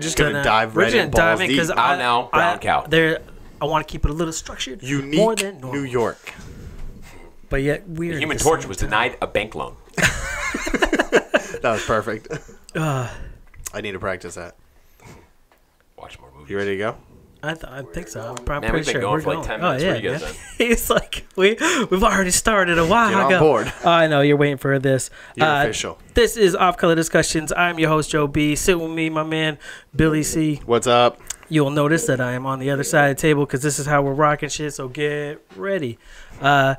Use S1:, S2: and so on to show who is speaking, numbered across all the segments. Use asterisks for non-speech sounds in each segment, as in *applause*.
S1: just gonna
S2: Gonna-
S1: dive
S2: we're
S1: right
S2: gonna
S1: in
S2: dive
S1: balls
S2: in
S1: deep.
S2: because I
S3: now, brown
S2: I,
S3: cow.
S2: There, I want to keep it a little structured, more than normal,
S1: New York.
S2: but yet weird.
S3: The Human
S2: the
S3: Torch was
S2: time.
S3: denied a bank loan. *laughs*
S1: That was perfect.
S2: Uh,
S1: I need to practice that.
S3: Watch more movies.
S1: You ready to go?
S2: I, th- I think so. I'm probably
S3: Man,
S2: pretty sure
S3: going
S2: we're
S3: for like
S2: going. Oh yeah, man. *laughs* it's like we we've already started a while
S1: Get on
S2: ago.
S1: board.
S2: Oh, I know you're waiting for this.
S1: You're
S2: Uh,
S1: official.
S2: This is Off Color Discussions. I'm your host Joe B. Sit with me, my man Billy C.
S1: What's up?
S2: You'll notice that I am on the other side of the table because this is how we're rocking shit. So get ready. Uh,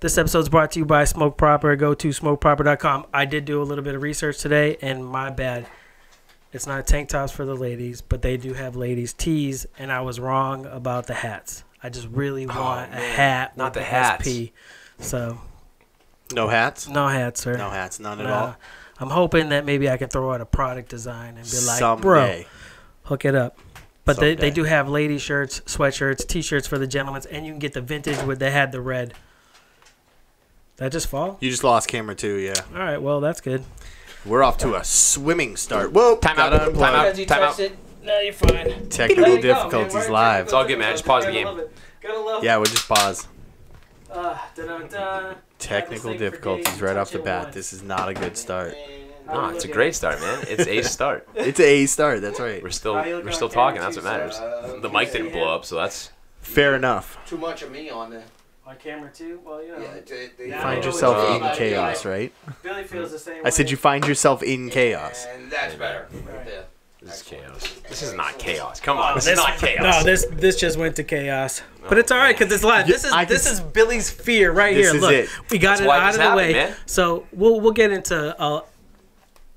S2: this is brought to you by Smoke Proper. Go to smokeproper.com. I did do a little bit of research today, and my bad. It's not tank tops for the ladies, but they do have ladies tees, and I was wrong about the hats. I just really oh, want a hat,
S3: Not the hats.
S2: SP. So
S1: No hats?
S2: no hats, sir.
S1: No hats, none at
S2: Nah.
S1: all.
S2: I'm hoping that maybe I can throw out a product design and be like,
S1: Someday.
S2: bro, hook it up. But they, they do have lady shirts, sweatshirts, t-shirts for the gentlemen, and you can get the vintage where they had the red. That just fall?
S1: You just lost camera too, yeah.
S2: All right, well that's good.
S1: We're off to a swimming start. Whoa,
S3: Time
S1: gotta
S3: out,
S1: unplug.
S3: time out.
S2: Because you touched it, no, you're fine.
S1: Technical
S2: Let it go, man.
S1: difficulties live.
S2: technical
S3: It's all good, man. Just pause the game.
S2: Gotta love it. Gotta love
S1: Yeah, we'll just pause.
S2: Uh, dun-dun-dun.
S1: Technical difficulties right off the bat.
S2: once.
S1: This is not a good start.
S2: How
S3: No, it's a great start, man. *laughs* It's a start.
S1: It's a A start, that's right.
S3: We're still
S2: How you looking
S3: we're still talking. That's what matters. The mic didn't blow up, so that's
S1: Fair enough.
S4: Too much of me on there.
S2: On camera too? Well, you know.
S4: Yeah, it, it,
S2: You
S4: you
S1: Find yourself
S2: it's
S1: in
S2: all
S1: chaos,
S2: about-
S1: right?
S2: Billy feels the same
S1: I said you find yourself in chaos.
S4: And that's better. Right there.
S3: this is chaos. This is not chaos. Come
S2: Oh,
S3: on, this is not *laughs* chaos.
S2: No, this this just went to chaos. But it's all right because it's live. This is
S1: I
S2: this
S1: can
S2: is Billy's fear right
S1: This
S2: here.
S1: is
S2: Look,
S1: it.
S2: we got
S3: That's
S2: it out of the
S3: happened,
S2: way.
S3: man.
S2: So we'll we'll get into. Uh,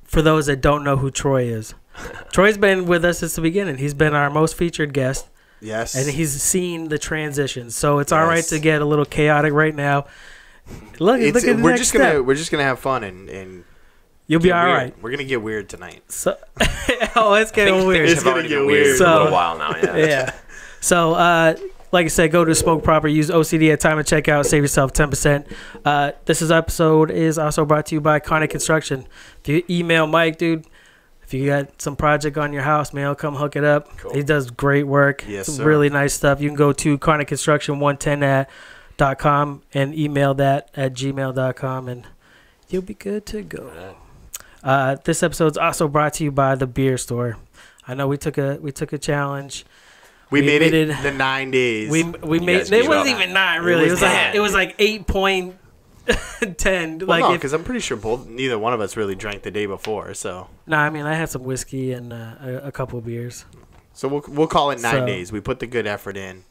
S2: for those that don't know who Troy is, *laughs* Troy's been with us since the beginning. He's been our most featured guest,
S1: Yes.
S2: and he's seen the transition. So it's all right to get a little chaotic right now. Look,
S1: It's-
S2: look at the
S1: we're
S2: next
S1: just gonna
S2: step.
S1: we're just gonna have fun and, and
S2: You'll be
S1: get
S2: all
S1: weird.
S2: right.
S1: We're gonna get weird tonight.
S2: So, *laughs* oh, it's getting weird.
S1: It's gonna get
S3: weird
S1: weird.
S3: for a little while now. Yeah. *laughs*
S2: yeah. So, uh, like I said, go to Smoke Proper. Use OCD at time of checkout. Save yourself ten percent. Uh, this is episode is also brought to you by Conic Construction. If you email Mike, dude, if you got some project on your house, man, he'll come hook it up.
S3: Cool.
S2: He does great work.
S1: Yes, sir.
S2: really nice stuff. You can go to Conic Construction one ten at dot com and email that at gmail.com and you'll be good to go. Uh, this episode's also brought to you by the beer store. I know we took a we took a challenge.
S1: We,
S2: We
S1: made it the nine days.
S2: We we
S3: You
S2: made it wasn't even nine really. It
S1: was
S2: was, like it was like eight point *laughs* ten.
S1: well,
S2: like
S1: no, because I'm pretty sure both neither one of us really drank the day before. So
S2: no, I mean I had some whiskey and uh, a, a couple of beers.
S1: so we'll we'll call it nine
S2: So-
S1: days. We put the good effort in.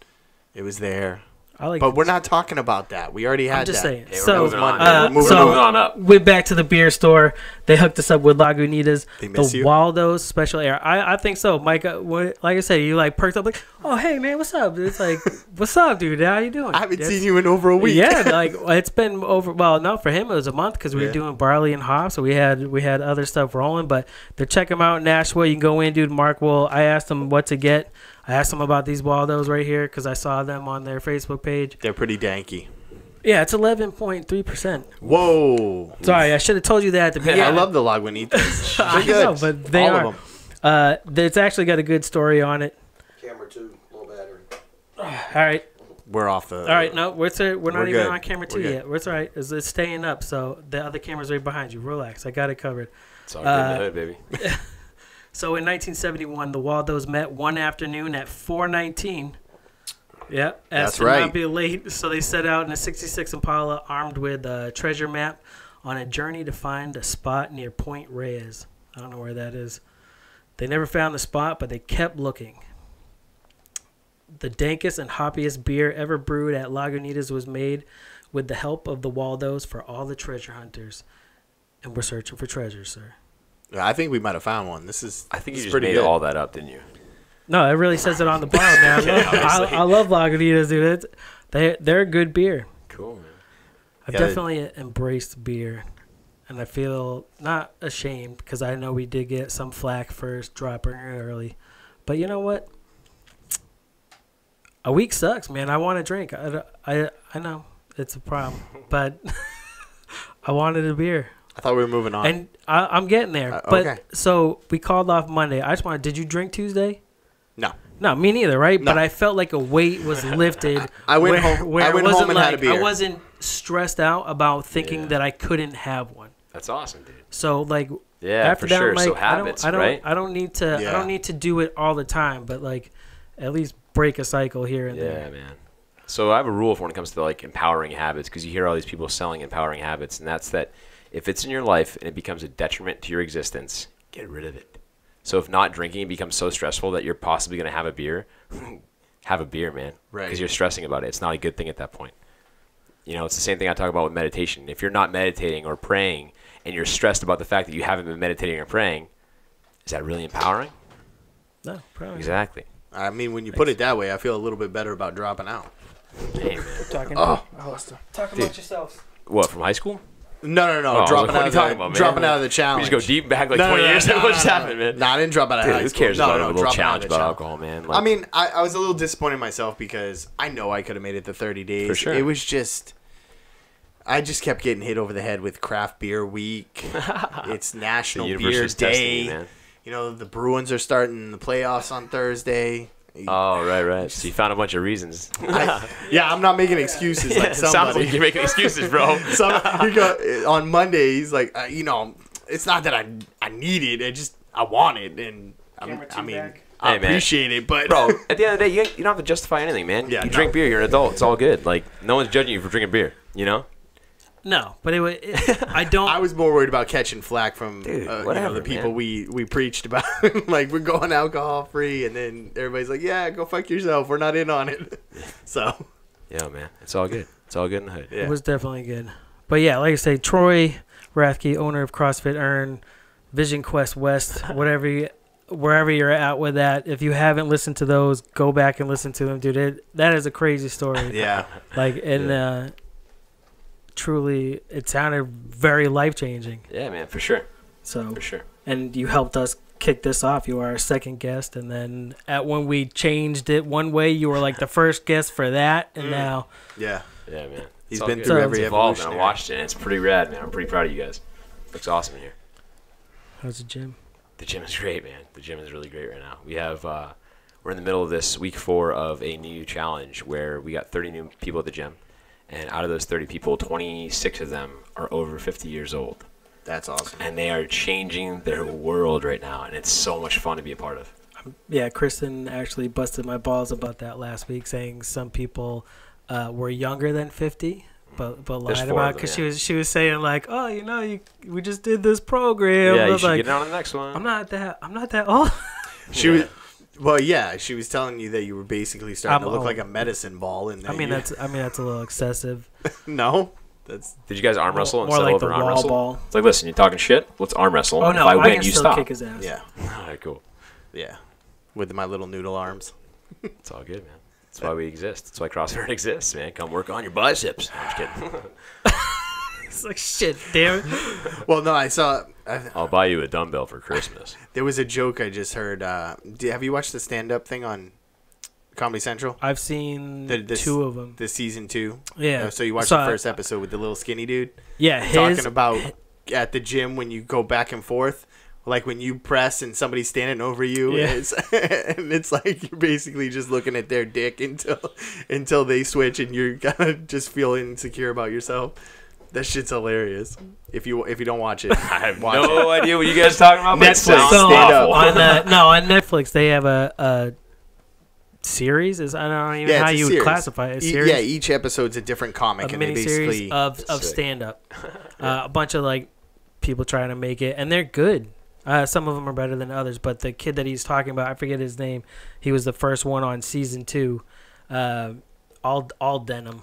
S1: It was there,
S2: I like.
S1: but we're not talking about that. We already had
S2: I'm just
S1: that.
S2: saying.
S3: Hey,
S2: so
S3: moving on.
S1: uh,
S3: man.
S1: moving
S3: we're
S2: on.
S3: up.
S2: we're back to the beer store. They hooked us up with Lagunitas,
S1: They miss
S2: the
S1: you?
S2: Waldo's special air. I, I think so, Mike. Uh, what, like I said, you like perked up like, oh hey man, what's up? It's like, *laughs* what's up, dude? How you doing?
S1: I haven't
S2: That's-
S1: seen you in over a week.
S2: Yeah, *laughs* like it's been over. Well, no, for him it was a month because we were doing barley and hops, so we had we had other stuff rolling. But they're check them out in Nashville. You can go in, dude. Mark will. I asked him what to get. I asked them about these Waldos right here because I saw them on their Facebook page.
S1: They're pretty danky.
S2: Yeah, it's eleven point three percent.
S1: Whoa.
S2: Sorry, I should have told you that at the beginning.
S1: I love the Lagunitas. *laughs*
S2: I
S1: They're good.
S2: know, but they
S1: All
S2: are.
S1: of them.
S2: Uh, it's actually got a good story on it.
S4: Camera two, low battery. *sighs*
S2: All right,
S1: We're off the.
S2: all right. No, we're we're not
S1: We're
S2: even
S1: good.
S2: on camera two
S1: We're good.
S2: yet. It's all right. It's, it's staying up, so the other camera's right behind you. Relax, I got it covered.
S3: It's all good in
S2: Uh,
S3: the hood, baby. *laughs*
S2: So in 1971, the Waldos met one afternoon at 419. Yeah,
S1: That's
S2: to
S1: right.
S2: Not be late, *laughs* so they set out in a '66 Impala, armed with a treasure map, on a journey to find a spot near Point Reyes. I don't know where that is. They never found the spot, but they kept looking. The dankest and hoppiest beer ever brewed at Lagunitas was made with the help of the Waldos for all the treasure hunters. And we're searching for treasure, sir.
S1: I think we might have found one. This is.
S3: I think
S1: this
S3: you just
S1: pretty
S3: made
S1: good.
S3: all that up, didn't you?
S2: No, it really says it on the bottle, man. *laughs* I love, I. I love Lagunitas, dude. It's, they they're good beer.
S3: Cool, man.
S2: I've
S1: Yeah, they-
S2: definitely embraced beer, and I feel not ashamed because I know we did get some flack for dropping it early, but you know what? A week sucks, man. I want to drink. I, I, I know it's a problem, but *laughs* I wanted a beer.
S1: I thought we were moving on.
S2: And I, I'm getting there.
S1: Uh,
S2: but
S1: okay.
S2: so we called off Monday. I just wanted. Did you drink Tuesday?
S1: no.
S2: No, me neither, right?
S1: No.
S2: But I felt like a weight was *laughs* lifted.
S1: I went
S2: where,
S1: home-
S2: Where
S1: I went
S2: wasn't
S1: home and had a
S2: like I wasn't stressed out about thinking
S3: Yeah.
S2: that I couldn't have one.
S3: That's awesome, dude.
S2: So like
S3: Yeah,
S2: after
S3: for
S2: that,
S3: sure.
S2: I'm like,
S3: so
S2: I
S3: habits,
S2: don't, I don't,
S3: right?
S2: I don't need to,
S1: Yeah.
S2: I don't need to do it all the time, but like at least break a cycle here and
S3: Yeah,
S2: there.
S3: Yeah, man. So I have a rule for when it comes to like empowering habits because you hear all these people selling empowering habits, and that's that if it's in your life and it becomes a detriment to your existence, get rid of it. So if not drinking becomes so stressful that you're possibly going to have a beer, *laughs* have a beer, man.
S1: Right.
S3: Because you're stressing about it. It's not a good thing at that point. You know, it's the same thing I talk about with meditation. If you're not meditating or praying and you're stressed about the fact that you haven't been meditating or praying, is that really empowering?
S2: No, probably.
S3: Exactly.
S1: I mean, when you put it that way, I feel a little bit better about dropping out.
S3: Hey, man.
S2: Talking,
S1: Oh.
S2: talk about yourselves.
S3: What, from high school?
S1: No, no, no.
S3: Oh,
S1: dropping
S3: like,
S1: out of the,
S3: about,
S1: dropping out of the
S3: We just go deep back like
S1: No, no,
S3: 20
S1: no,
S3: years.
S1: no,
S3: what
S1: no,
S3: just
S1: no,
S3: happened, man?
S1: No, I didn't out
S3: Dude, who cares
S1: no,
S3: about
S1: no,
S3: a little challenge about
S1: challenge.
S3: alcohol, man?
S1: I mean, I, I was a little disappointed in myself because I know I could have made it to 30 days.
S3: For sure.
S1: It was just, I just kept getting hit over the head with craft beer week. *laughs* it's National Beer Day.
S3: man.
S1: You know, the Bruins are starting the playoffs on Thursday.
S3: Oh, right, right. *laughs* So you found a bunch of reasons.
S1: I, yeah, I'm not making excuses *laughs* like
S3: it sounds like you're making excuses, bro. *laughs*
S1: Some, he go, on Monday, he's like, uh, you know, it's not that I I need it. I just I want it, and I'm, I mean,
S2: back.
S1: I
S3: Hey, man.
S1: appreciate it, but
S3: bro, at the end of the day, you, you don't have to justify anything, man.
S1: Yeah,
S3: you
S1: no.
S3: drink beer, you're an adult. It's all good. Like, no one's judging you for drinking beer, you know?
S2: No, but it, wa- it I *laughs* don't.
S1: I was more worried about catching flack from
S3: Dude,
S1: uh, you know, the people
S3: man.
S1: we we preached about. *laughs* like we're going alcohol free, and then everybody's like, "Yeah, go fuck yourself. We're not in on it." *laughs* so
S3: Yeah, man. It's all good. It's all good in the hood.
S1: yeah,
S2: It was definitely good. But yeah, like I say, Troy Rathke, owner of CrossFit Earn, Vision Quest West, whatever you, wherever you're at with that. If you haven't listened to those, go back and listen to them, dude. It, that is a crazy story.
S1: yeah,
S2: Like and uh, truly, it sounded very life changing.
S3: Yeah, man, for sure.
S2: So
S3: For sure.
S2: and you helped us kick this off. You were our second guest, and then at when we changed it one way, you were like the first guest for that, and
S1: Mm.
S2: now
S1: yeah.
S3: Yeah, man.
S1: He's
S3: It's all
S1: been
S3: good.
S1: through
S2: So-
S1: every
S3: It's evolved,
S1: evolution.
S3: and I watched it, it's pretty rad, man. I'm pretty proud of you guys. Looks awesome in here.
S2: how's the gym?
S3: The gym is great, man. The gym is really great right now. We have uh, we're in the middle of this week four of a new challenge where we got 30 new people at the gym, and out of those 30 people, 26 of them are over 50 years old,
S1: That's awesome.
S3: and they are changing their world right now, and it's so much fun to be a part of.
S2: Yeah, Kristen actually busted my balls about that last week, saying some people uh, were younger than fifty, but but lied about
S3: of them,
S2: because she was she was saying like, oh, you know, you we just did this program.
S3: yeah, you should
S2: like,
S3: get in on the next one.
S2: I'm not that I'm not that old. *laughs*
S1: She was. Well, yeah, she was telling you that you were basically starting
S2: I'm
S1: to look
S2: old.
S1: like a medicine ball, and
S2: I mean
S1: you,
S2: that's I mean that's a little excessive. *laughs*
S1: no, that's
S3: Did you guys arm wrestle
S2: more
S3: instead
S2: like
S3: of
S2: the
S3: over arm
S2: wall
S3: wrestle?
S2: ball.
S3: It's like, listen, you're talking shit. Let's arm wrestle.
S2: Oh
S3: if
S2: no,
S3: I win,
S2: can
S3: you
S2: still
S3: stop.
S2: kick his ass.
S1: yeah,
S3: All right, cool.
S1: yeah, with my little noodle arms. *laughs*
S3: It's all good, man. That's why we exist. That's why CrossFit *laughs* exists, man. Come work on your biceps. No, I'm just kidding.
S2: It's like shit, damn it.
S1: Well, no, I saw. I,
S3: I'll buy you a dumbbell for Christmas.
S1: There was a joke I just heard. Uh, do, have you watched the stand-up thing on Comedy Central?
S2: I've seen
S1: The- this-
S2: two of them.
S1: The season two.
S2: Yeah.
S1: Uh, so you watched
S2: So
S1: the first episode with the little skinny dude
S2: Yeah, his
S1: talking about at the gym when you go back and forth, like when you press and somebody's standing over you,
S2: Yeah.
S1: and, it's, *laughs* and it's like you're basically just looking at their dick until until they switch, and you're *laughs* gonna just feel insecure about yourself. That shit's hilarious. If you if you don't watch it, *laughs*
S3: I have
S1: watch
S3: no idea what you guys are talking about.
S1: Netflix,
S2: So
S1: stand up.
S3: awful.
S2: on uh, *laughs* no on Netflix they have a, a series. Is I don't even
S1: Yeah,
S2: know how
S1: it's a
S2: you would classify it. A
S1: E-
S2: series.
S1: yeah, each episode's a different comic,
S2: a
S1: and they
S2: mini
S1: basically
S2: series of, of stand up. *laughs* Uh, a bunch of like people trying to make it, and they're good. Uh, some of them are better than others, but the kid that he's talking about, I forget his name. He was the first one on season two. Uh, all all denim,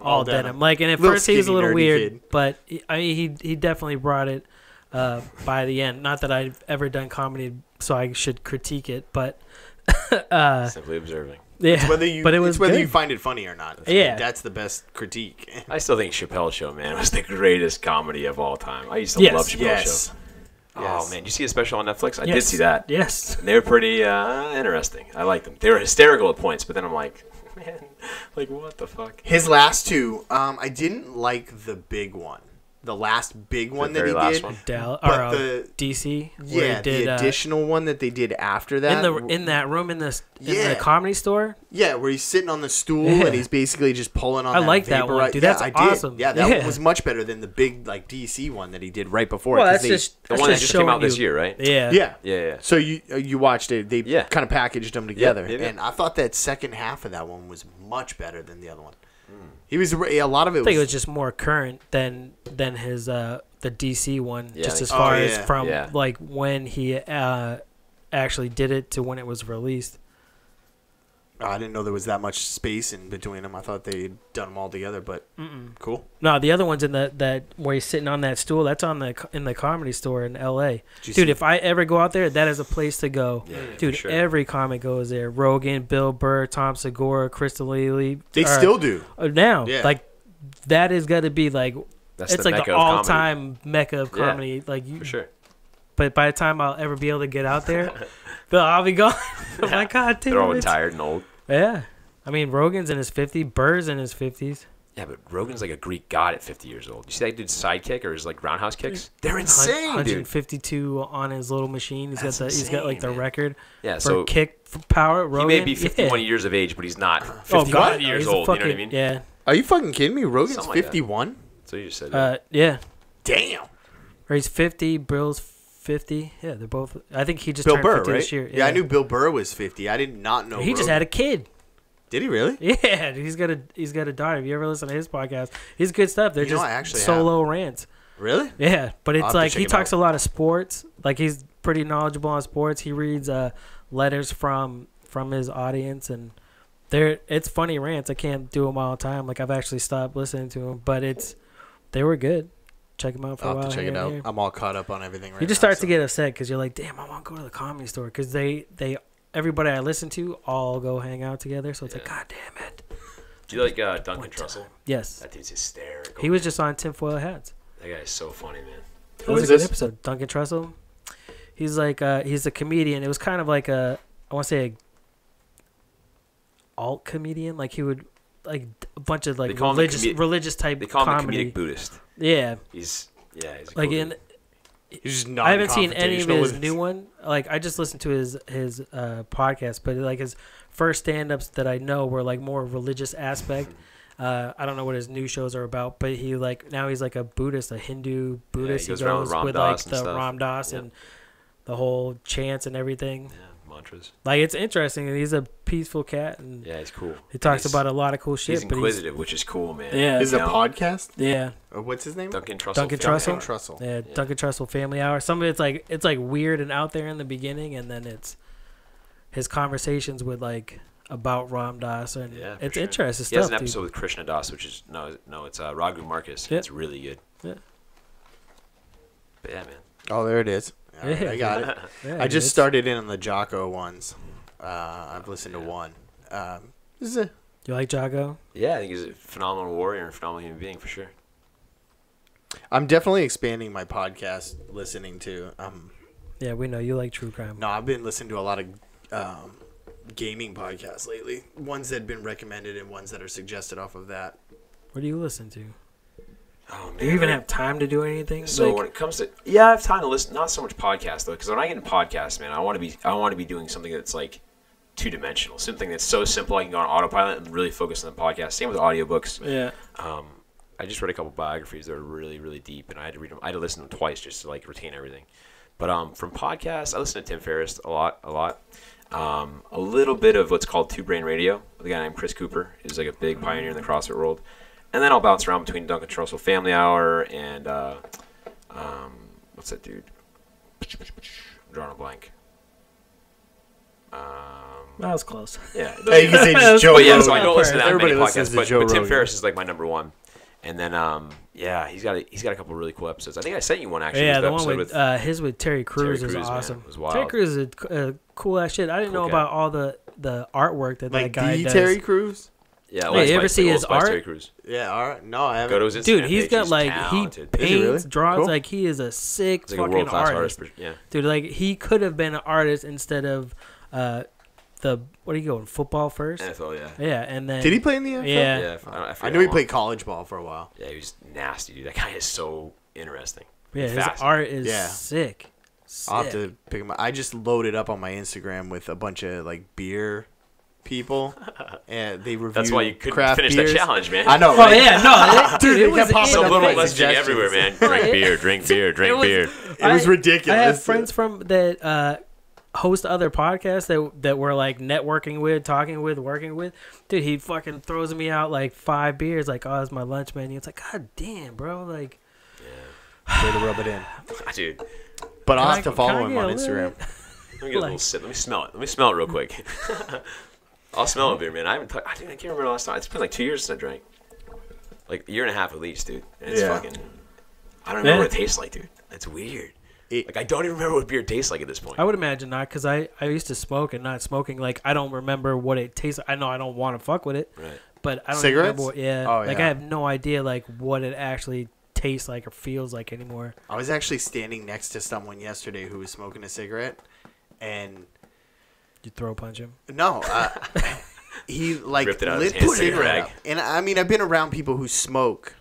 S2: all,
S1: All
S2: denim.
S1: denim.
S2: Like, and at
S1: Little
S2: first he was a little weird,
S1: kid.
S2: but he, I mean, he he definitely brought it uh, by the end. Not that I've ever done comedy, so I should critique it, but *laughs* uh,
S3: Simply observing.
S2: yeah.
S1: whether you
S2: but it
S1: it's
S2: was
S1: whether
S2: good.
S1: you find it funny or not.
S2: Yeah.
S1: that's the best critique. *laughs*
S3: I still think Chappelle Show, man, was the greatest comedy of all time. I used to
S2: Yes.
S3: love Chappelle
S1: yes.
S3: Show.
S1: Yes.
S3: Oh man, did you see a special on Netflix? I did see that.
S2: Yes.
S3: They were pretty uh, interesting. I liked them. They were hysterical at points, but then I'm like, *laughs* man, like what the fuck?
S1: His last two, um, I didn't like the big one. The last big one that
S3: very
S1: he
S3: last
S1: did.
S3: one?
S2: Dal- or uh,
S1: the
S2: DC.
S1: yeah,
S2: he did,
S1: the
S2: uh,
S1: additional one that they did after that.
S2: in the in that room in the in
S1: Yeah.
S2: the comedy store.
S1: yeah, where he's sitting on the stool
S2: Yeah.
S1: and he's basically just pulling on.
S2: I
S1: that
S2: like that one, dude.
S1: Yeah,
S2: That's
S1: I did.
S2: awesome.
S1: Yeah, that
S2: Yeah.
S1: one was much better than the big like DC one that he did right before.
S2: Well,
S1: 'cause
S2: that's
S1: they-
S2: just
S3: The
S2: that's
S3: one that
S2: just
S3: just came
S2: showing
S3: out this
S2: you-
S3: year, right?
S2: Yeah,
S1: yeah.
S3: Yeah, yeah.
S1: So you uh, you watched it? They
S3: Yeah.
S1: kind of packaged them together,
S3: yeah, yeah.
S1: and I thought that second half of that one was much better than the other one. He was a lot of it
S2: I think it
S1: was,
S2: was just more current than than his uh the DC one,
S3: Yeah,
S2: just
S3: think
S2: as far
S1: Oh,
S2: as from
S3: Yeah.
S2: like when he uh actually did it to when it was released.
S1: I didn't know there was that much space in between them. I thought they'd done them all together, but cool.
S2: No, the other one's in the that where he's sitting on that stool. That's on the in the comedy store in L.A. Dude,
S1: see-
S2: if I ever go out there, that is a place to go.
S3: Yeah,
S2: Dude,
S3: sure.
S2: every comic goes there. Rogan, Bill Burr, Tom Segura, Chris D'Elia.
S1: they
S2: or-
S1: still do.
S2: uh, now
S1: Yeah.
S2: like that is got to be like
S3: That's
S2: it's
S3: the
S2: like the all-time mecca of
S3: Yeah.
S2: comedy. Like you,
S3: for sure.
S2: But by the time I'll ever be able to get out there, *laughs* the- I'll be gone. *laughs* I'm like, God damn
S3: They're all
S2: it.
S3: tired and old.
S2: Yeah. I mean, Rogan's in his 50s, Burr's in his 50s.
S3: Yeah, but Rogan's like a Greek god at 50 years old. You see that dude's sidekick or his like roundhouse kicks? They're insane, dude.
S2: 152 on his little machine. He's
S3: That's
S2: got the he's got like the
S3: man.
S2: record
S3: Yeah,
S2: for
S3: so
S2: kick for power.
S3: he
S2: Rogan.
S3: may be 51
S2: yeah.
S3: years of age, but he's not
S2: Oh God, no,
S3: years
S2: he's a
S3: old. you know what I mean?
S2: Yeah.
S1: Are you fucking kidding me? Rogan's
S3: Something like that.
S1: 51?
S3: So you just said
S2: Uh, yeah.
S1: Damn.
S2: Or he's 50. Bill's 50. Yeah, they're both. I think he just
S1: Bill
S2: turned
S1: Burr,
S2: 50
S1: right?
S2: this year.
S1: Yeah. I knew Bill Burr was 50. I did not know
S2: He just had a kid.
S1: Did he really? *laughs*
S2: Yeah, he's got a he's got a daughter. Have you ever listened to his podcast? He's good stuff. They're
S1: You know,
S2: just
S1: I actually
S2: solo rants.
S1: Really?
S2: Yeah, but
S1: I'll
S2: it's
S1: to
S2: like
S1: check
S2: he
S1: him
S2: talks
S1: out.
S2: a lot of sports. Like he's pretty knowledgeable on sports. He reads uh, letters from from his audience, and they're it's funny rants. I can't do them all the time. Like I've actually stopped listening to them, but it's they were good. Check him out for
S1: I'll
S2: a while.
S1: have to check
S2: here
S1: it
S2: and
S1: out.
S2: there.
S1: I'm all caught up on everything right
S2: You just
S1: now,
S2: start
S1: so-
S2: to get upset because you're like, damn, I want to go to the comedy store because they they everybody I listen to all go hang out together. So it's like, god damn it.
S3: Do you like uh, Duncan Trussell?
S2: Yes,
S3: That dude's hysterical.
S2: he was just on tinfoil hats.
S3: That guy is so funny, man.
S2: That
S1: Who
S2: was
S1: is
S2: a good
S1: this?
S2: episode. Duncan Trussell. He's like uh he's a comedian. It was kind of like a I want to say a alt comedian. Like he would like a bunch of like
S3: call him a
S2: religious
S3: comedi-
S2: religious type
S3: They call him a comedic Buddhist.
S2: Yeah,
S3: He's yeah, he's
S2: like
S3: cool
S2: in.
S1: He's not
S2: I haven't seen any of his new one. Like I just listened to his his uh, podcast, but like his first stand ups that I know were like more religious aspect. *laughs* Uh, I don't know what his new shows are about, but he like now he's like a Buddhist, a Hindu Buddhist.
S3: goes
S2: he
S3: around with
S2: goes
S3: Ram
S2: with like the. Ram Dass
S3: Yep.
S2: and the whole chants and everything.
S3: Yeah, mantras.
S2: Like it's interesting. He's a peaceful cat, and
S3: Yeah, he's cool.
S2: he talks
S3: He's-
S2: about a lot of cool shit.
S3: He's
S2: but
S3: inquisitive, which is cool, man.
S2: Yeah.
S1: Is it a
S3: know?
S1: podcast?
S2: yeah,
S1: Or what's his name?
S3: Duncan Trussell.
S2: Duncan
S3: Family
S2: Trussell?
S1: Duncan Trussell.
S2: yeah,
S3: Yeah.
S2: Duncan Trussell Family Hour. Some of it's like it's like weird and out there in the beginning, and then it's his conversations with like about Ram Dass, and
S3: Yeah, for
S2: it's
S3: sure.
S2: interesting
S3: He has
S2: stuff.
S3: an
S2: dude.
S3: episode with Krishna Das, which is no, no, it's uh, Raghu Markus.
S2: Yeah.
S3: It's really good.
S2: Yeah.
S3: But yeah, man.
S1: Oh, there it is. All right,
S2: Yeah.
S1: I got it. *laughs*
S2: Yeah,
S1: I just
S2: it's-
S1: started in on the Jocko ones. Uh, I've listened to one. Um, this is a,
S2: You like Jocko?
S3: Yeah, I think he's a phenomenal warrior and a phenomenal human being for sure.
S1: I'm definitely expanding my podcast listening to. Um,
S2: Yeah, we know you like true crime.
S1: no, I've been listening to a lot of um, gaming podcasts lately. Ones that have been recommended and ones that are suggested off of that.
S2: What do you listen to?
S3: Oh man.
S2: Do you even have time to do anything?
S3: So
S2: Like,
S3: when it comes to yeah, I have time to listen. Not so much podcasts though, because when I get in podcasts, man, I want to be I want to be doing something that's like two dimensional, something that's so simple I can go on autopilot and really focus on the podcast. Same with audiobooks.
S2: yeah,
S3: Um, I just read a couple biographies that are really really deep, and I had to read them. I had to listen to them twice just to like retain everything. But um, from podcasts, I listen to Tim Ferriss a lot, a lot. Um, a little bit of what's called Two Brain Radio with a guy named Chris Cooper, who's like a big pioneer in the CrossFit world. And then I'll bounce around between Duncan Trussell Family Hour and uh, um, what's that dude? I'm drawing a blank. Um,
S2: that was close.
S3: yeah, *laughs*
S1: Hey, you can say just Joe
S3: but yeah, so I don't listen to that
S1: Everybody
S3: many
S1: listens
S3: podcasts,
S1: to
S3: but,
S1: Joe
S3: but Tim
S1: Rogan.
S3: Ferriss is like my number one. And then, um, yeah, he's got a, he's got a couple really cool episodes. I think I sent you one actually.
S2: yeah, the one
S3: episode
S2: with, uh, his with Terry Crews
S3: Terry
S2: is
S3: Crews, man.
S2: awesome.
S3: It was wild.
S2: Terry Crews is a, a cool ass shit. I didn't
S3: Cool
S2: know
S3: cat.
S2: about all the the artwork that
S1: Like
S2: that guy
S1: the
S2: does.
S1: Terry Crews?
S3: Yeah,
S2: Hey, you ever see his art?
S3: Terry Crews.
S1: Yeah, all right. No, I
S3: Go to
S1: haven't.
S3: his
S2: Dude,
S3: Instagram
S2: he's
S3: page.
S2: got like
S3: talented.
S2: he
S1: Is he
S2: paints,
S1: really?
S2: draws
S1: Cool.
S2: like he is a sick
S3: He's like a
S2: fucking
S3: world
S2: artist.
S3: artist. Yeah,
S2: Dude, like he could have been an artist instead of uh, the what are you going football first?
S3: NFL, yeah.
S2: Yeah, and then
S1: Did he play in the NFL?
S2: Yeah.
S3: Yeah, I, don't- I,
S1: I knew he played college ball for a while.
S3: Yeah, he was nasty, dude. That guy is so interesting.
S2: Yeah, his art is
S1: Yeah.
S2: sick.
S1: I'll have to pick him up. I just loaded up on my Instagram with a bunch of like beer people, and they reviewed
S3: That's why you couldn't
S1: craft
S3: finish
S1: beers.
S3: that challenge, man.
S1: I know,
S2: Oh
S1: right?
S2: yeah, no, it, *laughs*
S1: Dude,
S2: dude,
S1: they
S2: it was
S1: kept popping
S2: in
S1: up
S2: the
S1: on my
S2: face.
S3: Messaging
S1: suggestions.
S3: everywhere, man. Drink *laughs* beer, drink *laughs* beer, drink
S2: was-
S3: beer.
S1: It was ridiculous.
S2: I have friends from that uh, host other podcasts that that we're like networking with, talking with, working with. Dude, he fucking throws me out like five beers, like, oh, it's my lunch menu. It's like, god damn, bro, like.
S1: Yeah, way to rub it in. *sighs*
S3: Dude,
S1: But I'll have to follow him on Instagram.
S3: let me get a little
S2: Like-
S3: sip. Let me smell it. Let me smell it real quick. I'll smell a beer, man. I haven't. T- I, think, I can't remember the last time. It's been like two years since I drank. Like a year and a half at least, dude. And it's
S1: Yeah.
S3: fucking. I don't remember
S2: Yeah.
S3: what it tastes like, dude. That's weird.
S1: It-
S3: like I don't even remember what beer tastes like at this point.
S2: I would imagine not, because I, I used to smoke and not smoking. Like, I don't remember what it tastes like. I know I don't want to fuck with it,
S3: right.
S2: but I don't
S1: Cigarettes?
S2: remember what, yeah.
S1: Oh,
S2: like,
S1: yeah.
S2: I have no idea, like, what it actually tastes like or feels like anymore.
S1: I was actually standing next to someone yesterday who was smoking a cigarette, and
S2: You throw a punch him.
S1: no, uh, *laughs* he like
S3: Ripped it out of his
S1: lit
S3: hand like a
S1: cigarette
S3: rag.
S1: And I mean, I've been around people who smoke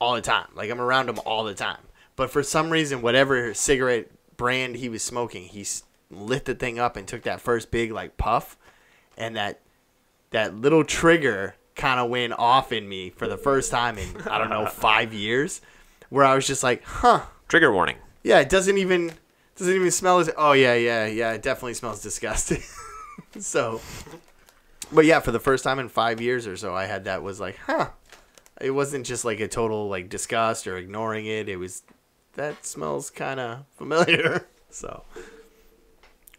S1: all the time. Like I'm around them all the time. But for some reason, whatever cigarette brand he was smoking, he lit the thing up and took that first big like puff, and that that little trigger kind of went off in me for the first time in I don't know *laughs* five years, where I was just like, huh.
S3: Trigger warning.
S1: Yeah, it doesn't even doesn't even smell as oh yeah, yeah, yeah, it definitely smells disgusting. *laughs* so But yeah, for the first time in 5 years or so I had that was like, huh. It wasn't just like a total like disgust or ignoring it. It was that smells kind of familiar. *laughs* So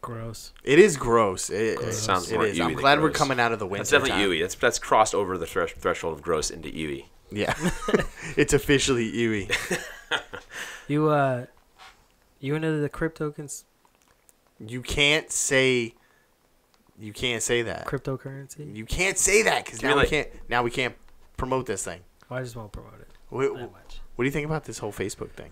S2: Gross.
S1: it is gross. It, it-
S3: Sounds
S1: it
S3: more
S1: is.
S3: Ewy
S1: I'm
S3: than
S1: glad we're coming out of the winter.
S3: That's definitely
S1: time.
S3: Ewy. That's that's crossed over the thresh threshold of gross into Ewy.
S1: Yeah, *laughs* it's officially Ewy.
S2: You, uh, you into the crypto cons-
S1: You can't say, you can't say that.
S2: cryptocurrency?
S1: You can't say that because now
S3: mean
S1: we
S3: like-
S1: can't. Now we can't promote this thing.
S2: Well, I just won't promote it.
S1: What,
S2: That much.
S1: what do you think about this whole Facebook thing?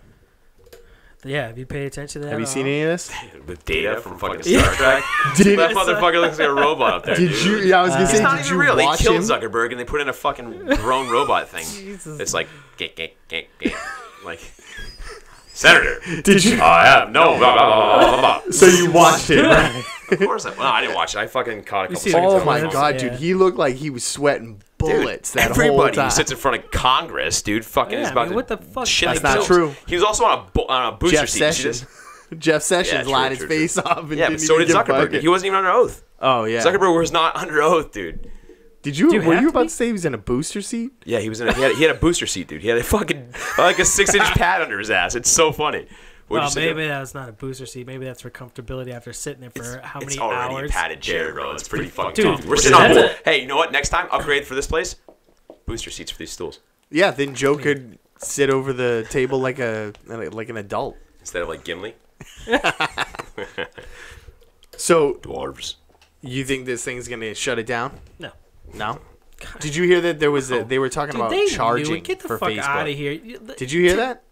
S2: Yeah, have you paid attention to that?
S1: Have you seen
S2: all?
S1: any of this? *laughs*
S3: With data from fucking Star Trek. *laughs*
S1: Did,
S3: that motherfucker looks like a robot up there.
S1: did
S3: dude.
S1: you? Yeah, I was gonna
S2: Uh,
S1: say,
S3: It's not
S1: did
S3: even
S1: you
S3: real. They killed
S1: him?
S3: Zuckerberg and they put in a fucking drone robot thing. *laughs*
S2: Jesus.
S3: It's like, gank, gank, gank, gank. like, Senator, *laughs*
S1: Did you?
S3: I have no. Blah, blah, blah, blah, blah, blah.
S1: So you watched it? Right? *laughs*
S3: Of course, I, well, I didn't watch it. I fucking caught a couple
S2: see
S3: seconds.
S1: Oh my god,
S2: Yeah.
S1: dude! He looked like he was sweating bullets
S3: Dude,
S1: that
S3: everybody
S1: whole
S3: who
S1: time.
S3: sits in front of Congress, dude, fucking
S2: Yeah,
S3: is
S2: I
S3: about
S2: mean,
S3: to
S2: what the fuck?
S3: shit
S1: That's
S3: like
S1: not
S3: pills.
S1: true.
S3: He was also on a bo- on a booster
S1: Jeff
S3: seat. Did you see
S1: Sessions.
S3: this? *laughs*
S1: Jeff Sessions
S3: Yeah, true,
S1: lied his
S3: true,
S1: face off. And
S3: Yeah, but
S1: didn't
S3: so
S1: even
S3: did
S1: give a
S3: Zuckerberg.
S1: fuck.
S3: He wasn't even under oath.
S1: Yeah.
S3: Zuckerberg was not under oath, dude.
S1: Did you?
S2: You
S1: were you about
S2: be?
S1: to say he was in a booster seat?
S3: Yeah, he was in. A, he, had, he had a booster seat, dude. He had a fucking like a six inch *laughs* pad under his ass. It's so funny. What'd
S2: Well,
S3: you say?
S2: maybe that's not a booster seat. Maybe that's for comfortability after sitting there for how
S3: it's
S2: many
S3: already
S2: hours.
S3: a padded chair, bro. It's pretty fucking
S2: Dude,
S3: comfy. We're sitting on.
S2: that's
S3: Hey, you know what? Next time, upgrade for this place. Booster seats for these stools
S1: Yeah. Then Joe could sit over the table like a like an adult.
S3: instead of like Gimli. *laughs*
S1: So
S3: Dwarves.
S1: you think this thing's gonna shut it down?
S2: No.
S1: No. Did you hear that there was a, they were talking
S2: Dude,
S1: about
S2: they
S1: charging.
S2: Get the
S1: for
S2: fuck
S1: Facebook?
S2: out of here.
S1: Did you hear that?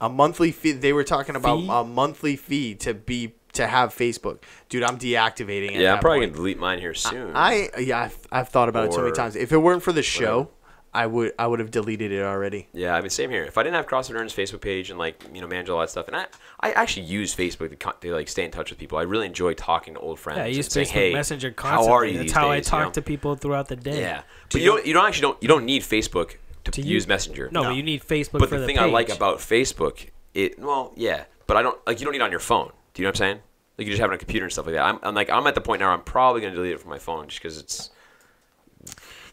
S1: A monthly fee. They were talking about
S2: Fee?
S1: a monthly fee to be to have Facebook. Dude, I'm deactivating. At
S3: Yeah, I'm probably
S1: point.
S3: gonna delete mine here soon.
S1: I yeah, I've, I've thought about it so many
S3: Or
S1: times. If it weren't for the show, I would I would have deleted it already.
S3: Yeah, I mean, same here. If I didn't have CrossFit Earns Facebook page and like you know manage all that stuff, and I, I actually use Facebook to, con- to like stay in touch with people. I really enjoy talking to old friends.
S2: Yeah, I use
S3: saying,
S2: Facebook
S3: hey,
S2: Messenger
S3: How
S2: constantly.
S3: are you
S2: That's
S3: these
S2: how I
S3: days, you
S2: talk
S3: know?
S2: to people throughout the day.
S3: Yeah, but you don't you don't actually don't you don't need Facebook to,
S2: To
S3: use
S2: you-
S3: Messenger.
S2: No, but you need Facebook
S3: But
S2: for
S3: the
S2: the
S3: thing I like about Facebook, it well, yeah, but I don't like you don't need it on your phone. Do you know what I'm saying? Like you just have it on a computer and stuff like that. I'm, I'm like I'm at the point now. where I'm probably gonna delete it from my phone just because it's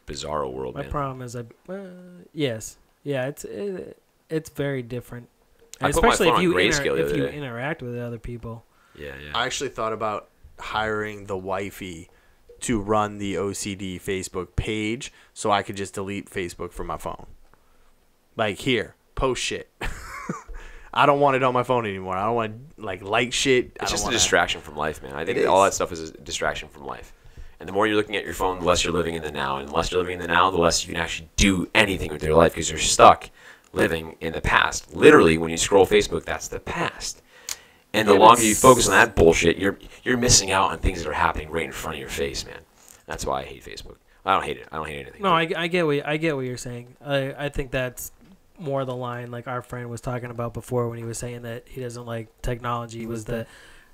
S3: bizarro world,
S2: My
S3: man.
S2: problem is I, uh, yes, yeah, it's it, it's very different,
S3: I
S2: And
S3: put my
S2: especially
S3: phone
S2: if you
S3: grayscale
S2: inter- if you
S3: day.
S2: interact with other people.
S3: yeah, yeah.
S1: I actually thought about hiring the wifey to run the OCD Facebook page so I could just delete Facebook from my phone. Like here, post shit. *laughs* I don't want it on my phone anymore. I don't want to like like shit. I
S3: It's
S1: don't
S3: just a
S1: wanna-
S3: distraction from life, man. I think all that stuff is a distraction from life. And the more you're looking at your phone, the less you're living in the now. And the less you're living in the now, the less you can actually do anything with your life because you're stuck living in the past. Literally, when you scroll Facebook, that's the past. And the
S2: Yeah,
S3: longer you focus on that bullshit, you're you're missing out on things that are happening right in front of your face, man. That's why I hate Facebook. I don't hate it. I don't hate anything.
S2: No, I, I get what I get what you're saying. I I think that's more the line like our friend was talking about before when he was saying that he doesn't like technology was the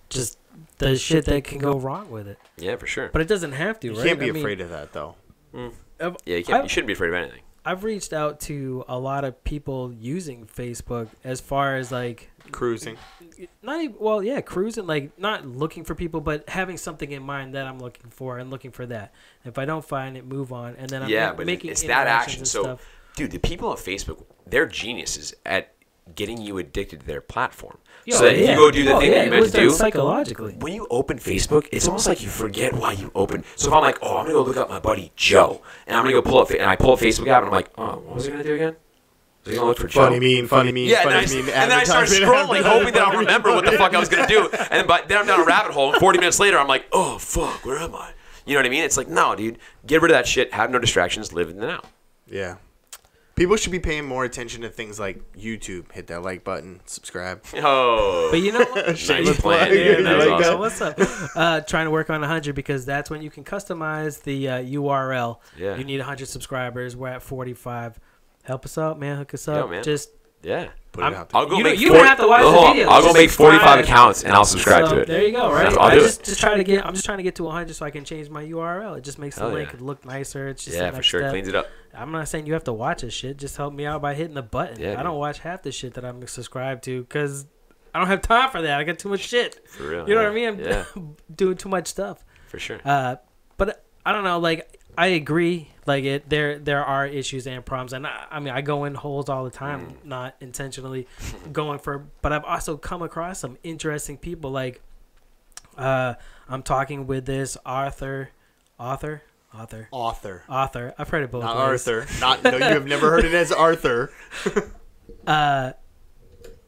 S2: just the shit that can go wrong with it.
S3: yeah, for sure.
S2: But it doesn't have to,
S1: You
S2: right?
S1: can't be
S2: I mean,
S1: afraid of that though. Mm.
S3: Yeah, you, can't,
S2: I-
S3: you shouldn't be afraid of anything.
S2: I've reached out to a lot of people using Facebook as far as like
S1: Cruising.
S2: not even well yeah cruising like not looking for people but having something in mind that i'm looking for and looking for that if i don't find it move on and then i'm
S3: yeah,
S2: ma-
S3: but
S2: making
S3: it's that action. So,
S2: stuff.
S3: dude, the people on Facebook, they're geniuses at getting you addicted to their platform.
S2: Yeah,
S3: so that if you go do the
S2: Oh,
S3: thing
S2: yeah,
S3: that you
S2: it
S3: meant to do,
S2: psychologically
S3: when you open Facebook, it's almost like you forget why you open. So if I'm like, oh, I'm gonna go look up my buddy Joe, and I'm gonna go pull up, and I pull up Facebook app, and I'm like, oh, what was I gonna do again? Was I gonna look for Joe?
S1: Funny mean, funny mean,
S3: Yeah, and then, I,
S1: funny mean. *laughs*
S3: and then I start scrolling, hoping that I'll remember what the fuck I was gonna do. *laughs* And but then I'm down a rabbit hole, and 40 minutes later, I'm like, oh fuck, where am I? You know what I mean? It's like, no, dude, get rid of that shit. Have no distractions. Live in the now.
S1: Yeah. People should be paying more attention to things like YouTube. Hit that like button, subscribe. *laughs*
S3: Oh,
S2: but you know what *laughs*
S3: nice plan.
S1: plug.
S3: Yeah,
S1: You
S3: that was
S1: like
S3: awesome.
S1: that?
S2: what's up? Uh, trying to work on 100 because that's when you can customize the uh, URL.
S3: Yeah.
S2: You need 100 subscribers. We're at 45. Help us out, man. Hook us
S3: Yo,
S2: up.
S3: man.
S2: Just
S3: Yeah.
S1: Put
S2: I'm-
S1: it out there.
S3: I'll go
S2: You don't-
S3: make.
S2: you don't have to watch the
S3: Hold on,
S2: videos,
S3: I'll go
S2: just
S3: make 45 accounts and I'll subscribe
S2: so
S3: to it.
S2: There you go. Right.
S3: I'll
S2: I
S3: do
S2: just
S3: it.
S2: just trying to get. I'm just trying to get to 100 so I can change my URL. It just makes the
S3: Hell
S2: link
S3: yeah.
S2: look nicer. It's just
S3: Yeah, for
S2: next
S3: sure.
S2: step.
S3: Cleans it up.
S2: I'm not saying you have to watch this shit. Just help me out by hitting the button.
S3: Yeah,
S2: I don't watch half the shit that I'm subscribed to because I don't have time for that. I got too much shit.
S3: For real.
S2: You know
S3: yeah.
S2: what I mean? I'm
S3: Yeah, *laughs*
S2: doing too much stuff.
S3: for sure.
S2: Uh, but I don't know. Like I agree. Like it, there there are issues and problems, and I, I mean I go in holes all the time,
S3: Mm.
S2: not intentionally *laughs* going for. But I've also come across some interesting people. Like uh, I'm talking with this author, author, author,
S1: Author.
S2: author. I've heard it both
S1: Not
S2: ways.
S1: Arthur. Not no, you have never heard it as Arthur. *laughs*
S2: uh,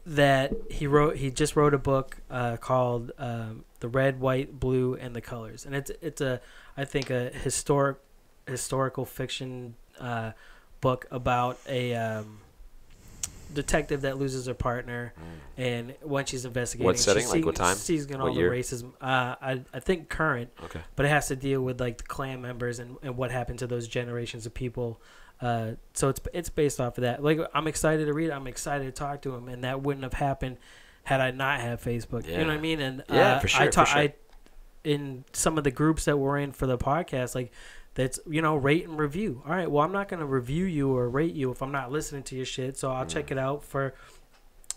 S2: that he wrote. He just wrote a book uh, called um, "The Red, White, Blue, and the Colors," and it's it's a I think a historic historical fiction uh, book about a um, detective that loses her partner, and when she's investigating,
S3: What setting?
S2: she
S3: Like what time?
S2: Sees all
S3: What
S2: the racism. Uh, I I think current
S3: Okay.
S2: but it has to deal with like the Klan members and, and what happened to those generations of people. Uh, so it's it's based off of that. Like I'm excited to read. it. I'm excited to talk to him, and that wouldn't have happened had I not had Facebook. You know what I mean? And
S3: Yeah,
S2: uh,
S3: for sure,
S2: I
S3: for sure.
S2: I in some of the groups that we're in for the podcast, like that's you know rate and review. All right, well I'm not gonna review you or rate you if I'm not listening to your shit. So I'll
S3: Mm.
S2: check it out for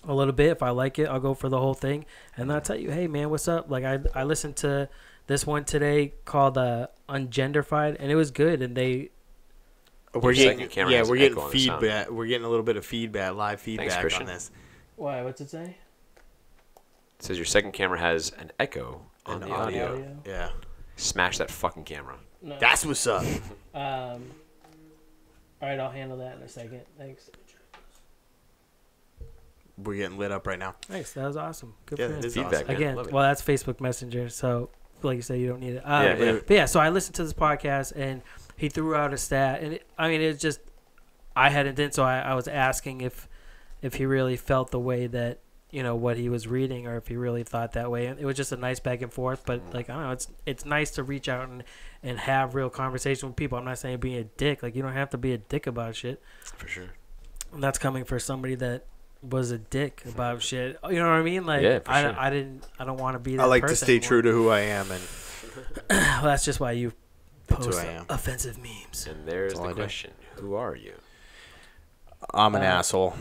S2: a little bit. If I like it, I'll go for the whole thing, and I'll tell you, hey man, what's up? Like I I listened to this one today called uh, Ungenderfied, and it was good. And they
S1: We're getting
S3: camera
S1: yeah, we're getting
S3: echo on the sound.
S1: feedback. We're getting a little bit of feedback, live feedback
S3: Christian.
S1: on this.
S2: why? What's it say?
S3: It says your second camera has an echo on
S1: An
S3: the audio.
S1: audio. Yeah,
S3: Smash that fucking camera.
S2: No.
S1: that's what's up. *laughs*
S2: um. All right, I'll handle that in a second. Thanks.
S1: We're getting lit up right now.
S2: Thanks. That was awesome. Good
S1: Yeah,
S2: for him.
S3: Feedback,
S1: awesome.
S2: Again,
S3: Love
S2: well, that's Facebook Messenger, so like you said, you don't need it. Um,
S3: Yeah, yeah.
S2: But yeah, so I listened to this podcast and he threw out a stat, and it, I mean, it's just I hadn't did so I, I was asking if if he really felt the way that you know what he was reading, or if he really thought that way. And it was just a nice back and forth. But
S3: Mm.
S2: like I don't know, it's it's nice to reach out and and have real conversation with people. I'm not saying being a dick. Like you don't have to be a dick about shit.
S3: For sure.
S2: And that's coming for somebody that was a dick about shit. You know what I mean? Like
S3: Yeah, for
S2: I,
S3: sure.
S2: I didn't I don't want to be that
S1: I like to stay
S2: anymore.
S1: true to who I am, and *coughs*
S2: well, that's just why you
S1: That's who
S2: post
S1: I am.
S2: offensive memes.
S3: And there's the
S1: I do.
S3: question: Who are you?
S1: I'm an
S2: Uh,
S1: asshole.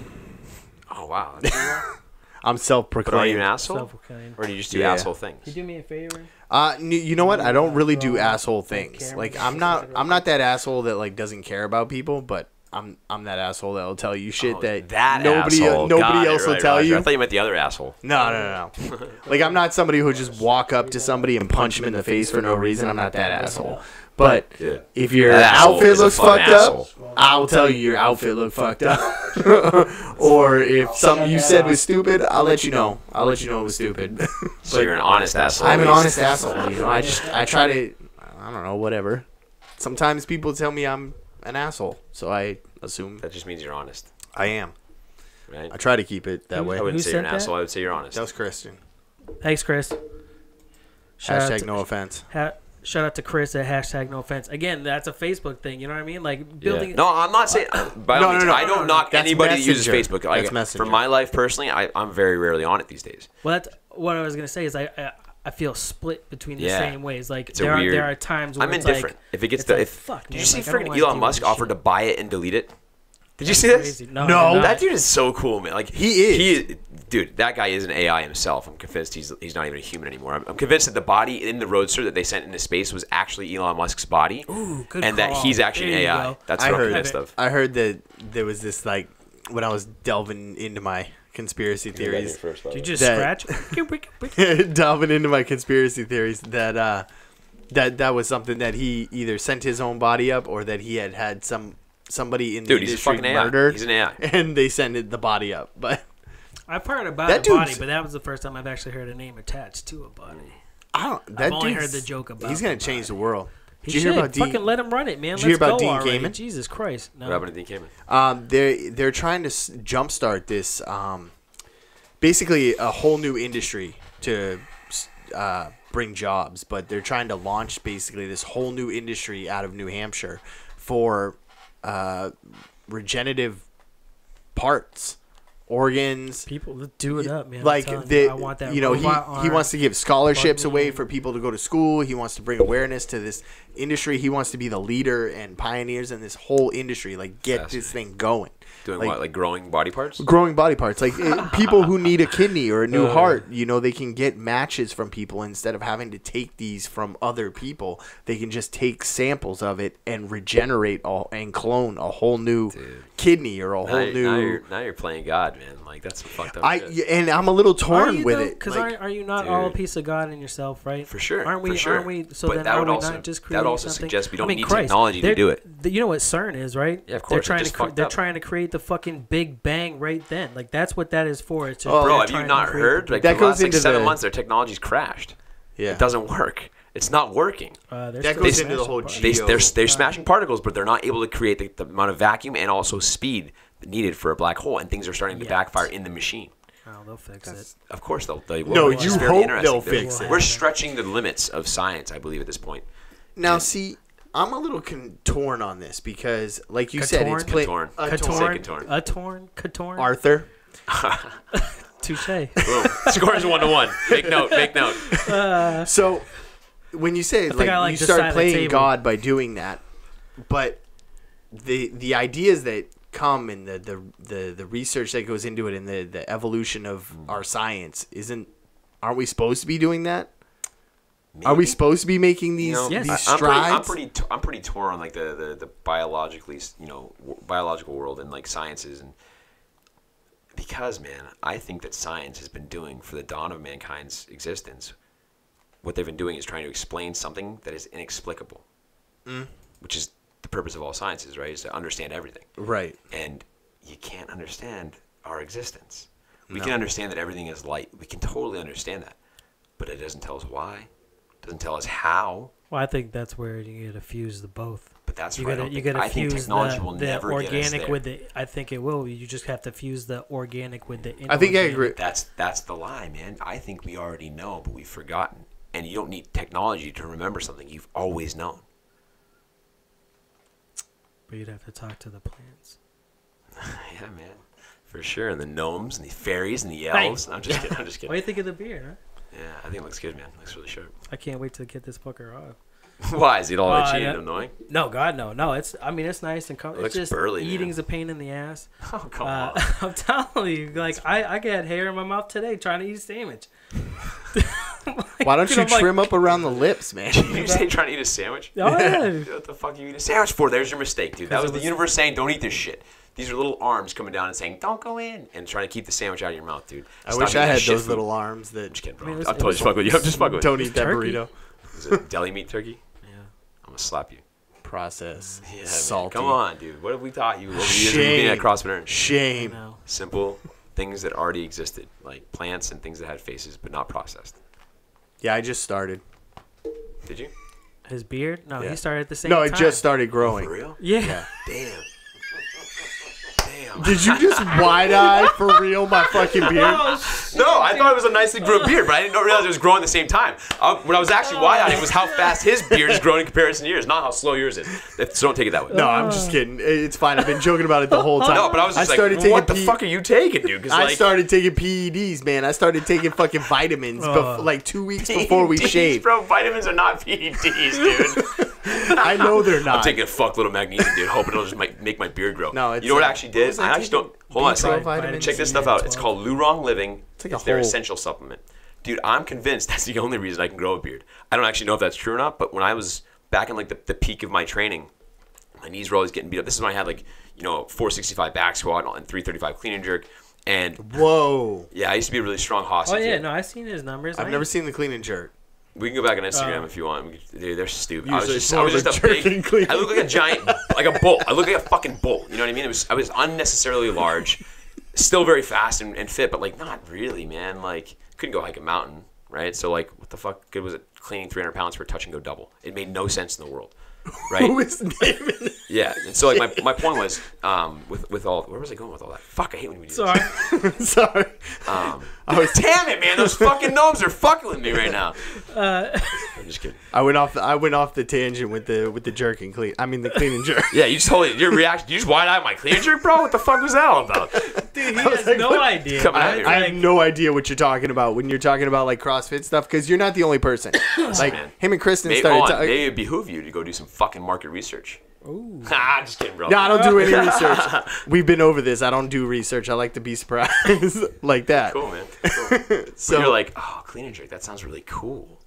S3: Oh wow. *laughs* That's who you are?
S1: I'm
S3: but are you
S1: self-proclaimed.
S3: an asshole,
S2: Self-proclaimed.
S3: or do you just do
S1: Yeah.
S3: asshole things?
S2: Can you do me a favor?
S1: Uh, n- you know what? I don't really do asshole things. Like I'm not. I'm not that asshole that like doesn't care about people, but I'm I'm that asshole that'll tell you shit
S3: Oh,
S1: that,
S3: that
S1: nobody
S3: asshole.
S1: nobody
S3: Got it,
S1: else will
S3: right,
S1: tell
S3: Roger.
S1: you.
S3: I thought you meant the other asshole.
S1: No, no, no, no. *laughs* like I'm not somebody who just walk up to somebody and punch them in the face for no reason. I'm not that asshole. But
S3: Yeah.
S1: if your
S3: That
S1: outfit looks
S3: fucking
S1: fucked
S3: asshole.
S1: up, I'll tell you your outfit looked fucked up. *laughs* or if something you said was stupid, I'll let you know. I'll let you know it was stupid. *laughs*
S3: So you're an honest asshole.
S1: I'm an honest asshole. You know, I just I try to I don't know whatever. Sometimes people tell me I'm an asshole, so I assume
S3: That just means you're honest,
S1: I am.
S3: right?
S1: I try to keep it that way.
S3: I wouldn't
S2: Who
S3: say you're an
S2: said that?
S3: asshole. I would say you're honest.
S1: That was Christian.
S2: Thanks, Chris. Shout out
S1: Hashtag
S2: to-
S1: no offense.
S2: Ha- shout out to Chris at hashtag no offense. Again, that's a Facebook thing. You know what I mean? Like building.
S3: Yeah. No, I'm not saying. Uh, by
S1: No,
S3: all
S1: no, no,
S3: I don't
S1: no,
S3: knock
S1: that's
S3: anybody that uses Facebook. Like,
S1: That's Messenger.
S3: For my life personally, I, I'm very rarely on it these days.
S2: Well, that's what I was gonna say. Is I I, I feel split between the
S3: Yeah.
S2: same ways. Like
S3: It's a
S2: there are
S3: weird-
S2: there are times where
S3: I'm
S2: it's
S3: indifferent.
S2: Like,
S3: if it gets
S2: it's
S3: to,
S2: like,
S3: if
S2: fuck,
S3: did
S2: man,
S3: you see
S2: like,
S3: freaking Elon Musk offered to buy it and delete it? Did you see
S2: Crazy.
S3: this?
S2: No,
S1: No,
S2: I did not.
S3: That dude is so cool, man. Like
S1: He is.
S3: He is, dude. That guy is an AI himself. I'm convinced he's he's not even a human anymore. I'm, I'm convinced that the body in the Roadster that they sent into space was actually Elon Musk's body,
S2: Ooh, good
S3: and that he's actually
S2: There
S3: an
S2: you
S3: AI.
S2: go.
S3: That's
S1: I
S3: what I'm
S1: heard.
S3: convinced of.
S1: I heard that there was this like when I was delving into my conspiracy theories.
S2: Did you just
S1: That-
S2: scratch? *laughs* *laughs*
S1: delving into my conspiracy theories that uh that that was something that he either sent his own body up or that he had had some somebody in the
S3: Dude, he's a
S1: industry
S3: fucking AI.
S1: murdered
S3: He's an AI. *laughs*
S1: and they sent the body up but
S2: I've heard about
S1: That
S2: a body, but that was the first time I've actually heard a name attached to a body.
S1: I don't that
S2: only heard the joke about
S1: he's gonna
S2: the
S1: change
S2: body.
S1: the world
S2: He
S1: did you
S2: should
S1: hear about Dean
S2: fucking let him run it, man.
S1: Did you hear
S2: Let's
S1: about
S2: go
S1: Dean
S2: already.
S1: Kamen?
S2: Jesus Christ! No.
S3: What happened to Dean Kamen?
S1: um they're they're trying to s- jumpstart this um basically a whole new industry to uh, bring jobs, but they're trying to launch basically this whole new industry out of New Hampshire for uh, regenerative parts, organs.
S2: People let's do it up, man. I'm
S1: Like
S2: telling
S1: the,
S2: you, I want that.
S1: you know, he, he wants to give scholarships away for people to go to school. He wants to bring awareness to this industry. He wants to be the leader and pioneers in this whole industry. Like get this thing going.
S3: Doing
S1: Like-
S3: what? Like growing body parts?
S1: growing body parts like eh, *laughs* people who need a kidney or a new heart you know they can get matches from people instead of having to take these from other people they can just take samples of it and regenerate all and clone a whole new kidney or a
S3: Now,
S1: whole
S3: you're, now,
S1: new
S3: you're, now you're playing God, man. Like that's fucked up
S1: i
S3: shit.
S1: and i'm a little torn with
S2: though?
S1: it
S2: Because
S1: like,
S2: are, are you not all a piece of God in yourself, right?
S3: For sure,
S2: Aren't we?
S3: for sure.
S2: Aren't we? So
S3: But
S2: then
S3: that
S2: are
S3: would
S2: we
S3: also-
S2: not just
S3: that also
S2: something?
S3: suggests we don't
S2: mean,
S3: need
S2: Christ,
S3: technology to
S2: they're-
S3: do it.
S2: th- You know what CERN is, right?
S3: Yeah, of
S2: They're
S3: course,
S2: trying
S3: they're
S2: to cre- they're trying to create the fucking Big Bang right then. Like that's what that is for. It's just
S1: Oh,
S3: Bro,
S2: they're
S3: have you not heard? Like
S1: That
S3: for the last
S1: goes
S3: like seven
S1: the-
S3: months, their technology's crashed.
S1: yeah
S3: It doesn't work. It's not working.
S2: Uh, they're
S1: That goes into the
S2: smashing
S1: whole
S2: parts.
S3: They,
S1: Geo-
S3: they're they're smashing particles, but they're not able to create the, the amount of vacuum and also speed needed for a black hole. And things are starting to
S2: Yet.
S3: backfire in the machine.
S2: Oh, they'll fix it.
S3: Of course, they'll. They will.
S1: No,
S3: which is
S1: you
S3: very
S1: hope
S3: interesting.
S1: they'll
S3: They're-
S1: fix
S2: it.
S3: We're stretching the limits of science, I believe, at this point.
S1: now see i'm a little con- torn on this because like you said it's
S2: Katorn?
S1: play-
S3: Katorn.
S1: a
S3: Katorn.
S1: torn-
S3: Say Katorn.
S2: A torn, Katorn,
S1: arthur *laughs*
S2: touche.
S3: Boom. Scores one to one. Make note. Make note.
S1: Uh, so when you say like
S2: I like
S1: you
S2: this
S1: start
S2: side of the
S1: playing
S2: table.
S1: God by doing that, but the the ideas that come and the the the, the research that goes into it and the, the evolution of our science isn't aren't we supposed to be doing that? Are we supposed to be making these
S3: You know,
S2: Yes.
S1: these
S3: I- I'm pretty, I'm pretty, I'm pretty torn on like the, the, the biologically, you know, w- biological world and like sciences and because man, I think that science has been doing for the dawn of mankind's existence. What they've been doing is trying to explain something that is inexplicable,
S1: Mm.
S3: which is the purpose of all sciences, right? Is to understand everything,
S1: right.
S3: and you can't understand our existence. We
S1: No.
S3: can understand that everything is light. We can totally understand that, but it doesn't tell us why. Doesn't tell us how.
S2: Well, I think that's where you gotta fuse the both.
S3: But that's
S2: You
S3: where I
S2: gotta
S3: don't
S2: you
S3: think-
S2: gotta
S3: I think
S2: fuse
S3: technology
S2: the,
S3: will
S2: the
S3: never
S2: organic with the. I think it will. You just have to fuse the organic with the.
S1: I think I agree.
S3: That's that's the lie, man. I think we already know, but we've forgotten. And you don't need technology to remember something you've always known.
S2: But you'd have to talk to the plants. *laughs*
S3: yeah, man, for sure. And the gnomes and the fairies and the elves. I'm just kidding. I'm just *laughs* kidding.
S2: What do
S3: kidding.
S2: you think of the beer? Huh?
S3: Yeah, I think it looks good, man. looks really sharp.
S2: I can't wait to get this fucker off. *laughs*
S3: Why is it all
S2: Uh,
S3: itchy
S2: yeah.
S3: and annoying?
S2: No, God, no, no. It's. I mean, it's nice and com-
S3: It
S2: it's
S3: looks
S2: just
S3: burly, man.
S2: eating's a pain in the ass. *laughs*
S3: Oh come
S2: Uh,
S3: on. *laughs*
S2: I'm telling you, like I, I get hair in my mouth today trying to eat a sandwich.
S1: Why don't
S2: Dude,
S1: you
S2: I'm like-
S1: trim up around the lips, man?
S3: Did you say trying to eat a sandwich?
S2: Oh yeah.
S3: What the fuck are you eating a sandwich for? There's your mistake, dude. That was
S2: it
S3: the universe saying, "Don't eat this shit." These are little arms coming down and saying, "Don't go in," and trying to keep the sandwich out of your mouth, dude.
S1: I
S3: Stop
S1: wish I had those
S3: food.
S1: little arms that
S3: I'm just kidding, bro.
S2: I mean, it was-
S3: I'm totally just fucking with you. I'm just fucking with you.
S1: don't eat that
S2: turkey.
S1: burrito.
S3: Is it deli meat turkey?
S2: yeah.
S3: I'm gonna slap you.
S1: Process.
S3: Yeah, man.
S1: Salty.
S3: Come on, dude. What have we taught you over the years of being
S1: Shame.
S3: at CrossFit Earn?
S1: Shame.
S3: Simple things that already existed, like plants and things that had faces but not processed.
S1: Yeah, I just started.
S3: Did you?
S2: His beard? No,
S1: Yeah.
S2: he started at the same
S1: No,
S2: time.
S1: it just started oh,
S3: For
S1: growing.
S3: real?
S2: Yeah.
S1: Yeah.
S3: Damn. Damn.
S1: Did you just wide eye for real my fucking beard?
S2: Oh
S3: No, I thought it was a nicely grown beard, but I didn't realize it was growing at the same time. Uh, what I was actually wide-eyed it was how fast his beard is growing in comparison to yours, not how slow yours is. So don't take it that way.
S1: No, I'm just kidding. It's fine. I've been joking about it the whole time.
S3: No, but I was just like,
S1: started
S3: what the
S1: P-
S3: fuck are you taking, dude? Because
S1: I
S3: like,
S1: started taking PEDs, man. I started taking fucking vitamins bef-
S2: Oh.
S1: like two weeks before we shaved.
S3: bro. Vitamins are not PEDs, dude. *laughs* *laughs*
S1: I know they're not.
S3: I'm taking a fuckload of magnesium, dude, hoping it'll just make, make my beard grow.
S1: No, it's
S3: you know what I actually did?
S1: I
S3: I actually don't. Hold on a
S1: B12
S3: second.
S1: vitamins?
S3: Check this stuff out. It's called Lurong Living. It's,
S1: like a
S3: their
S1: whole-
S3: essential supplement. Dude, I'm convinced *laughs* that's the only reason I can grow a beard. I don't actually know if that's true or not, but when I was back in like the, the peak of my training, my knees were always getting beat up. This is when I had like, you know, 465 back squat and 335 clean and jerk. And
S1: Whoa.
S3: yeah, I used to be a really strong hoss.
S2: Oh yeah, no, I've seen his numbers.
S1: I've
S2: I
S1: never seen the clean and jerk.
S3: We can go back on Instagram
S2: Uh,
S3: if you want. Dude, they're stupid. I was just, I was just
S1: a
S3: a
S1: jerk and
S3: big.
S1: clean.
S3: I look like a giant, like a bull. I look like a fucking bull. You know what I mean? It was, I was unnecessarily large, still very fast and, and fit, but like not really, man. Like couldn't go hike a mountain, right? So like, what the fuck good was it cleaning 300 pounds for a touch and go double? It made no sense in the world, right?
S1: Who is it?
S3: yeah. And so like my, *laughs* my point was, um, with with all where was I going with all that? Fuck, I hate when we do this.
S2: Sorry. *laughs*
S1: Sorry.
S3: Um,
S1: I was
S3: damn it, man! Those fucking gnomes are fucking with me right now.
S2: Uh,
S3: I'm just kidding.
S1: I went off. The, I went off the tangent with the with the jerk and clean. I mean the clean and jerk.
S3: Yeah, you just totally your reaction. You just wide eyed my clean and jerk, bro. What the fuck was that all about?
S2: dude, he
S1: was
S2: has
S1: like,
S2: no
S1: what-
S2: idea.
S3: Coming at
S2: I-
S3: me,
S1: I
S3: right?
S1: have no idea what you're talking about when you're talking about like CrossFit stuff because you're not the only person. *coughs* like
S3: man.
S1: him and Kristen
S3: Maybe,
S1: started.
S3: hold on,
S1: ta-
S3: maybe it'd behoove you to go do some fucking market research.
S2: Ooh. *laughs*
S3: Ah, just kidding, bro.
S1: no, I don't do any research. *laughs* We've been over this. I don't do research. I like to be surprised *laughs* like that.
S3: Cool, man. Cool.
S1: So
S3: So you're like, oh, clean and jerk. That sounds really cool.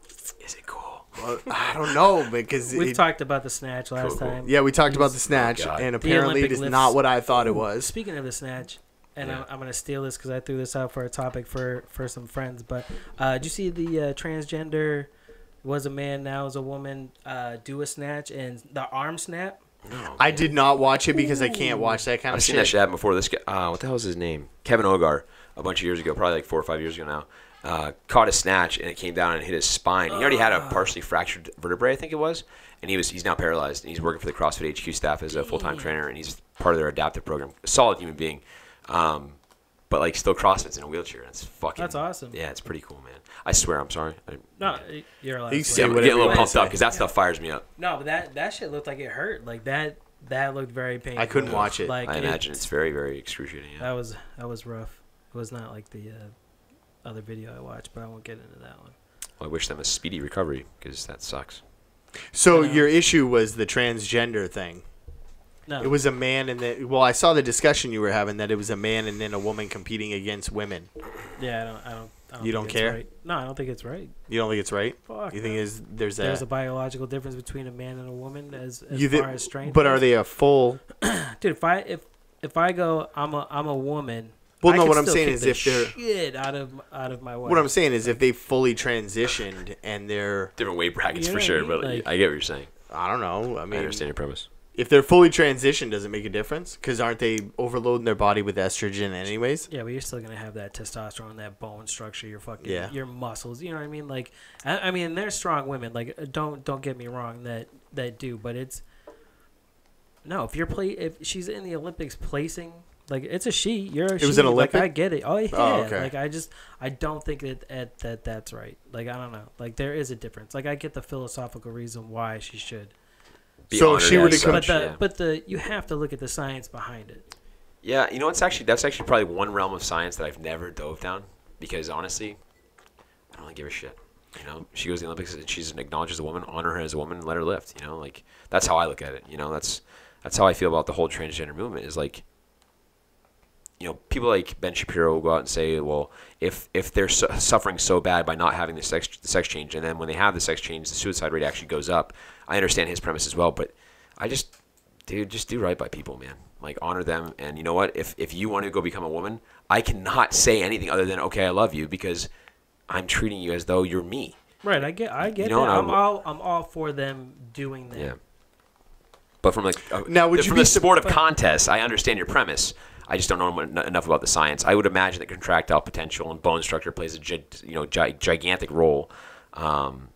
S3: Is it cool?
S1: well, I don't know because
S2: We've
S1: it-
S2: talked about the snatch last
S3: Cool, cool.
S2: time.
S1: yeah, we talked about the snatch,
S3: God.
S1: and apparently it is
S2: lifts.
S1: not what I thought it was.
S2: Speaking of the snatch, and
S3: Yeah.
S2: I'm, I'm gonna steal this because I threw this out for a topic for for some friends. But uh, did you see the uh, transgender was a man now is a woman uh, do a snatch and the arm snap?
S3: No.
S1: I did not watch it because I can't watch that kind of.
S3: I've
S1: of
S3: seen
S1: shit.
S3: that shit happen before. This guy, uh, what the hell is his name? Kevin Ogar, a bunch of years ago, probably like four or five years ago now, uh, caught a snatch and it came down and hit his spine. He already had a partially fractured vertebrae, I think it was, and he was he's now paralyzed. And he's working for the CrossFit HQ staff as a full time trainer, and he's part of their adaptive program. A solid human being, um, but like still CrossFit's in a wheelchair. It's fucking.
S2: That's awesome.
S3: Yeah, it's pretty cool, man. I swear, I'm sorry. I,
S2: No, you're allowed.
S1: You
S2: to
S1: say
S2: say
S3: yeah, I'm getting a little pumped up because that stuff fires me up.
S2: No, but that that shit looked like it hurt. Like that that looked very painful.
S1: I couldn't watch it.
S2: Like
S3: I
S2: it-
S3: imagine it's very, very excruciating. Yeah.
S2: that was that was rough. It was not like the uh, other video I watched, but I won't get into that one.
S3: Well, I wish them a speedy recovery because that sucks.
S1: So
S2: Yeah.
S1: your issue was the transgender thing.
S2: No,
S1: It was a man and then well, I saw the discussion you were having that it was a man and then a woman competing against women.
S2: yeah. I don't. I don't. I don't
S1: You don't care?
S2: Right. No, I don't think it's right.
S1: You don't think it's right?
S2: Fuck.
S1: You think
S2: no.
S1: is there's
S2: there's
S1: a,
S2: a biological difference between a man and a woman as as
S1: you thi-
S2: far as strength.
S1: but are they a full? *clears throat*
S2: dude? If I if if I go, I'm a I'm a woman.
S1: Well,
S2: I
S1: no.
S2: can
S1: What I'm saying is
S2: the
S1: if they're
S2: shit out of out of my wife.
S1: what I'm saying is if they fully transitioned and they're
S3: Different weight brackets
S2: You
S3: for
S2: know
S3: sure,
S2: what I
S3: but
S2: mean? Like-
S3: I get what you're saying.
S1: I don't know. I
S3: I
S1: mean,
S3: understand your premise.
S1: if they're fully transitioned, does it make a difference? Because aren't they overloading their body with estrogen anyways?
S2: Yeah, but you're still gonna have that testosterone, that bone structure, your fucking,
S1: Yeah.
S2: your muscles. You know what I mean? Like, I, I mean, they're strong women. Like, uh, don't don't get me wrong, that that do. But it's no. If you're play, if she's in the Olympics placing, like it's a she. You're a
S1: It was
S2: she.
S1: an
S2: Like, I get it. Oh, oh yeah.
S1: Oh, okay.
S2: Like I just I don't think that, that that that's right. Like I don't know. Like there is a difference. Like I get the philosophical reason why she should.
S3: Be
S1: So she were
S3: as
S1: to come-
S2: But
S3: such,
S2: the
S3: yeah.
S2: but the you have to look at the science behind it.
S3: Yeah, you know, it's actually that's actually probably one realm of science that I've never dove down because honestly, I don't really give a shit. You know, she goes to the Olympics and she's acknowledged as a woman, honor her as a woman, and let her lift. You know, like that's how I look at it. You know, that's that's how I feel about the whole transgender movement. Is like, you know, people like Ben Shapiro will go out and say, well, if if they're su- suffering so bad by not having the sex the sex change, and then when they have the sex change, the suicide rate actually goes up. I understand his premise as well, but I just dude, just do right by people, man. Like honor them, and you know what? If if you want to go become a woman, I cannot say anything other than okay, I love you because I'm treating you as though you're me.
S2: Right, I get, I get
S3: You know,
S2: that. I'm
S3: I'm-
S2: all, I'm all for them doing that.
S3: Yeah. But from like uh,
S1: Now, would you
S3: from
S1: be
S3: the sport of
S2: sup-
S3: contest, I understand your premise. I just don't know enough about the science. I would imagine that contractile potential and bone structure plays a you know gigantic role. Um,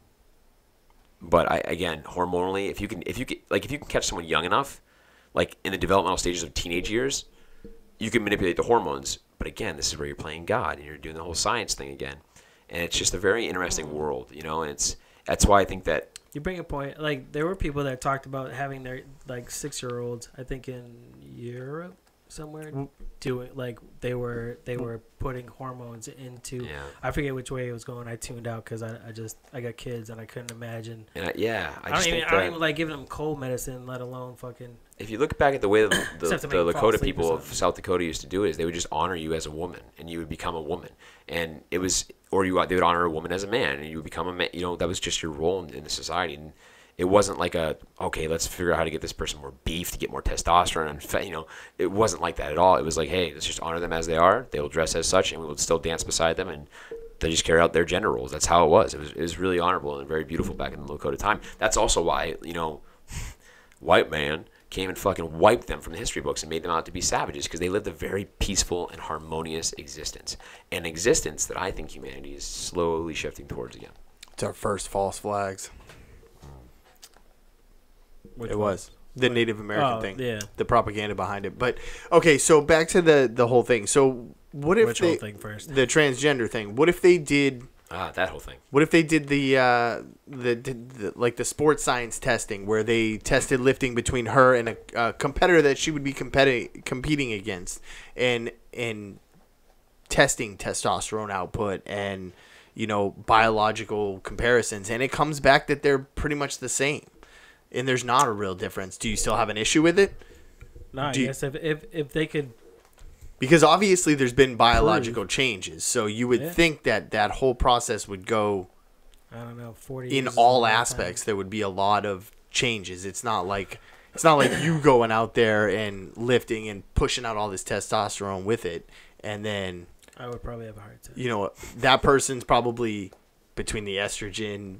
S3: but I again hormonally, if you can if you can like if you can catch someone young enough, like in the developmental stages of teenage years, you can manipulate the hormones. But again, this is where you're playing God and you're doing the whole science thing again, and it's just a very interesting world, you know. And it's that's why I think that
S2: You bring a point. Like there were people that talked about having their like six year olds. I think in Europe somewhere doing like they were they were putting hormones into.
S3: yeah,
S2: I forget which way it was going. I tuned out because I, I just I got kids and I couldn't imagine.
S3: and I, yeah, I
S2: I,
S3: just
S2: don't even I don't even like giving them cold medicine, let alone fucking.
S3: if you look back at the way the, *coughs* the, the
S2: make you fall
S3: Lakota people of. South Dakota used to do it, is they would just honor you as a woman, and you would become a woman, and it was, or you they would honor a woman as a man, and you would become a man. You know, that was just your role in, in the society, and it wasn't like a okay, let's figure out how to get this person more beef to get more testosterone and. You know, it wasn't like that at all. It was like, hey, let's just honor them as they are. They will dress as such, and we will still dance beside them, and they just carry out their gender roles. That's how it was. It was, it was really honorable and very beautiful back in the Lakota time. That's also why you know *laughs* white man came and fucking wiped them from the history books and made them out to be savages because they lived a very peaceful and harmonious existence. An existence that I think humanity is slowly shifting towards again.
S1: It's our first false flags.
S2: Which
S1: it
S2: one?
S1: was the Native American
S2: Oh,
S1: thing.
S2: yeah.
S1: The propaganda behind it. But okay, so back to the the whole thing. So what if
S2: Which
S1: they
S2: whole thing first?
S1: the transgender thing? What if they did?
S3: Ah, that whole thing.
S1: What if they did the, uh, the, the, the like the sports science testing where they tested lifting between her and a, a competitor that she would be competi- competing against, and and testing testosterone output and you know biological comparisons, and it comes back that they're pretty much the same, and there's not a real difference. Do you still have an issue with it?
S2: No, I
S1: do you-
S2: if, if if they could
S1: Because obviously there's been biological changes, so you would
S2: Yeah.
S1: think that that whole process would go
S2: I don't know, forty
S1: in all
S2: a long time.
S1: aspects there would be a lot of changes it's not like it's not like you going out there and lifting and pushing out all this testosterone with it and then
S2: I would probably have a heart attack.
S1: you know that person's probably between the estrogen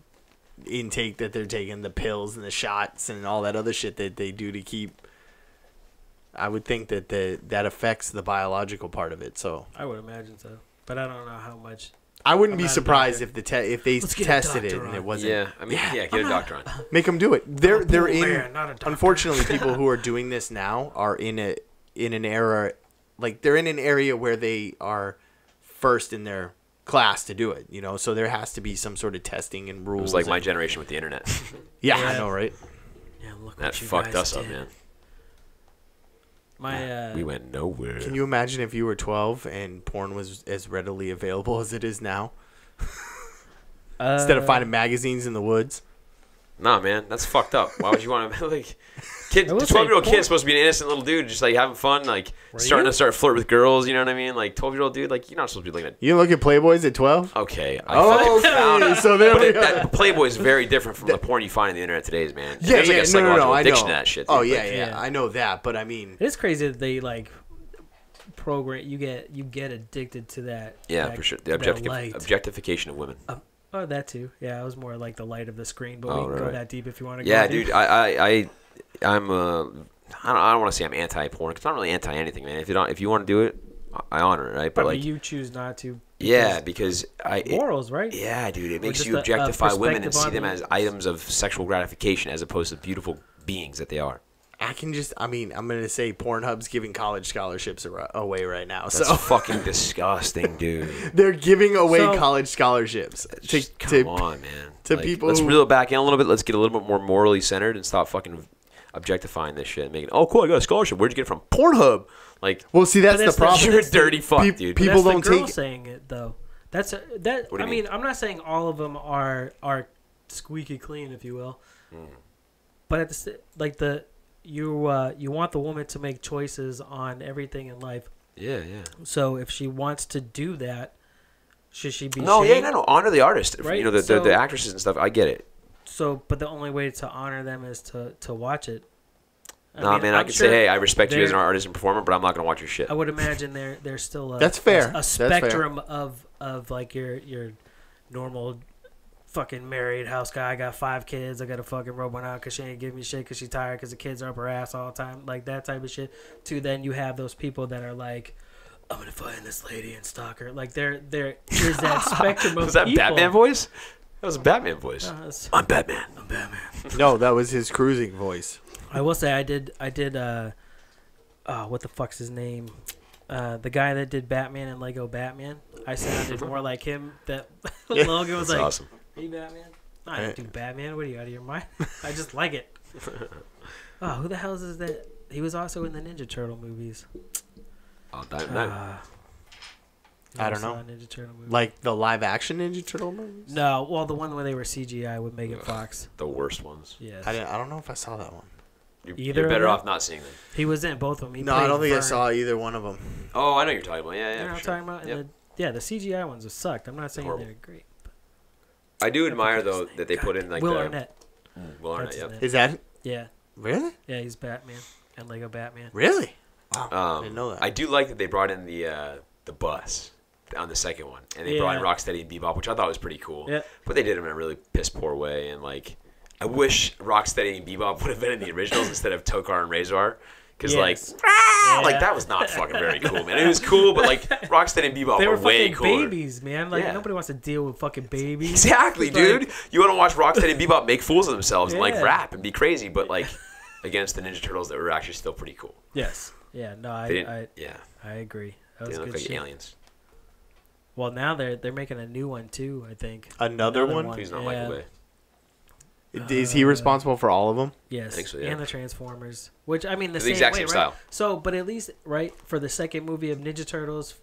S1: intake that they're taking the pills and the shots and all that other shit that they do to keep i would think that the, that affects the biological part of it so.
S2: I would imagine so, but I don't know how much.
S1: i wouldn't
S2: I'm
S1: be surprised if the te- if they
S2: Let's get a
S1: tested it
S2: doctor
S1: and it wasn't
S3: Yeah, I mean, yeah, get a doctor on. *laughs*
S1: make them do it. They're they're in
S2: man, not a
S1: unfortunately *laughs* people who are doing this now are in a in an era like they're in an area where they are first in their class to do it you know so there has to be some sort of testing and rules.
S3: It
S1: rules
S3: was like my generation with the internet. *laughs*
S1: yeah, i know right
S2: Yeah, look
S3: That
S2: what you
S3: fucked
S2: guys
S3: us up, man.
S2: My uh,
S3: We went nowhere.
S1: can you imagine if you were 12 and porn was as readily available as it is now *laughs* instead of
S2: uh,
S1: finding magazines in the woods
S3: Nah, man, that's fucked up. Why would you want to *laughs* like? Kid,
S2: I will
S3: the
S2: say
S3: twelve-year-old kid supposed to be an innocent little dude, just like having fun, like
S2: Were
S3: starting
S2: you?
S3: to start flirt with girls. You know what I mean? Like twelve-year-old dude, like you're not supposed to be looking at.
S1: you look at playboys at 12
S3: Okay, I
S1: oh
S3: fucking found
S1: okay.
S3: it.
S1: so there
S3: But
S1: we
S3: it,
S1: go
S3: that Playboy is very different from the porn you find on the internet today's, man.
S1: yeah,
S3: There's like a
S1: no, no,
S3: psychological
S1: no, I know.
S3: to that shit.
S1: oh yeah,
S3: Like,
S1: yeah,
S2: yeah.
S1: I know that, but I mean,
S2: It's crazy that they like program you get you get addicted to that.
S3: yeah,
S2: that-
S3: for sure. The objectif- objectification of women.
S2: Oh, that too. Yeah, it was more like the light of the screen, but
S3: Oh,
S2: we can
S3: right,
S2: go
S3: right.
S2: that deep if you want to.
S3: Yeah,
S2: go
S3: dude, I, I, I, I'm, uh, I don't, I don't want to say I'm anti-porn. 'cause I'm not really anti anything, man. If you don't, if you want to do it, I- honor it, right? But
S2: But
S3: like,
S2: you choose not to.
S3: yeah, because I, it-
S2: Morals, right?
S3: Yeah, dude, it makes you
S2: a- a
S3: objectify women and see them as items of sexual gratification as opposed to beautiful beings that they are.
S1: I can just, I mean, I'm going to say Pornhub's giving college scholarships away right now.
S3: That's
S1: So
S3: fucking *laughs* disgusting, dude.
S1: they're giving away
S2: So-
S1: college scholarships to,
S3: Just come
S1: to
S3: on, man.
S1: to
S3: Like,
S1: people
S3: Let's reel it back in a little bit. Let's get a little bit more morally centered and stop fucking objectifying this shit and making. Oh, cool! I got a scholarship. Where'd you get it from? Pornhub. Like,
S1: Well, see, that's,
S2: that's
S1: the
S2: the-
S1: problem.
S3: you're a dirty fuck,
S1: Pe-
S3: dude.
S1: People
S2: that's
S1: don't
S2: the girl
S1: take.
S2: saying it though. That's a, that.
S3: What do
S2: I mean,
S3: mean?
S2: I'm not saying all of them are are squeaky clean, if you will.
S3: Hmm.
S2: But at the like the you uh, you want the woman to make choices on everything in life.
S3: yeah, yeah.
S2: So if she wants to do that, should she be?
S3: No, yeah, no, no. Honor the artist.
S2: Right,
S3: You know, the, the,
S2: so-
S3: the actresses and stuff. I get it.
S2: So, but the only way to honor them is to to watch it. I
S3: nah,
S2: mean,
S3: man, I
S2: I'm
S3: can
S2: sure
S3: say, hey, I respect you as an artist and performer, but I'm not gonna watch your shit.
S2: I would imagine there there's still a
S1: That's fair.
S2: a,
S1: That's fair.
S2: spectrum of of like your your normal fucking married house guy. I got five kids. I got a fucking robot one out because she ain't giving me shit because she tired because the kids are up her ass all the time. Like that type of shit. To then you have those people that are like. I'm gonna find this lady and stalk her. Like there, there is that *laughs* spectrum of
S3: Was that
S2: people.
S3: Batman voice? That was a Batman voice.
S2: Uh, it's-
S3: I'm Batman.
S2: I'm Batman. *laughs*
S1: No, that was his cruising voice.
S2: I will say I did I did uh uh what the fuck's his name? uh, the guy that did Batman and Lego Batman. I sounded *laughs* more like him. That Logan was
S3: That's
S2: like,
S3: awesome.
S2: "Hey, Batman." I don't do Batman. What are you out of your mind? *laughs* I just like it. Oh, *laughs* who the hell is that? He was also in the Ninja Turtle movies.
S3: Oh, Diamond Knight.
S2: Uh,
S1: I don't
S2: saw
S1: know.
S2: a Ninja Turtle movie.
S1: Like the live action Ninja Turtle movies.
S2: no, well, the one where they were CGI with Megan
S3: Ugh.
S2: Fox.
S3: the worst ones.
S2: Yes,
S1: I didn't. I don't know if I saw that one.
S3: You're,
S2: Either
S3: you're better
S2: them?
S3: off not seeing them.
S2: he was in both of them. He
S1: no, I don't think I saw either one of them.
S3: Oh, I know what you're talking about. Yeah,
S2: You
S3: yeah.
S2: know what I'm
S3: sure.
S2: talking about?
S3: Yep.
S2: The, yeah, the CGI ones have sucked. I'm not saying
S3: Horrible.
S2: they're great.
S3: I do
S2: I
S3: admire though that they
S2: God
S3: put in like
S2: Will
S3: the
S2: Arnett.
S3: Mm, Will Arnett.
S2: That's his
S3: Yep.
S2: name.
S1: Is that
S2: Yeah,
S1: really?
S2: yeah, he's Batman and Lego Batman.
S1: Really? Wow. I
S3: Um,
S1: didn't know that.
S3: I do like that they brought in the uh, the bus on the second one, and they brought in
S2: Yeah.
S3: Rocksteady and Bebop, which I thought was pretty cool.
S2: Yeah.
S3: But they did them in a really piss poor way, and like, I wish Rocksteady and Bebop would have been in the originals instead of Tokka and Rahzar, because
S2: Yes.
S3: like, ah, like that was not fucking very cool, man. It was cool, but like *laughs* Rocksteady and Bebop
S2: They
S3: were,
S2: were
S3: way
S2: fucking
S3: cooler.
S2: babies, man. Like
S3: Yeah.
S2: nobody wants to deal with fucking babies.
S3: Exactly,
S2: like-
S3: dude. you want to watch Rocksteady and Bebop make fools of themselves and like rap and be crazy, but like against the Ninja Turtles that were actually still pretty cool.
S2: Yes. Yeah. No, I I,
S3: yeah,
S2: I agree. That
S3: they
S2: was
S3: look
S2: good
S3: like
S2: shit.
S3: aliens.
S2: Well, now they're they're making a new one too. I think.
S1: Another, one?
S3: Please not
S2: yeah.
S3: Michael Bay.
S1: Is he responsible for all of them?
S2: Yes,
S3: think so, yeah.
S2: and the Transformers, which I mean the,
S3: The
S2: same
S3: exact
S2: way,
S3: same
S2: right?
S3: style.
S2: So, but at least right for the second movie of Ninja Turtles,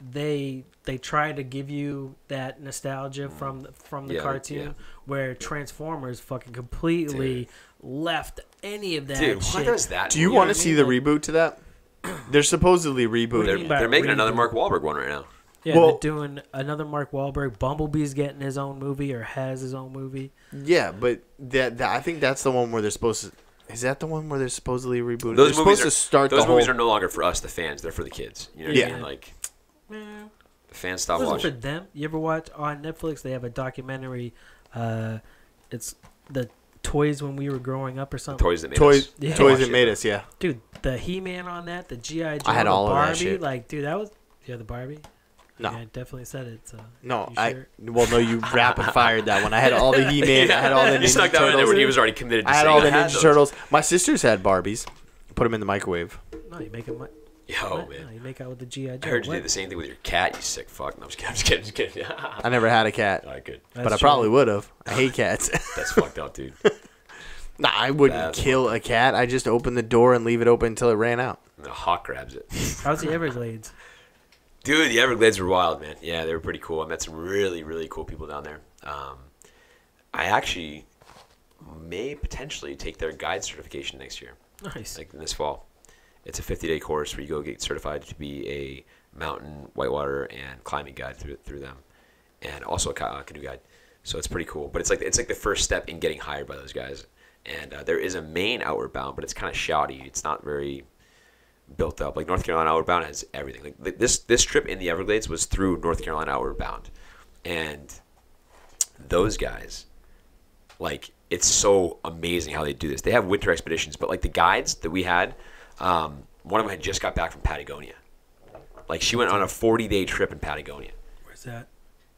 S2: they they try to give you that nostalgia from from the
S3: Mm. Yeah,
S2: cartoon,
S3: yeah.
S2: where Transformers fucking completely left any of that
S3: Dude,
S2: shit.
S3: what does that?
S1: Do you
S3: movie-
S1: want to see
S2: mean?
S1: the reboot to that? *clears throat* They're supposedly
S2: What do you
S3: They're,
S1: rebooting.
S3: they're making another? Mark Wahlberg one right now.
S2: Yeah,
S1: Well-
S2: they're doing another Mark Wahlberg. Bumblebee's getting his own movie or has his own movie.
S1: Yeah, but that, that I think that's the one where they're supposed to. Is that the one where they're supposedly rebooting?
S3: Those
S1: they're
S3: movies
S1: supposed
S3: are
S1: to start
S3: those
S1: the whole.
S3: movies are no longer for us, the fans. They're for the kids. You know what I mean? Like
S2: Man,
S3: the fans stop
S2: wasn't for
S3: watching.
S2: them. You ever watch on Netflix? They have a documentary. Uh, it's the toys when we were growing up or something.
S3: Toys that made
S1: toys.
S3: us.
S2: Yeah.
S1: Toys that
S3: it.
S1: made us. Yeah.
S2: Dude, the He-Man on that, the GI Joe,
S1: I had
S2: the
S1: all of that shit.
S2: like, dude, that was yeah, the Barbie.
S1: No.
S2: yeah, I definitely said it. So.
S1: Uh, no,
S2: You
S1: I.
S2: sure? *laughs*
S1: Well, no, you *laughs* rapid fired that one. I had all the *laughs* He Man. I had all the
S3: You
S1: Ninja
S3: snuck that one in there
S1: Turtles.
S3: when he was already committed. To
S1: I had all the
S3: had
S1: Ninja
S3: those.
S1: Turtles. My sisters had Barbies. Put them in the microwave.
S2: No, you make them. mu-
S3: Yo,
S2: what?
S3: man.
S2: No, you make out with the GI Joe.
S3: I heard you
S2: What?
S3: did the same thing with your cat. You sick fuck. No, I'm just kidding. I'm just kidding. I'm just kidding.
S1: I never had a cat,
S3: All right, good.
S1: but
S2: That's
S1: I
S2: true.
S1: probably would have. I hate cats.
S3: That's fucked up, dude.
S1: nah, I wouldn't
S3: That's
S1: kill a cat. I just open the door and leave it open until it ran out.
S3: And the hawk grabs it.
S2: How's the Everglades?
S3: Dude, the Everglades were wild, man. Yeah, they were pretty cool. I met some really, really cool people down there. Um, I actually may potentially take their guide certification next year,
S2: Nice.
S3: like in this fall. It's a 50 day course where you go get certified to be a mountain, whitewater, and climbing guide through through them, and also a uh, canoe guide. So it's pretty cool. But it's like it's like the first step in getting hired by those guys. And uh, there is a main outward bound, but it's kind of shoddy. It's not very built up. Like North Carolina Outward Bound has everything. Like th- this this trip in the Everglades was through North Carolina Outward Bound, and those guys, like it's so amazing how they do this. They have winter expeditions, but like the guides that we had, um, one of them had just got back from Patagonia. Like she went on a 40 day trip in Patagonia.
S2: Where's that?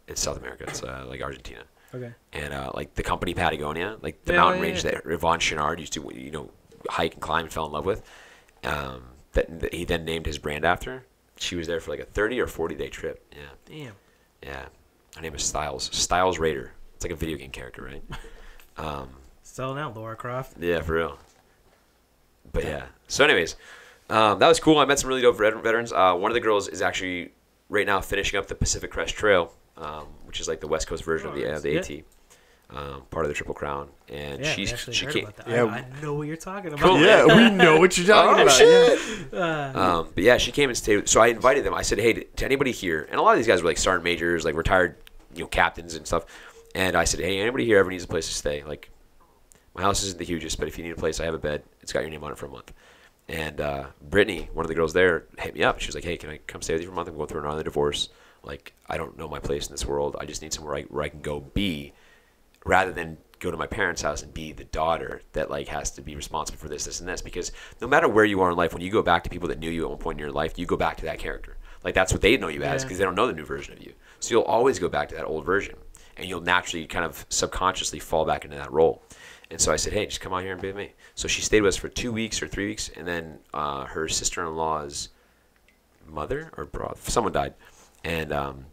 S3: It's South America. It's uh, like Argentina
S2: Okay.
S3: and uh, like the company Patagonia, like the
S2: Yeah,
S3: mountain
S2: yeah,
S3: range
S2: yeah.
S3: that Yvon Chouinard used to, you know, hike and climb and fell in love with. Um, that, that he then named his brand after. She was there for like a 30 or 40 day trip. Yeah,
S2: Damn.
S3: yeah. Her name is Styles. Styles Raider. It's like a video game character, right? Um,
S2: Selling out Lara Croft.
S3: yeah, for real. But yeah. So, anyways, um, that was cool. I met some really dope veterans. Uh, one of the girls is actually right now finishing up the Pacific Crest Trail, um, which is like the West Coast version of the, uh, the
S2: Yeah.
S3: AT, um, part of the Triple Crown. And
S2: Yeah,
S3: she's
S2: actually
S3: she
S2: heard
S3: came.
S2: about that.
S1: Yeah.
S2: I, I know what you're talking about.
S3: Cool.
S1: Yeah, we know what you're talking
S3: Oh,
S1: about.
S3: shit.
S2: Uh,
S3: Um, but yeah, she came and stayed. So I invited them. I said, "Hey, to, to anybody here?" And a lot of these guys were like sergeant majors, like retired, you know, captains and stuff. And I said, "Hey, anybody here ever needs a place to stay? Like, my house isn't the hugest, but if you need a place, I have a bed. It's got your name on it for a month." And uh, Brittany, one of the girls there, hit me up. She was like, "Hey, can I come stay with you for a month? I'm going through another divorce. Like, I don't know my place in this world. I just need somewhere I, where I can go be, rather than go to my parents' house and be the daughter that like has to be responsible for this, this, and this. Because no matter where you are in life, when you go back to people that knew you at one point in your life, you go back to that character. Like that's what they know you as because they don't know the new version of you. So you'll always go back to that old version, and you'll naturally kind of subconsciously fall back into that role. And so I said, hey, just come out here and be with me. So she stayed with us for two weeks or three weeks, and then uh, her sister-in-law's mother or bro- someone died, and um,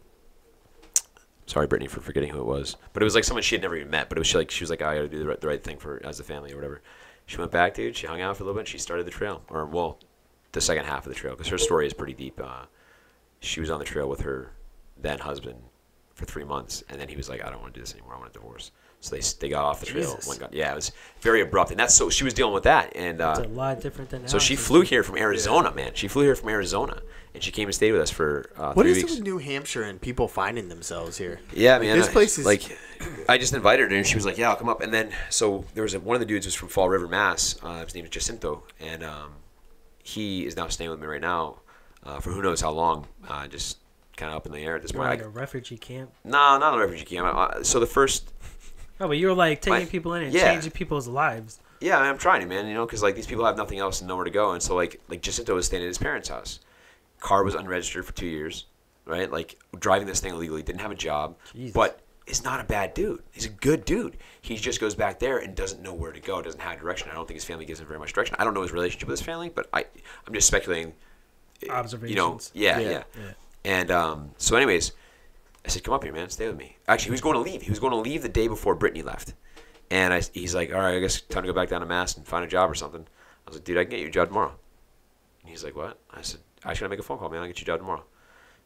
S3: sorry, Brittany, for forgetting who it was, but it was like someone she had never even met. But it was she like she was like, I got to do the right, the right thing for as a family or whatever. She went back, dude. She hung out for a little bit. She started the trail, or well, the second half of the trail, because her story is pretty deep. Uh, she was on the trail with her then husband for three months, and then he was like, I don't want to do this anymore. I want a divorce. So they they got off the trail.
S1: Jesus.
S3: Got, yeah, it was very abrupt, and that's so she was dealing with that, and uh,
S2: It's a lot different than
S3: so she flew here from Arizona, man. She flew here from Arizona, and she came and stayed with us for uh,
S1: What
S3: three
S1: is
S3: weeks.
S1: New Hampshire and people finding themselves here?
S3: Yeah, man.
S1: this
S3: I-
S1: place is-
S3: like. I just invited her, and she was like, "Yeah, I'll come up." And then, so there was a, one of the dudes was from Fall River, Mass. Uh, his name is Jacinto, and um, he is now staying with me right now uh, for who knows how long. Uh, just kind of up in the air at this
S2: You're
S3: point.
S2: like a refugee camp.
S3: no, not a refugee camp. Uh, so the first,
S2: No, but you're like taking
S3: My-
S2: people in and
S3: yeah.
S2: changing people's lives.
S3: yeah, I'm trying to, man. You know, because like these people have nothing else and nowhere to go, and so like like Jacinto was staying at his parents' house. Car was unregistered for two years, right? Like driving this thing illegally, didn't have a job,
S2: Jesus.
S3: but is not a bad dude. He's a good dude. He just goes back there and doesn't know where to go, doesn't have direction. I don't think his family gives him very much direction. I don't know his relationship with his family, but I I'm just speculating. Observations. You know, yeah,
S1: Yeah.
S3: yeah.
S2: Yeah.
S3: And um, so, anyways, I said, "Come up here, man. Stay with me." Actually, he was going to leave. He was going to leave the day before Brittany left, and I, he's like, "All right, I guess time to go back down to Mass and find a job or something." I was like, "Dude, I can get you a job tomorrow." And he's like, "What?" I said, "I just gotta make a phone call, man. I'll get you a job tomorrow."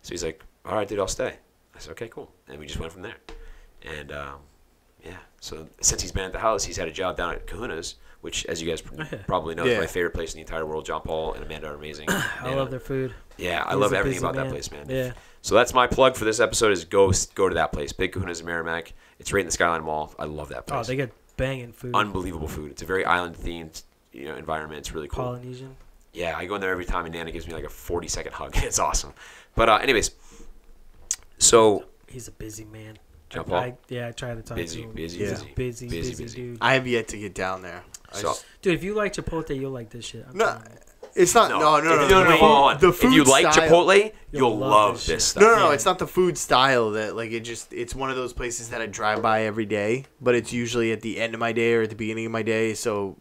S3: So he's like, "All right, dude, I'll stay." I said, "Okay, cool." And we just went from there. And um, yeah, so since he's been at the house, he's had a job down at Kahuna's, which, as you guys probably know,
S1: Yeah.
S3: is my favorite place in the entire world. John Paul and Amanda are amazing.
S2: I
S3: And,
S2: love their food.
S3: Yeah, I
S2: He's
S3: love
S2: a
S3: everything
S2: busy
S3: about that
S2: man.
S3: place, man.
S2: Yeah.
S3: So that's my plug for this episode: is go go to that place, Big Kahuna's in Merrimack. It's right in the Skyline Mall. I love that place.
S2: Oh, they get banging food.
S3: Unbelievable food. It's a very island themed, you know, environment. It's really cool.
S2: Polynesian.
S3: Yeah, I go in there every time, and Nana gives me like a forty second hug. *laughs* It's awesome. But uh, anyways, so
S2: He's a busy man.
S3: John
S2: I-
S3: Paul?
S2: I, yeah, I try to talk
S3: busy,
S2: to him.
S3: busy,
S1: Yeah.
S3: busy,
S2: busy, busy,
S3: busy, busy.
S2: dude.
S1: I have yet to get down there.
S3: So-
S1: just-
S2: Dude, if you like Chipotle, you'll like this shit. I'm
S1: no,
S2: telling you.
S1: It's not. No, no, no.
S3: If-
S1: no,
S3: no, no,
S1: the
S3: hold on, hold on.
S1: food-
S3: if you like
S1: style-
S3: Chipotle,
S2: You'll
S3: you'll
S2: love
S3: love,
S2: this
S3: this stuff.
S1: No, no, no.
S2: Yeah.
S1: It's not the food style that like it just. It's one of those places that I drive by every day, but it's usually at the end of my day or at the beginning of my day. So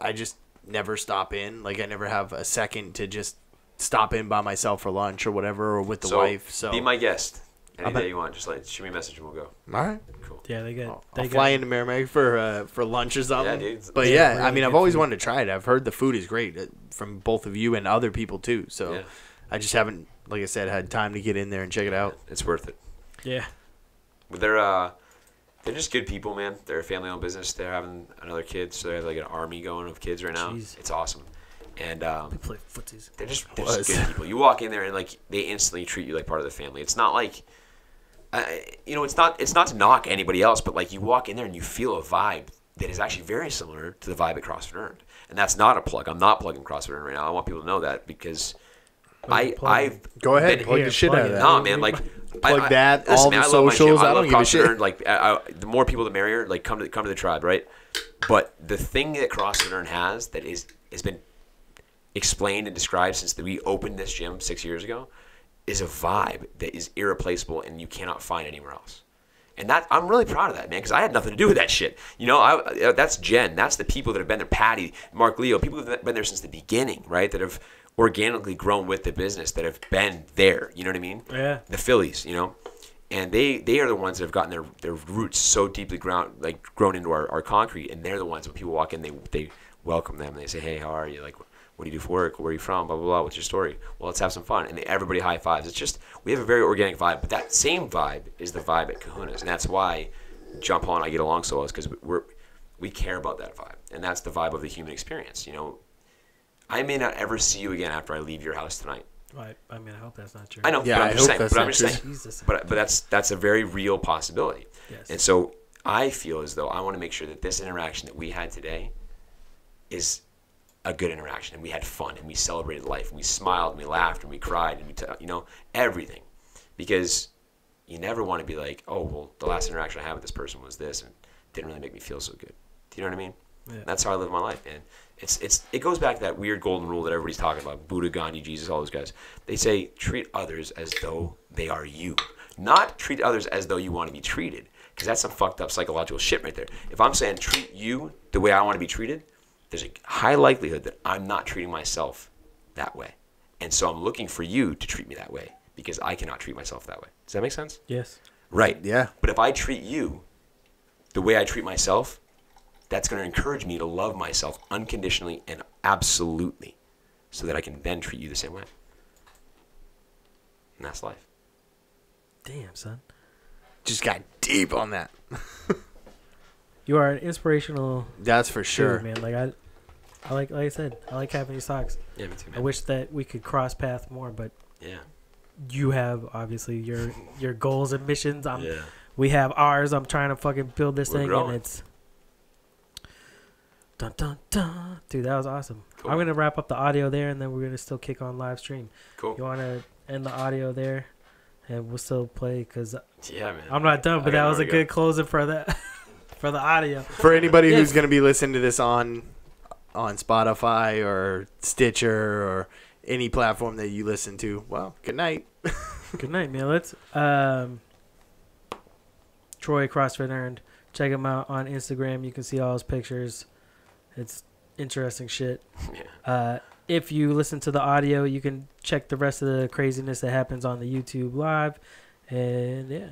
S1: I just never stop in. Like I never have a second to just stop in by myself for lunch or whatever, or with the
S3: so
S1: wife. So
S3: be my guest any
S1: I'll bet-
S3: day you want. Just like shoot me a message and we'll go.
S1: all right.
S3: Cool.
S2: Yeah, they get.
S1: I'll,
S2: they
S1: I'll
S2: get,
S1: fly into Merrimack for uh, for lunch or something.
S3: Yeah, dude.
S1: But
S2: Yeah,
S1: yeah, I mean, I've always
S2: food.
S1: wanted to try it. I've heard the food is great uh, from both of you and other people too. So
S3: Yeah,
S1: I just haven't, like I said, had time to get in there and check it out.
S3: it's worth it.
S2: Yeah.
S3: But they're uh, they're just good people, man. They're a family-owned business. They're having another kid, so they have like an army going of kids right now.
S2: Jeez.
S3: It's awesome, and um,
S2: We play footsies.
S3: they're just they're just good people. You walk in there and like they instantly treat you like part of the family. It's not like, uh, you know, it's not it's not to knock anybody else, but like you walk in there and you feel a vibe that is actually very similar to the vibe at CrossFit Earned, and that's not a plug. I'm not plugging CrossFit Earned right now. I want people to know that because I I've.
S1: Go ahead,
S3: been-
S1: plug the shit out of
S2: it.
S1: that.
S3: Nah, man, like
S1: Plug that, all the
S3: I love my gym.
S1: socials,
S3: I,
S1: I
S3: love
S1: don't give a
S3: CrossFit
S1: shit.
S3: Earned, Like, I, I, the more people, the merrier. Like, come to come to the tribe, right? But the thing that CrossFit Earned has that is has been explained and described since that we opened this gym six years ago is a vibe that is irreplaceable and you cannot find anywhere else. And that I'm really proud of that, man, because I had nothing to do with that shit. You know, I, uh, that's Jen. That's the people that have been there. Patty, Mark Leo, people that have been there since the beginning, right? That have organically grown with the business, that have been there. You know what I mean?
S2: Yeah.
S3: the Phillies, you know, and they they are the ones that have gotten their, their roots so deeply ground like grown into our, our concrete, and they're the ones when people walk in, they they welcome them, they say, hey, how are you? Like, what do you do for work? Where are you from? Blah blah blah. What's your story? Well, let's have some fun, and everybody high fives. It's just we have a very organic vibe, but that same vibe is the vibe at Kahuna's, and that's why John Paul and I get along so well, is because we're we care about that vibe, and that's the vibe of the human experience. You know, I may not ever see you again after I leave your house tonight.
S2: Right. I mean, I hope that's not true.
S3: I know,
S1: Yeah,
S3: but I'm
S1: I
S3: just
S1: hope
S3: saying.
S1: that's
S3: But I'm
S1: not
S3: just
S1: true.
S3: saying.
S2: Jesus.
S3: But but that's that's a very real possibility.
S2: Yes.
S3: And so I feel as though I want to make sure that this interaction that we had today is a good interaction, and we had fun, and we celebrated life, and we smiled, and we laughed, and we cried, and we, t- you know, everything, because you never want to be like, oh well, the last interaction I had with this person was this, and it didn't really make me feel so good. Do you know what I mean?
S2: Yeah.
S3: That's how I live my life, man. It's it's it goes back to that weird golden rule that everybody's talking about. Buddha, Gandhi, Jesus, all those guys. They say treat others as though they are you, not treat others as though you want to be treated. Because that's some fucked up psychological shit right there. If I'm saying treat you the way I want to be treated, there's a high likelihood that I'm not treating myself that way. And so I'm looking for you to treat me that way because I cannot treat myself that way. Does that make sense?
S2: Yes.
S3: Right.
S1: Yeah.
S3: But if I treat you the way I treat myself, that's going to encourage me to love myself unconditionally and absolutely so that I can then treat you the same way. And that's life.
S2: Damn, son.
S1: Just got deep on that. *laughs*
S2: You are an inspirational
S1: That's for sure.
S2: dude, man. Like I, I like like I said, I like having these talks.
S3: Yeah, me too,
S2: I wish that we could cross path more, but
S3: Yeah.
S2: you have obviously your *laughs* your goals and missions. I'm
S3: Yeah.
S2: we have ours. I'm trying to fucking build this
S3: We're
S2: thing,
S3: growing.
S2: and it's dun dun dun. Dude, that was awesome.
S3: Cool.
S2: I'm gonna wrap up the audio there, and then we're gonna still kick on live stream.
S3: Cool.
S2: You wanna end the audio there, and we'll still play because
S3: Yeah, man.
S2: I'm not done. But that was a
S3: go.
S2: good closing for that *laughs* for the audio.
S1: For anybody who's going to be listening to this on on Spotify or Stitcher or any platform that you listen to, well, good night. *laughs*
S2: Good night, man. Let's um, Troy CrossFit Earned. Check him out on Instagram. You can see all his pictures. It's interesting shit.
S3: Yeah.
S2: Uh, if you listen to the audio, you can check the rest of the craziness that happens on the YouTube live. And yeah,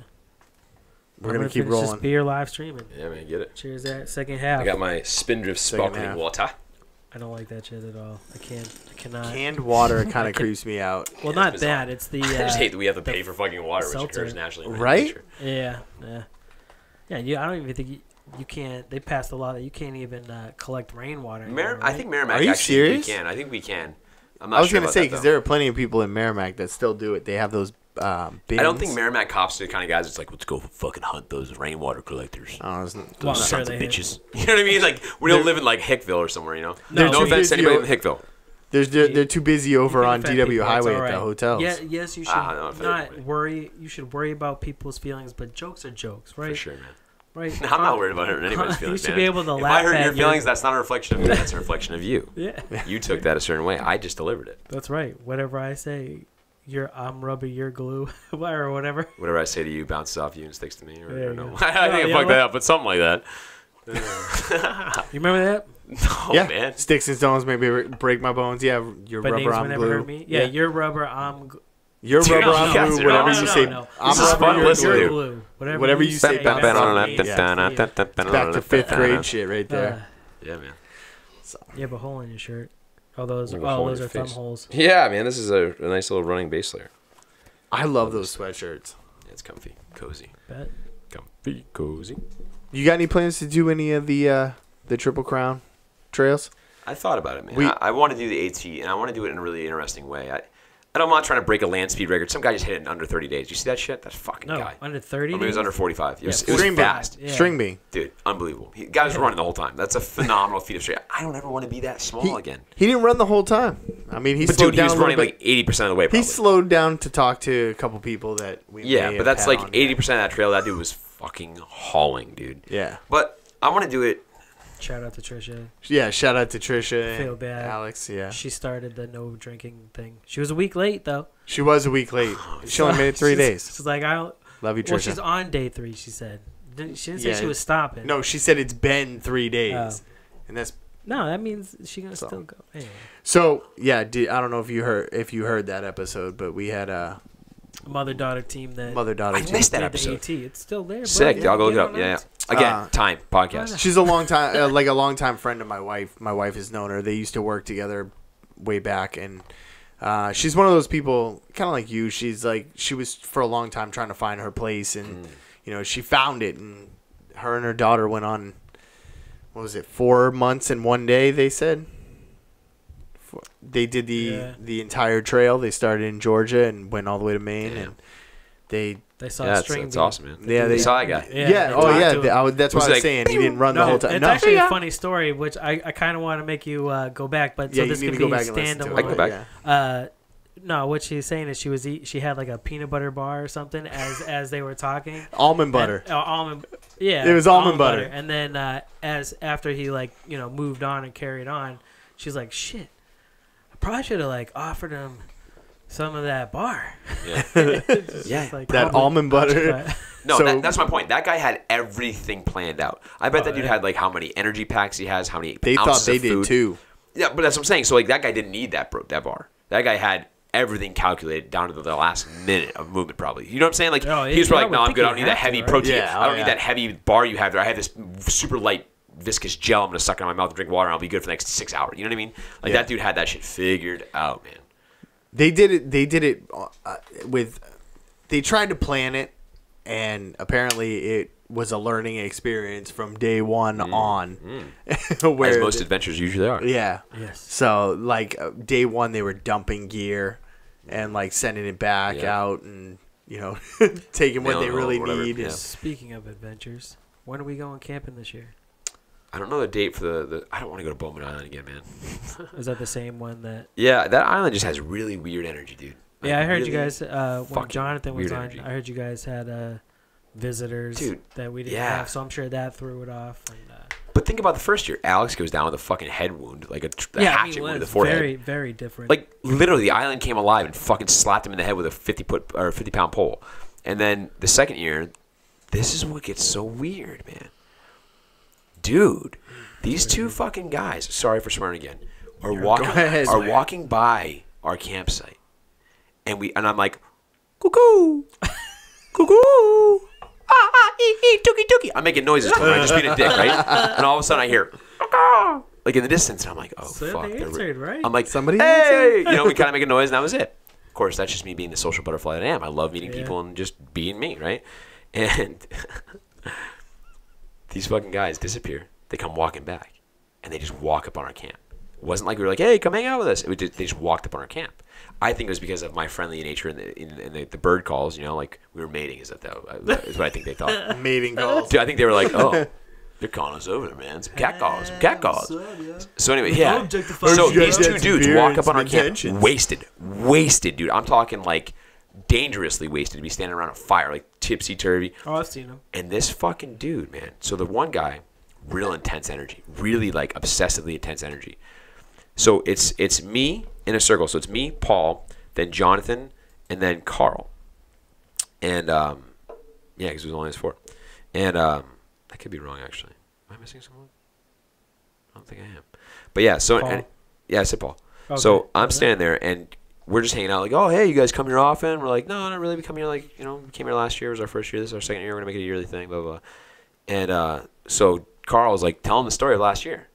S1: We're
S2: I'm
S1: going to keep rolling.
S2: This beer live streaming.
S3: Yeah, man, get it.
S2: Cheers, that second half.
S3: I got my Spindrift
S1: Second
S3: sparkling
S1: half.
S3: water.
S2: I don't like that shit at all. I can't. I cannot.
S1: Canned water *laughs* kind of creeps me out.
S2: well,
S3: Yeah,
S2: not
S3: bizarre.
S2: that. It's the. *laughs*
S3: I just
S2: Uh,
S3: hate that we have to pay for fucking water, which
S2: seltzer.
S3: occurs naturally.
S1: Right?
S3: nature.
S2: yeah, yeah, yeah. You, I don't even think you, you can't. They passed a law that you can't even uh, collect rainwater. anymore,
S3: Mar- I think Merrimack
S1: Are you
S3: actually
S1: serious?
S3: we can. I think we can. I'm not
S1: I was
S3: sure
S1: going to
S3: about
S1: say because there are plenty of people in Merrimack that still do it. They have those um, bins.
S3: I don't think Merrimack cops are the kind of guys that's like, let's go fucking hunt those rainwater collectors.
S1: Oh, it's-
S2: Well,
S3: Those
S2: I'm sure
S3: sons of
S2: they-
S3: bitches. *laughs* You know what I mean? Like, we don't live in like Hickville or somewhere, you know?
S2: No,
S3: No,
S2: they're
S3: offense to anybody in Hickville.
S1: There's they're, they're too busy over on DW Highway
S2: all
S1: at the
S2: right.
S1: hotels.
S2: Yeah, yes, you should
S3: Ah, no,
S2: not worry. You should worry about people's feelings, but jokes are jokes, right?
S3: For sure, man.
S2: Right. *laughs*
S3: I'm not worried about hurting anybody's *laughs*
S2: You
S3: feelings,
S2: should
S3: man.
S2: be able to
S3: if
S2: laugh
S3: I hurt your
S2: your-
S3: feelings, that's not a reflection of me. That's a reflection of you.
S2: Yeah,
S3: You took that a certain way. I just delivered it.
S2: that's right. Whatever I say, you're I'm rubber, you're glue, *laughs* or whatever.
S3: Whatever I say to you bounces off you and sticks to me. Or, or no.
S2: go. *laughs*
S3: I
S2: No,
S3: think I
S2: yeah,
S3: fucked that up, but something like that. *laughs*
S2: You remember that?
S3: No,
S1: yeah,
S3: man.
S1: sticks and stones maybe break my bones. Yeah, your
S2: But
S1: rubber,
S2: names
S1: I'm
S2: will never
S1: glue.
S2: hurt me. Yeah, you're rubber, I'm. Gl-
S1: your
S3: Dude,
S1: rubber,
S3: no,
S1: I'm glue. Whatever
S3: no,
S1: you
S2: no,
S1: say,
S2: no.
S1: I'm
S3: This is
S1: rubber,
S3: fun
S1: you're
S3: to listen
S1: glue.
S2: glue. Whatever,
S1: Whatever
S2: you
S1: you
S2: say.
S1: say, back
S2: what
S1: on
S2: it
S1: it.
S2: means.
S1: Yeah.
S2: Yeah.
S1: Back to fifth grade shit right there.
S2: Uh,
S3: Yeah, man.
S2: you have a hole in your shirt. Oh, those.
S3: You hole
S2: Oh, those
S3: your
S2: are thumb holes.
S3: Yeah, man. This is a, a nice little running base layer.
S1: I love those sweatshirts.
S3: Yeah, it's comfy, cozy,
S2: Bet.
S3: comfy, cozy.
S1: You got any plans to do any of the uh, the Triple Crown trails?
S3: I thought about it, man.
S1: We-
S3: I, I want to do the AT, and I want to do it in a really interesting way. I, I don't, I'm not trying to break a land speed record. Some guy just hit it in under 30 days. You see that shit? That fucking
S2: No,
S3: guy.
S2: under thirty.
S3: I mean, it was under 45. It was,
S2: Yeah,
S3: it was
S1: String bean.
S3: fast.
S2: Yeah.
S1: String bean.
S3: Dude, unbelievable. He, guy was running the whole time. That's a *laughs* phenomenal feat of strength. I don't ever want to be that small
S1: He,
S3: again.
S1: he didn't run the whole time. I mean, he
S3: But
S1: slowed
S3: dude, he
S1: down
S3: was
S1: a little
S3: running like 80% of the way.
S1: he slowed down to talk to a couple people that we.
S3: Yeah, but that's like 80% of that trail. That dude was fucking hauling, dude.
S1: Yeah,
S3: But I want to do it.
S2: Shout out to Trisha.
S1: yeah. Shout out to Trisha
S2: Feel bad.
S1: Alex. Yeah,
S2: She started the no drinking thing. She was a week late though.
S1: she was a week late. *gasps* She only made it three
S2: She's-
S1: days.
S2: She's like, I don't.
S1: Love you, Trisha.
S2: Well, she's on day three. She said. Didn't, she didn't say
S1: Yeah.
S2: she was stopping.
S1: No, she said it's been three days,
S2: Oh.
S1: and that's
S2: No, that means she gonna
S1: So.
S2: still go. Anyway,
S1: so. Yeah, I don't know if you heard if you heard that episode, but we had a
S2: mother daughter team that
S1: mother daughter.
S3: I missed that episode.
S2: the AT. It's still there. Bro.
S3: Sick.
S2: Get-
S3: I'll go
S2: get
S3: look it up. Yeah, yeah. Again,
S1: Uh,
S3: time podcast.
S1: She's a long time, uh, like a long time friend of my wife. My wife has known her. They used to work together way back, and uh, she's one of those people, kind of like you. She's like she was for a long time trying to find her place, and
S3: Mm.
S1: you know she found it, and her and her daughter went on. What was it? Four months and one day. They said. Four- They did the
S2: Yeah.
S1: the entire trail. They started in Georgia and went all the way to Maine,
S3: Damn.
S1: and they
S2: They saw
S3: Yeah,
S2: a string
S3: it's
S2: beam.
S3: awesome, man.
S1: Yeah, they-
S3: You saw that guy.
S1: yeah,
S2: they
S1: oh yeah. they- I, that's
S3: Was
S1: what I was
S3: like,
S1: saying. He didn't run the whole time.
S2: it's
S1: No,
S2: actually
S1: Yeah.
S2: a funny story, which I, I kind of want to make you uh, go back, but
S1: Yeah,
S2: so
S1: you
S2: this
S1: need
S2: could
S1: to
S2: be
S1: go back and listen to it.
S2: standalone.
S3: I go back.
S1: Yeah.
S2: Uh, no, what she's saying is she was eat, she had like a peanut butter bar or something as *laughs* as they were talking.
S1: Almond butter.
S2: And- uh, almond, yeah.
S1: It was almond butter.
S2: And then uh, as after he like you know moved on and carried on, she's like, shit, I probably should have like offered him some of that bar.
S3: Yeah. *laughs* *laughs*
S2: It's
S3: Yeah,
S2: just, like,
S1: that almond butter.
S2: but- *laughs*
S3: No,
S1: So-
S3: that, that's my point. That guy had everything planned out. I bet
S2: Oh,
S3: that dude
S2: yeah.
S3: had like how many energy packs he has, how many
S1: They thought they
S3: of
S1: did too.
S3: Yeah, but that's what I'm saying. So like that guy didn't need that bro that bar. That guy had everything calculated down to the, the last minute of movement. Probably, you know what I'm saying? Like
S2: Oh,
S3: he was
S2: yeah,
S3: probably like, no, I'm good. I don't need that
S2: have to,
S3: heavy
S2: right?
S3: protein.
S1: Yeah,
S3: I don't
S1: oh,
S3: need that heavy bar you have there. I have this super light viscous gel. I'm gonna suck it in my mouth and drink water. and I'll be good for the next six hours. You know what I mean? Like
S1: Yeah.
S3: that dude had that shit figured out, man.
S1: They did it. They did it uh, with. They tried to plan it, and apparently it was a learning experience from day one on. *laughs* where
S3: As most
S1: the-
S3: adventures usually are.
S1: yeah.
S2: Yes.
S1: So like uh, day one, they were dumping gear, and like sending it back
S3: Yeah.
S1: out, and you know *laughs* taking what they really
S3: over,
S1: need.
S3: yeah.
S2: Speaking of adventures, when are we going camping this year?
S3: I don't know the date for the. the I don't want to go to Bowman Island again, man.
S2: Is that the same one that? *laughs*
S3: Yeah, that island just has really weird energy, dude. Like,
S2: Yeah, I heard you guys. Uh, when Jonathan was on,
S3: energy.
S2: I heard you guys had uh, visitors
S3: Dude,
S2: that we didn't
S3: yeah.
S2: have. So I'm sure that threw it off. And, uh,
S3: But think about the first year. Alex goes down with a fucking head wound, like a, a
S2: yeah, I
S3: hatchet
S2: mean,
S3: wound to the forehead.
S2: very, very different.
S3: Like literally, the island came alive and fucking slapped him in the head with a fifty put or fifty pound pole. And then the second year, this is what gets so weird, man. Dude, these two fucking guys. Sorry for swearing again. Are walking
S1: ahead.
S3: are walking by our campsite, and we and I'm like, cuckoo, cuckoo. Ah, ah, ee, ee, dookie, dookie. I'm making noises to him, right? Just being a dick, right? And all of a sudden I hear, "Caw," like in the distance, and I'm like, oh
S2: So
S3: fuck.
S2: they
S3: they're re-
S2: answered, right?
S3: I'm like,
S1: Somebody
S3: hey, you know, we kind of make a noise, and that was it. Of course, that's just me being the social butterfly that I am. I love meeting
S2: Yeah.
S3: people and just being me, right? And *laughs* these fucking guys disappear. They come walking back, and they just walk up on our camp. It wasn't like we were like, "Hey, come hang out with us." Just, they just walked up on our camp. I think it was because of my friendly nature and the, in, in the, the bird calls. You know, like we were mating. Is that though? Is what I think they thought. *laughs*
S1: mating calls.
S3: Dude, I think they were like, "Oh, they're calling us over there, man. Some cat calls, some cat calls." So anyway, yeah. So these two dudes walk up on our camp, wasted, wasted, dude. I'm talking like dangerously wasted to be standing around a fire, like tipsy turvy.
S2: oh, I've seen him.
S3: And this fucking dude, man. So the one guy, real intense energy, really like obsessively intense energy. So it's it's me in a circle. So it's me, Paul, then Jonathan, and then Carl. And um, yeah, because it was only us four. And um, I could be wrong actually. Am I missing someone? I don't think I am. But yeah, so and, yeah, I said Paul.
S2: Okay.
S3: So I'm standing there and we're just hanging out like, oh hey, you guys come here often? We're like, no, not really. We come here like, you know, we came here last year. It was our first year. This is our second year. We're gonna make it a yearly thing. Blah blah. blah. And uh, so Carl was like telling the story of last year.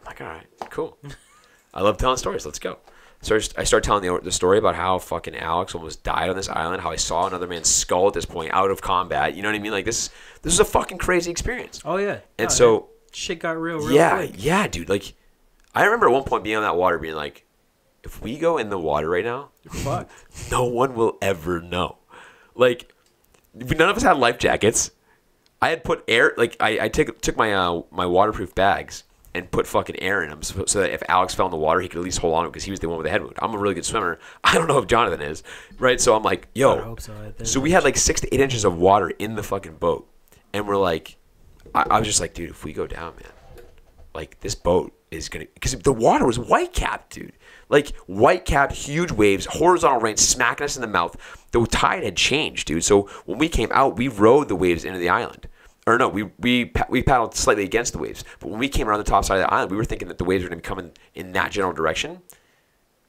S3: I'm like, all right, cool. *laughs* I love telling stories. Let's go. So I just- I start telling the, the story about how fucking Alex almost died on this island. How I saw another man's skull at this point out of combat. You know what I mean? Like this. This is a fucking crazy experience.
S2: Oh yeah.
S3: And
S2: No,
S3: so
S2: that shit got real, real
S3: yeah,
S2: quick.
S3: yeah, dude. Like, I remember at one point being on that water, being like, if we go in the water right now,
S2: Fuck. *laughs*
S3: no one will ever know. Like, none of us had life jackets. I had put air, like, I, I took took my uh, my waterproof bags and put fucking air in them so, so that if Alex fell in the water, he could at least hold on to because he was the one with the head wound. I'm a really good swimmer. *laughs* I don't know if Jonathan is, right? So I'm like, yo,
S2: I hope so.
S3: so we had like six to eight inches of water in the fucking boat, and we're like, I, I was just like, dude, if we go down, man, like this boat is gonna because the water was white capped, dude. Like white capped, huge waves, horizontal rain smacking us in the mouth. The tide had changed, dude. So when we came out, we rode the waves into the island. Or no, we we we paddled slightly against the waves. But when we came around the top side of the island, we were thinking that the waves were going to be coming in that general direction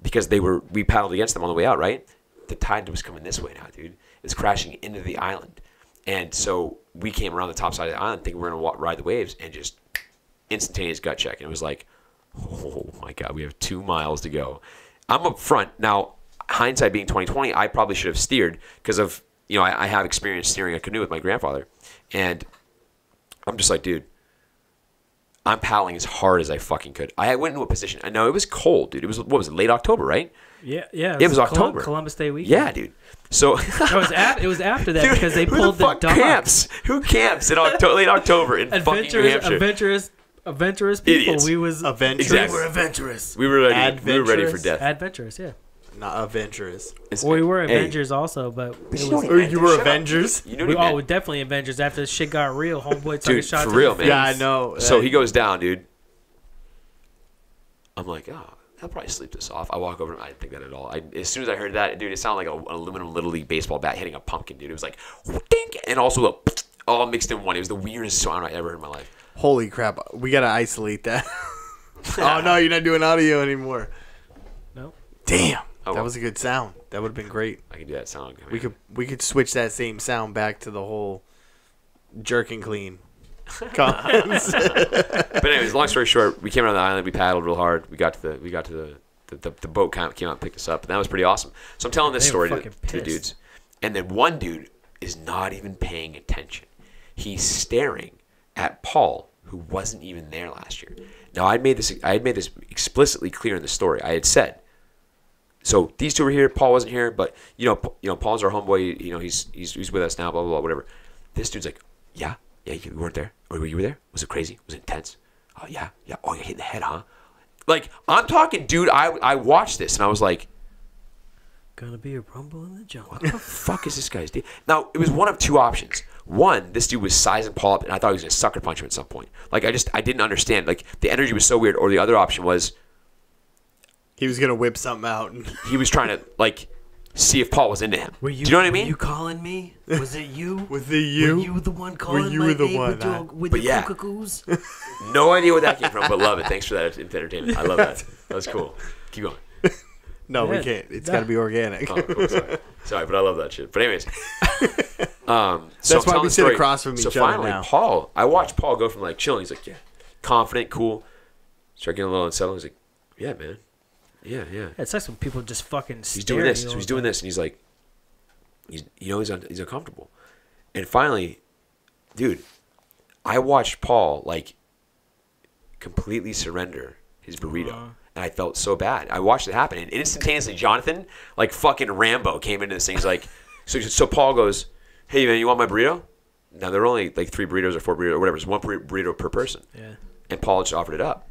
S3: because they were we paddled against them on the way out, right? The tide was coming this way now, dude. It was crashing into the island, and so we came around the top side of the island thinking we are gonna ride the waves, and just instantaneous gut check, and it was like, oh my god, we have two miles to go. I'm up front now. Hindsight being 2020, I probably should have steered because of you know I, I have experience steering a canoe with my grandfather, and I'm just like, dude, I'm paddling as hard as I fucking could. I went into a position. I know it was cold, dude. It was what was it? Late October, right?
S2: Yeah, yeah.
S3: It was
S2: Colum-
S3: October.
S2: Columbus Day weekend.
S3: Yeah, dude. So *laughs*
S2: it was, af- it was after that
S3: Dude,
S2: because they pulled
S3: the
S2: dock.
S3: camps? Who camps in October, late October in fucking New Hampshire?
S2: adventurous, adventurous people.
S3: Idiots.
S2: We was
S1: Adventurous.
S3: Exactly.
S2: we were adventurous.
S3: we were ready. We were ready for death.
S2: Adventurous, yeah.
S1: Not adventurous.
S3: It's-
S2: Well, we were
S3: hey,
S2: Avengers also, but it
S3: you know
S2: was,
S1: Or you were
S3: Shut up.
S1: Avengers.
S3: You know what
S2: we,
S3: he
S2: oh, definitely Avengers. After the shit got real, homeboy took a
S3: Dude,
S2: shot
S3: for
S2: to
S3: real, man.
S1: Yeah, I know.
S3: So he goes down, dude. I'm like, oh, I'll probably sleep this off. I walk over. I didn't think that at all. I, as soon as I heard that, dude, it sounded like a, an aluminum little league baseball bat hitting a pumpkin, dude. It was like, dink, and also a all mixed in one. It was the weirdest sound I ever heard in my life.
S1: Holy crap! We gotta isolate that. *laughs* oh no, *laughs* you're not doing audio anymore.
S2: No.
S1: Damn.
S3: Oh,
S1: That
S3: well,
S1: was a good sound. That would have been great.
S3: I can do that sound.
S1: We could we could switch that same sound back to the whole jerk and clean. *laughs* comments.
S3: But anyways, long story short, we came around the island. We paddled real hard. We got to the we got to the the, the, the boat kind of came out and picked us up, and that was pretty awesome. So I'm telling this
S2: They
S3: story to, to the dudes, and then one dude is not even paying attention. He's staring at Paul, who wasn't even there last year. Now I made this I had made this explicitly clear in the story. I had said. So these two were here. Paul wasn't here, but you know, you know, Paul's our homeboy. You know, he's he's, he's with us now. Blah blah blah. Whatever. This dude's like, yeah, yeah, you weren't there, or were you were there? Was it crazy? Was it intense? Oh yeah, yeah. Oh, you hit the head, huh? Like I'm talking, dude. I I watched this and I was like,
S2: Gonna be a rumble in the jungle.
S3: what the fuck is this guy's deal? Now it was one of two options. One, this dude was sizing Paul up, and I thought he was gonna sucker punch him at some point. Like I just I didn't understand. Like the energy was so weird. Or the other option was
S1: he was gonna whip something out. And
S3: he was trying to like see if Paul was into him.
S2: Were you,
S3: Do you know what I
S2: were
S3: mean?
S2: you calling me? Was it you? *laughs*
S1: Was it you?
S2: Were you the one calling
S1: you
S2: my
S1: the
S2: name
S1: one,
S2: with your, with
S3: But
S2: your
S3: yeah.
S2: cuckoos? *laughs*
S3: No idea where that came from, but love it. Thanks for that entertainment. I love that. That was cool. Keep going. *laughs*
S1: no, we can't. It's
S2: Yeah.
S1: got to be organic.
S3: Oh, cool. Sorry. Sorry, but I love that shit. But anyways, um,
S1: That's
S3: I'm
S1: why we sit across from
S3: so
S1: each other So
S3: finally,
S1: now.
S3: Paul, I watched Paul go from like chilling. He's like, yeah, confident, cool. Start getting a little unsettled. He's like, yeah, man, yeah, yeah.
S2: It sucks when people just fucking.
S3: He's doing this. So he's doing this, and he's like, he's you know he's un, he's uncomfortable. And finally, dude, I watched Paul like completely surrender his burrito,
S2: Uh-huh.
S3: and I felt so bad. I watched it happen, and instantaneously, Jonathan, like fucking Rambo, came into this thing. He's like, *laughs* so so Paul goes, "Hey man, you want my burrito?" Now there are only like three burritos or four burritos or whatever. It's one burrito per person
S2: Yeah.
S3: and Paul just offered it up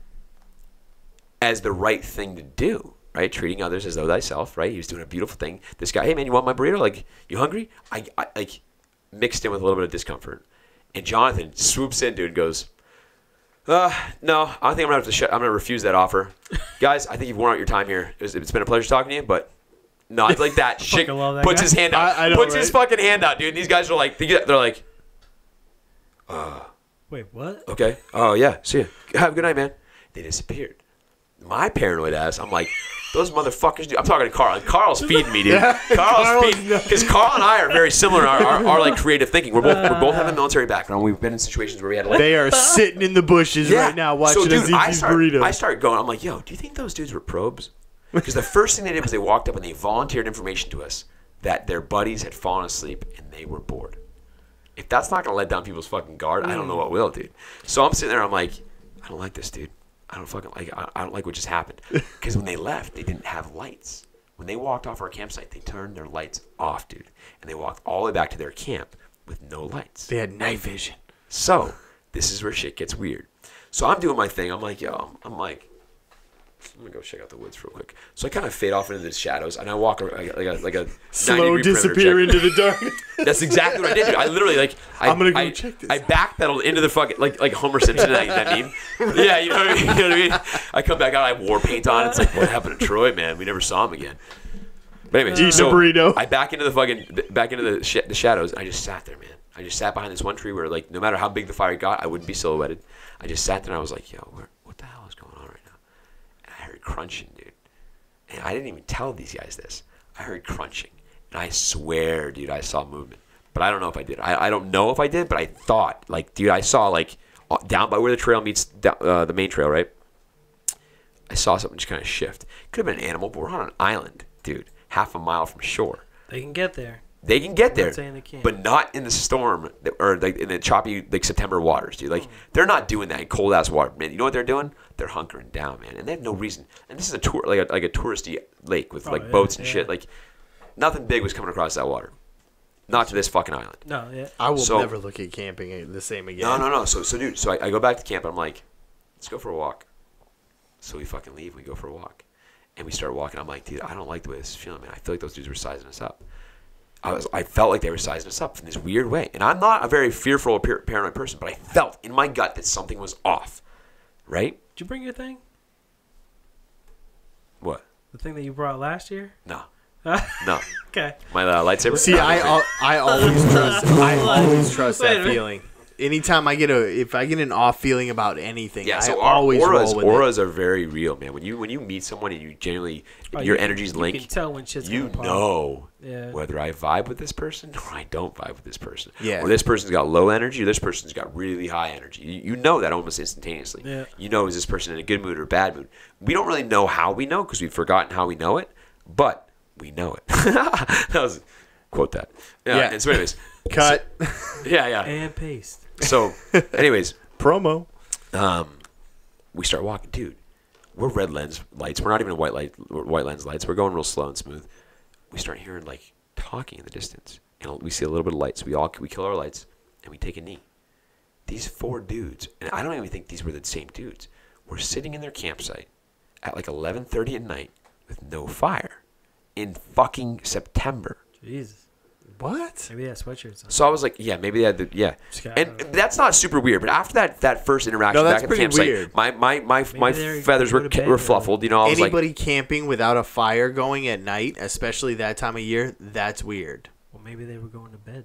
S3: as the right thing to do, right? Treating others as though thyself, right? He was doing a beautiful thing. This guy, hey man, you want my burrito? Like, you hungry? I, I like mixed in with a little bit of discomfort, and Jonathan swoops in, dude, and goes, uh, no, I think I'm gonna have to. Sh- I'm gonna refuse that offer, *laughs* guys. I think you've worn out your time here. It's been a pleasure talking to you, but. Not like that. *laughs* Shit,
S2: love that
S3: puts
S2: guy.
S3: his hand out.
S1: I- I know,
S3: puts his fucking hand out, dude. And these guys are like, they get- they're like, uh,
S2: Wait, what?
S3: Okay. Oh yeah. See you. Have a good night, man. They disappeared. My paranoid ass. I'm like, those motherfuckers. Dude, I'm talking to Carl. And Carl's *laughs* feeding me, dude. Carl's
S1: Carl's
S3: feeding
S1: nuts.
S3: because Carl and I are very similar in our, our, our like creative thinking. We're both we're both have a military background. We've been in situations where we had to like.
S1: They are sitting in the bushes right now watching
S3: so, dude, I start,
S1: burrito.
S3: I start going. I'm like, yo, do you think those dudes were probes? Because the first thing they did was they walked up and they volunteered information to us that their buddies had fallen asleep and they were bored. If that's not gonna let down people's fucking guard, I don't know what will, dude. So I'm sitting there. I'm like, I don't like this, dude. I don't fucking like. I, don't like what just happened. *laughs* Because when they left, they didn't have lights. When they walked off our campsite, they turned their lights off, dude, and they walked all the way back to their camp with no lights.
S1: they had night vision.
S3: So this is where shit gets weird. So I'm doing my thing. I'm like, yo, I'm, I'm like, I'm gonna go check out the woods real quick. So I kind of fade off into the shadows, and I walk ar- like a like a, like a 90
S1: Slow disappear into the dark. *laughs*
S3: That's exactly what I did. Dude. I literally like I,
S1: I'm gonna go
S3: I,
S1: check this
S3: I backpedaled into the fucking like like Homer Simpson that, that meme. *laughs* Yeah, you know, what I mean? *laughs* you know what I mean. I come back out. I have war paint on. It's like what happened to Troy, man? We never saw him again. But anyways,
S1: Eating a
S3: so
S1: burrito.
S3: I back into the fucking back into the sh- the shadows. And I just sat there, man. I just sat behind this one tree where like no matter how big the fire got, I wouldn't be silhouetted. I just sat there and I was like, yo, where, what the hell is going on right now? And I heard crunching, dude. And I didn't even tell these guys this. I heard crunching. And I swear, dude, I saw movement. But I don't know if I did. I, I don't know if I did, but I thought, like, dude, I saw, like, uh, down by where the trail meets down, uh, the main trail, right? I saw something just kind of shift. Could have been an animal, but we're on an island, dude, half a mile from shore.
S2: They can get there.
S3: They can get there,
S2: saying they can't.
S3: but not in the storm that, or like in the choppy like September waters, dude. Like
S2: Hmm.
S3: they're not doing that in cold ass water, man. You know what they're doing? They're hunkering down, man, and they have no reason. And this is a tour, like a like a touristy lake with
S2: Oh,
S3: like
S2: yeah,
S3: boats and
S2: yeah.
S3: shit. Like nothing big was coming across that water, not to this fucking island.
S2: No, yeah.
S1: I will
S3: So-
S1: never look at camping the same again.
S3: No, no, no. So, so dude, so I, I go back to camp. I'm like, let's go for a walk. So we fucking leave. We go for a walk, and we start walking. I'm like, dude, I don't like the way this is feeling, man. I feel like those dudes were sizing us up. I was, I felt like they were sizing us up in this weird way, and I'm not a very fearful or par- paranoid person, but I felt in my gut that something was off. Right?
S2: Did you bring your thing?
S3: What?
S2: The thing that you brought last year?
S3: No, *laughs* no.
S2: Okay.
S3: My uh, lightsaber.
S1: See, I al- I always trust I always trust that feeling. Anytime I get a if I get an off feeling about anything,
S3: Yeah,
S1: I
S3: so our
S1: always
S3: auras,
S1: roll with it.
S3: auras are very real, man. When you when you meet someone and you genuinely
S2: Oh,
S3: your
S2: you-
S3: energy's
S2: You
S3: linked,
S2: can tell when shit's
S3: you
S2: gonna
S3: know
S2: Yeah.
S3: whether I vibe with this person or I don't vibe with this person.
S1: Yeah.
S3: Or this person's got low energy or this person's got really high energy. You, you know that almost instantaneously.
S2: Yeah.
S3: You know is this person in a good mood or bad mood. We don't really know how we know because we've forgotten how we know it, but we know it. *laughs* that was quote that. Yeah.
S1: Yeah.
S3: And so, anyways, *laughs*
S1: Cut
S3: yeah, yeah.
S2: And paste.
S3: So, *laughs* anyways,
S1: promo.
S3: um, we start walking, dude. We're red lens lights. We're not even white light, white lens lights. We're going real slow and smooth. We start hearing like talking in the distance, and we see a little bit of lights. we all we kill our lights, and we take a knee. These four dudes, and I don't even think these were the same dudes, were sitting in their campsite at like 11:30 at night with no fire in fucking September.
S2: Jesus.
S1: What?
S2: Maybe they had sweatshirts on.
S3: So I was like, yeah, maybe they had the yeah, and that's not super weird. But after that that first interaction
S1: No, that's
S3: back at the
S1: pretty
S3: campsite,
S1: weird.
S3: my my my my
S2: they're
S3: feathers
S2: gonna
S3: were
S2: go bed
S3: were
S2: early.
S3: fluffled. You know, I was
S1: Anybody camping without a fire going at night, especially that time of year, that's weird.
S2: Well, maybe they were going to bed.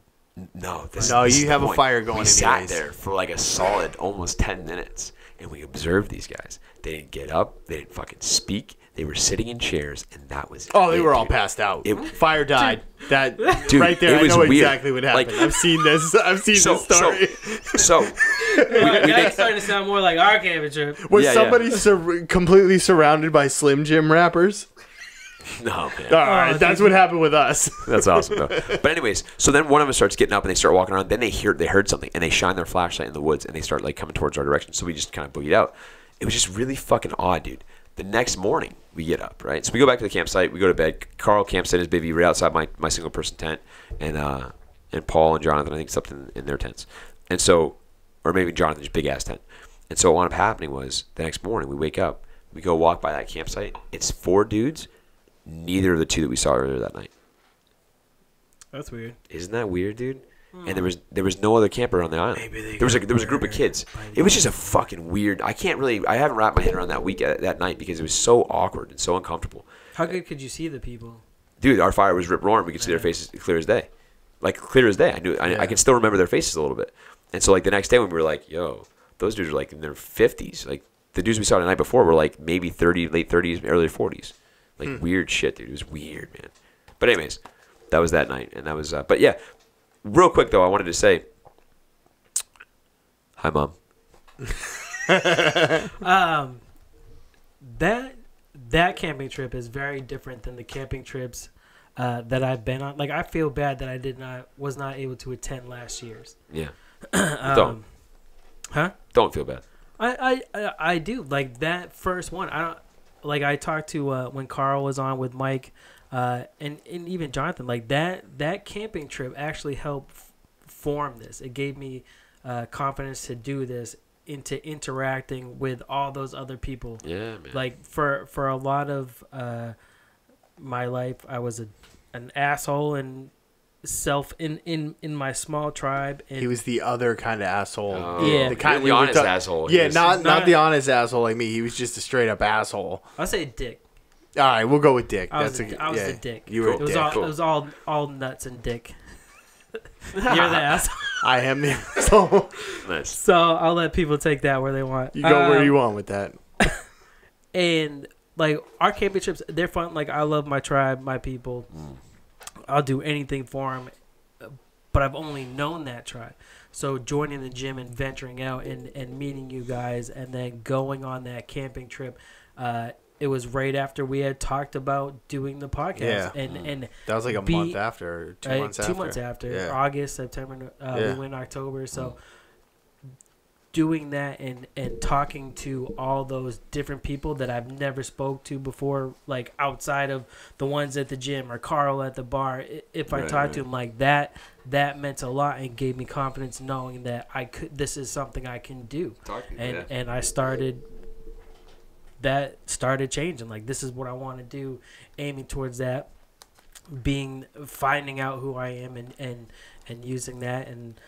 S3: no, this,
S1: No,
S3: this
S1: you
S3: is the
S1: have a
S3: point.
S1: fire going
S3: We sat
S1: anyways.
S3: there for like a solid almost ten minutes, and we observed these guys. They didn't get up. They didn't fucking speak. They were sitting in chairs, and that was
S1: Oh, they were all
S3: dude.
S1: passed out.
S3: It-
S1: fire died. That *laughs*
S3: Dude,
S1: right there, I know
S3: weird.
S1: exactly what
S3: Like-
S1: happened. I've seen this. *laughs* I've seen
S3: So
S1: this story.
S3: so *laughs* so
S2: now
S3: we
S2: it's starting to sound more like our camping trip.
S1: Was
S3: Yeah, yeah.
S1: somebody sur- completely surrounded by Slim Jim wrappers?
S3: no man.
S1: All right,
S2: Oh,
S1: that's
S2: dude.
S1: what happened with us.
S3: That's awesome though. But anyways, so then one of us starts getting up and they start walking around. Then they hear they heard something and they shine their flashlight in the woods and they start like coming towards our direction. So we just kind of boogied out. It was just really fucking odd, dude. The next morning we get up, right? So we go back to the campsite. We go to bed. Carl camps in his baby right outside my, my single person tent, and uh, and Paul and Jonathan I think slept in, in their tents. And so, or maybe Jonathan's big ass tent. And so what wound up happening was the next morning we wake up, we go walk by that campsite. It's four dudes. Neither of the two that we saw earlier that night.
S2: That's weird.
S3: Isn't that weird, dude? And there was there was no other camper on the island.
S2: Maybe they
S3: there was a there was a group of kids. It was just a fucking weird. I can't really. I haven't wrapped my head around that week uh, that night because it was so awkward and so uncomfortable.
S2: How good could you see the people?
S3: Dude, our fire was rip roaring. We could see their faces clear as day, like clear as day. I knew. I,
S1: Yeah.
S3: I can still remember their faces a little bit. And so like the next day when we were like, yo, those dudes are like in their fifties. Like the dudes we saw the night before were like maybe thirty, late thirties, early forties. Like
S1: Hmm.
S3: weird shit, dude. It was weird, man. But anyways, that was that night, and that was. Uh, but yeah, real quick though, I wanted to say, hi, mom. *laughs*
S2: Um, that that camping trip is very different than the camping trips uh, that I've been on. Like I feel bad that I did not was not able to attend last year's.
S3: Yeah, *clears throat*
S2: Um,
S3: Don't.
S2: Huh?
S3: don't feel bad.
S2: I, I I I do like that first one. I don't like I talked to uh, when Carl was on with Mike, uh, and and even Jonathan. Like that that camping trip actually helped f- form this. It gave me uh, confidence to do this into interacting with all those other people.
S3: Yeah, man.
S2: Like for for a lot of uh, my life, I was a an asshole and self in in in my small tribe. And
S1: He was the other kind of asshole.
S3: Oh,
S2: Yeah.
S1: the kind
S3: the
S1: we were
S3: honest
S1: ta-
S3: asshole.
S1: Yeah, not, not
S2: Not-
S1: the honest asshole like me. He was just a straight up asshole.
S2: I'll say dick.
S1: All right, we'll go with Dick.
S2: I was
S1: That's
S2: a-
S1: a,
S2: I was
S1: yeah,
S2: the dick.
S1: You were
S3: Cool.
S2: It was
S1: dick.
S2: all
S3: Cool.
S2: it was all all nuts and dick. *laughs* You're the *laughs* asshole.
S1: I am the asshole.
S3: nice.
S2: So I'll let people take that where they want.
S1: You go where
S2: Um,
S1: you want with that. *laughs*
S2: And like our camping trips, they're fun. Like I love my tribe, my people.
S3: Mm.
S2: I'll do anything for them. But I've only known that tribe. So joining the gym and venturing out and, and meeting you guys and then going on that camping trip, uh, it was right after we had talked about doing the podcast.
S1: Yeah.
S2: And
S3: Mm.
S2: and
S1: That was like a
S2: be-
S1: month after, two
S2: uh,
S1: months
S2: two
S1: after.
S2: months after
S1: Yeah.
S2: August, September. Uh,
S1: Yeah.
S2: We went October, so doing that and and talking to all those different people that I've never spoke to before, like outside of the ones at the gym or Carl at the bar. If I
S3: Right,
S2: talked
S3: right.
S2: to him like that, that meant a lot and gave me confidence knowing that I could. This is something I can do,
S3: Talk
S2: and
S3: yeah.
S2: and I started. That started changing. Like this is what I want to do, aiming towards that being finding out who I am and and and using that and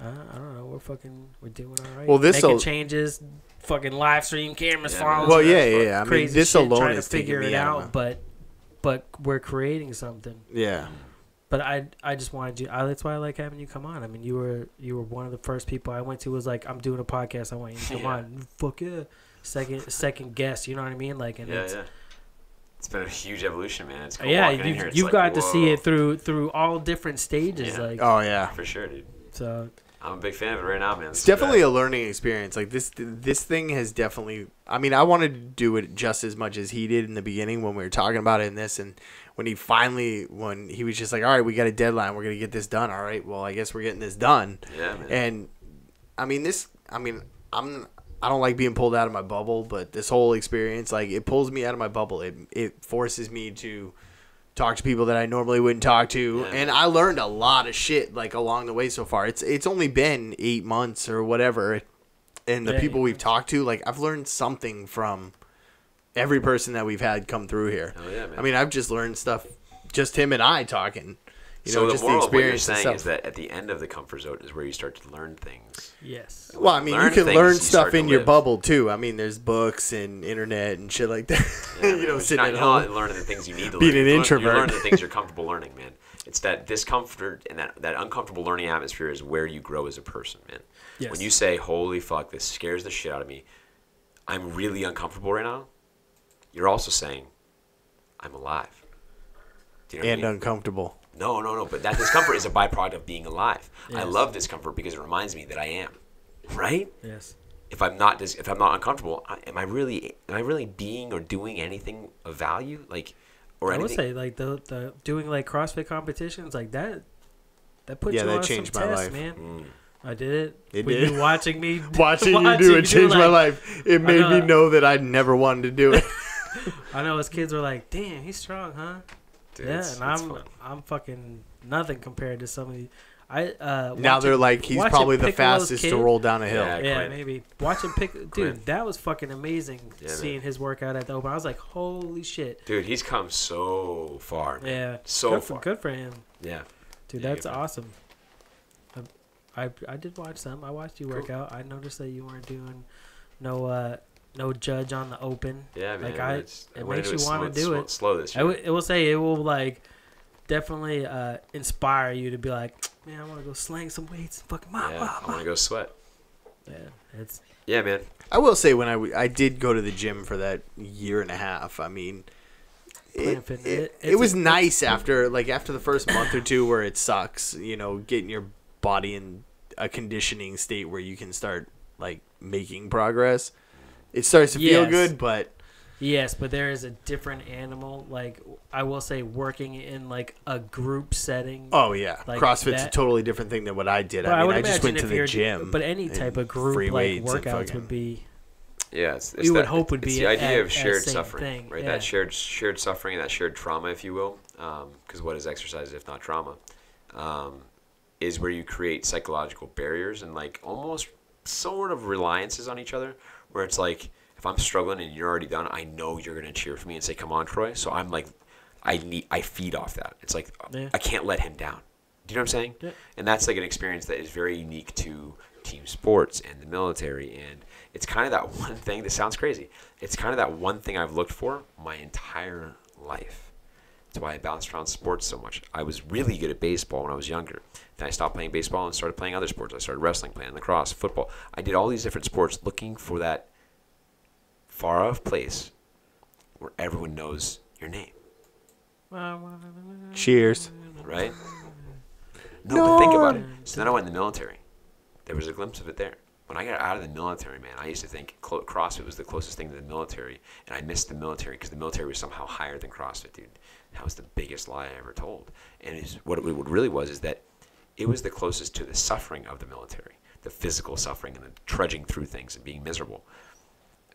S2: uh, I don't know we're fucking we're doing all right.
S1: Well, this'll-
S2: making changes, fucking live stream cameras
S3: Yeah,
S2: following.
S3: man.
S1: Well, yeah, yeah, yeah. I mean,
S2: crazy
S1: this
S2: shit,
S1: alone
S2: trying
S1: is
S2: to figure it out,
S1: out.
S2: but but we're creating something.
S1: Yeah.
S2: But I I just wanted you. I, that's why I like having you come on. I mean, you were you were one of the first people I went to. Was like, I'm doing a podcast. I want you to come
S3: Yeah.
S2: on. Fuck yeah. Second second guest. You know what I mean? Like, and
S3: Yeah,
S2: it's,
S3: yeah. It's been a huge evolution, man. It's uh, cool
S2: yeah, you've,
S3: here. It's
S2: you've
S3: like,
S2: got to see it through through all different stages.
S3: Yeah.
S2: Like,
S1: Oh yeah.
S3: for sure, dude.
S2: so
S3: I'm a big fan of it right now, man.
S1: It's definitely a learning experience. Like this, this thing has definitely. I mean, I wanted to do it just as much as he did in the beginning when we were talking about it in this, and when he finally, when he was just like, "All right, we got a deadline. We're gonna get this done. All right, well, I guess we're getting this done."
S3: yeah, man.
S1: And I mean, this. I mean, I'm. I don't like being pulled out of my bubble, but this whole experience, like, it pulls me out of my bubble. It it forces me to talk to people that I normally wouldn't talk to,
S3: Yeah.
S1: and I learned a lot of shit like along the way so far. It's it's only been eight months or whatever, and the
S2: Yeah,
S1: people
S2: eight
S1: we've talked to, like, I've learned something from every person that we've had come through here.
S3: Yeah.
S1: I mean, I've just learned stuff. Just him and I talking. You
S3: so
S1: know,
S3: the
S1: just
S3: moral
S1: the
S3: of what you're
S1: experience and
S3: saying
S1: stuff.
S3: is that at the end of the comfort zone is where you start to learn things.
S2: yes.
S1: Well, I mean,
S3: learn
S1: you can
S3: things,
S1: learn stuff
S3: start to
S1: in your bubble too. I mean, there's books and internet and shit like that. *laughs*
S3: Yeah,
S1: you
S3: man,
S1: know, sitting
S3: you're
S1: at
S3: not, you're not learning the things you need to
S1: Being
S3: learn.
S1: an
S3: You learn-
S1: introvert.
S3: You learn the things you're comfortable learning, man. It's that discomfort and that, that uncomfortable learning atmosphere is where you grow as a person, man.
S2: Yes.
S3: When you say, holy fuck, this scares the shit out of me, I'm really uncomfortable right now, you're also saying, I'm alive. You know what I
S1: and
S3: mean?
S1: uncomfortable.
S3: No, no, no. But that discomfort is a byproduct of being alive. I love discomfort because it reminds me that I am. Right?
S2: Yes.
S3: If I'm not dis- if I'm not uncomfortable, I, am I really am I really being or doing anything of value? Like or
S2: I would say like the the doing like CrossFit competitions like that. That puts
S1: Yeah,
S2: you
S1: that
S2: on
S1: changed
S2: some
S1: my
S2: tests,
S1: life.
S2: man.
S3: Mm.
S2: I did it.
S1: It
S2: With
S1: did.
S2: You watching me, *laughs*
S1: Watching you do it
S2: do,
S1: changed my life. It made me
S2: know-
S1: know that I never wanted to do it. *laughs*
S2: I know his kids were like, "Damn, he's strong, huh?"
S3: Dude,
S2: yeah,
S3: it's-
S2: and
S3: it's
S2: I'm
S3: fun.
S2: I'm fucking nothing compared to some of the. I uh
S1: now they're like, he's probably the
S2: Piccolo's
S1: fastest
S2: kid-
S1: to roll down a hill.
S3: Yeah.
S2: Yeah,
S3: Quinn.
S2: maybe watching pick, *laughs* dude.
S3: Quinn.
S2: That was fucking amazing.
S3: Yeah, man.
S2: seeing his workout at the open, I was like, "Holy shit!"
S3: Dude, he's come so far. man.
S2: Yeah,
S3: So
S2: good
S3: far.
S2: for, good for him,
S3: Yeah.
S2: dude.
S3: Yeah,
S2: that's
S3: good for him.
S2: awesome. I, I I did watch some. I watched you work
S3: Cool.
S2: out. I noticed that you weren't doing no uh no judge on the open.
S3: Yeah, man.
S2: Like, I-
S3: it's-
S2: it makes
S3: do
S2: you wanna do
S3: slow,
S2: it.
S3: Slow this
S2: I
S3: year.
S2: w- it will say it will like definitely uh, inspire you to be like, man, I want to go slang some weights and fucking ma,
S3: yeah,
S2: ma,
S3: I want to go sweat.
S2: Yeah, it's
S3: Yeah, man.
S1: I will say when I, w- I did go to the gym for that year and a half. I mean, it, it,
S2: It-
S1: it was
S2: a-
S1: nice after like after the first month or two where it sucks. You know, getting your body in a conditioning state where you can start like making progress. It starts to feel good, but
S2: yes, but there is a different animal. Like I will say, working in like a group setting.
S1: oh yeah,
S2: Like
S1: CrossFit's a totally different thing than what I did. I mean,
S2: would
S1: I, just went to the gym.
S2: But any type of group like
S1: weights
S2: workouts
S1: fucking-
S2: would be.
S3: Yeah, it's, it's
S2: You would hope would
S3: it's
S2: be
S3: the idea
S2: at-
S3: of shared suffering,
S2: thing,
S3: right?
S2: yeah.
S3: That shared shared suffering and that shared trauma, if you will, because what is exercise if not trauma? Um, is where you create psychological barriers and like almost sort of reliances on each other, where it's like if I'm struggling and you're already done, I know you're gonna cheer for me and say, "Come on, Troy." So I'm like, I need, I feed off that. It's like
S2: Yeah.
S3: I can't let him down. Do you know what I'm saying?
S2: Yeah.
S3: And that's like an experience that is very unique to team sports and the military. And it's kind of that *laughs* one thing that sounds crazy. It's kind of that one thing I've looked for my entire life. That's why I bounced around sports so much. I was really good at baseball when I was younger. Then I stopped playing baseball and started playing other sports. I started wrestling, playing lacrosse, football. I did all these different sports looking for that far off place where everyone knows your name,
S1: cheers.
S3: right? No, but think about it. So then I went in the military. There was a glimpse of it there. When I got out of the military, man, I used to think CrossFit was the closest thing to the military, and I missed the military because the military was somehow higher than CrossFit, dude. That was the biggest lie I ever told. And it's, what it really was is that it was the closest to the suffering of the military, the physical suffering and the trudging through things and being miserable.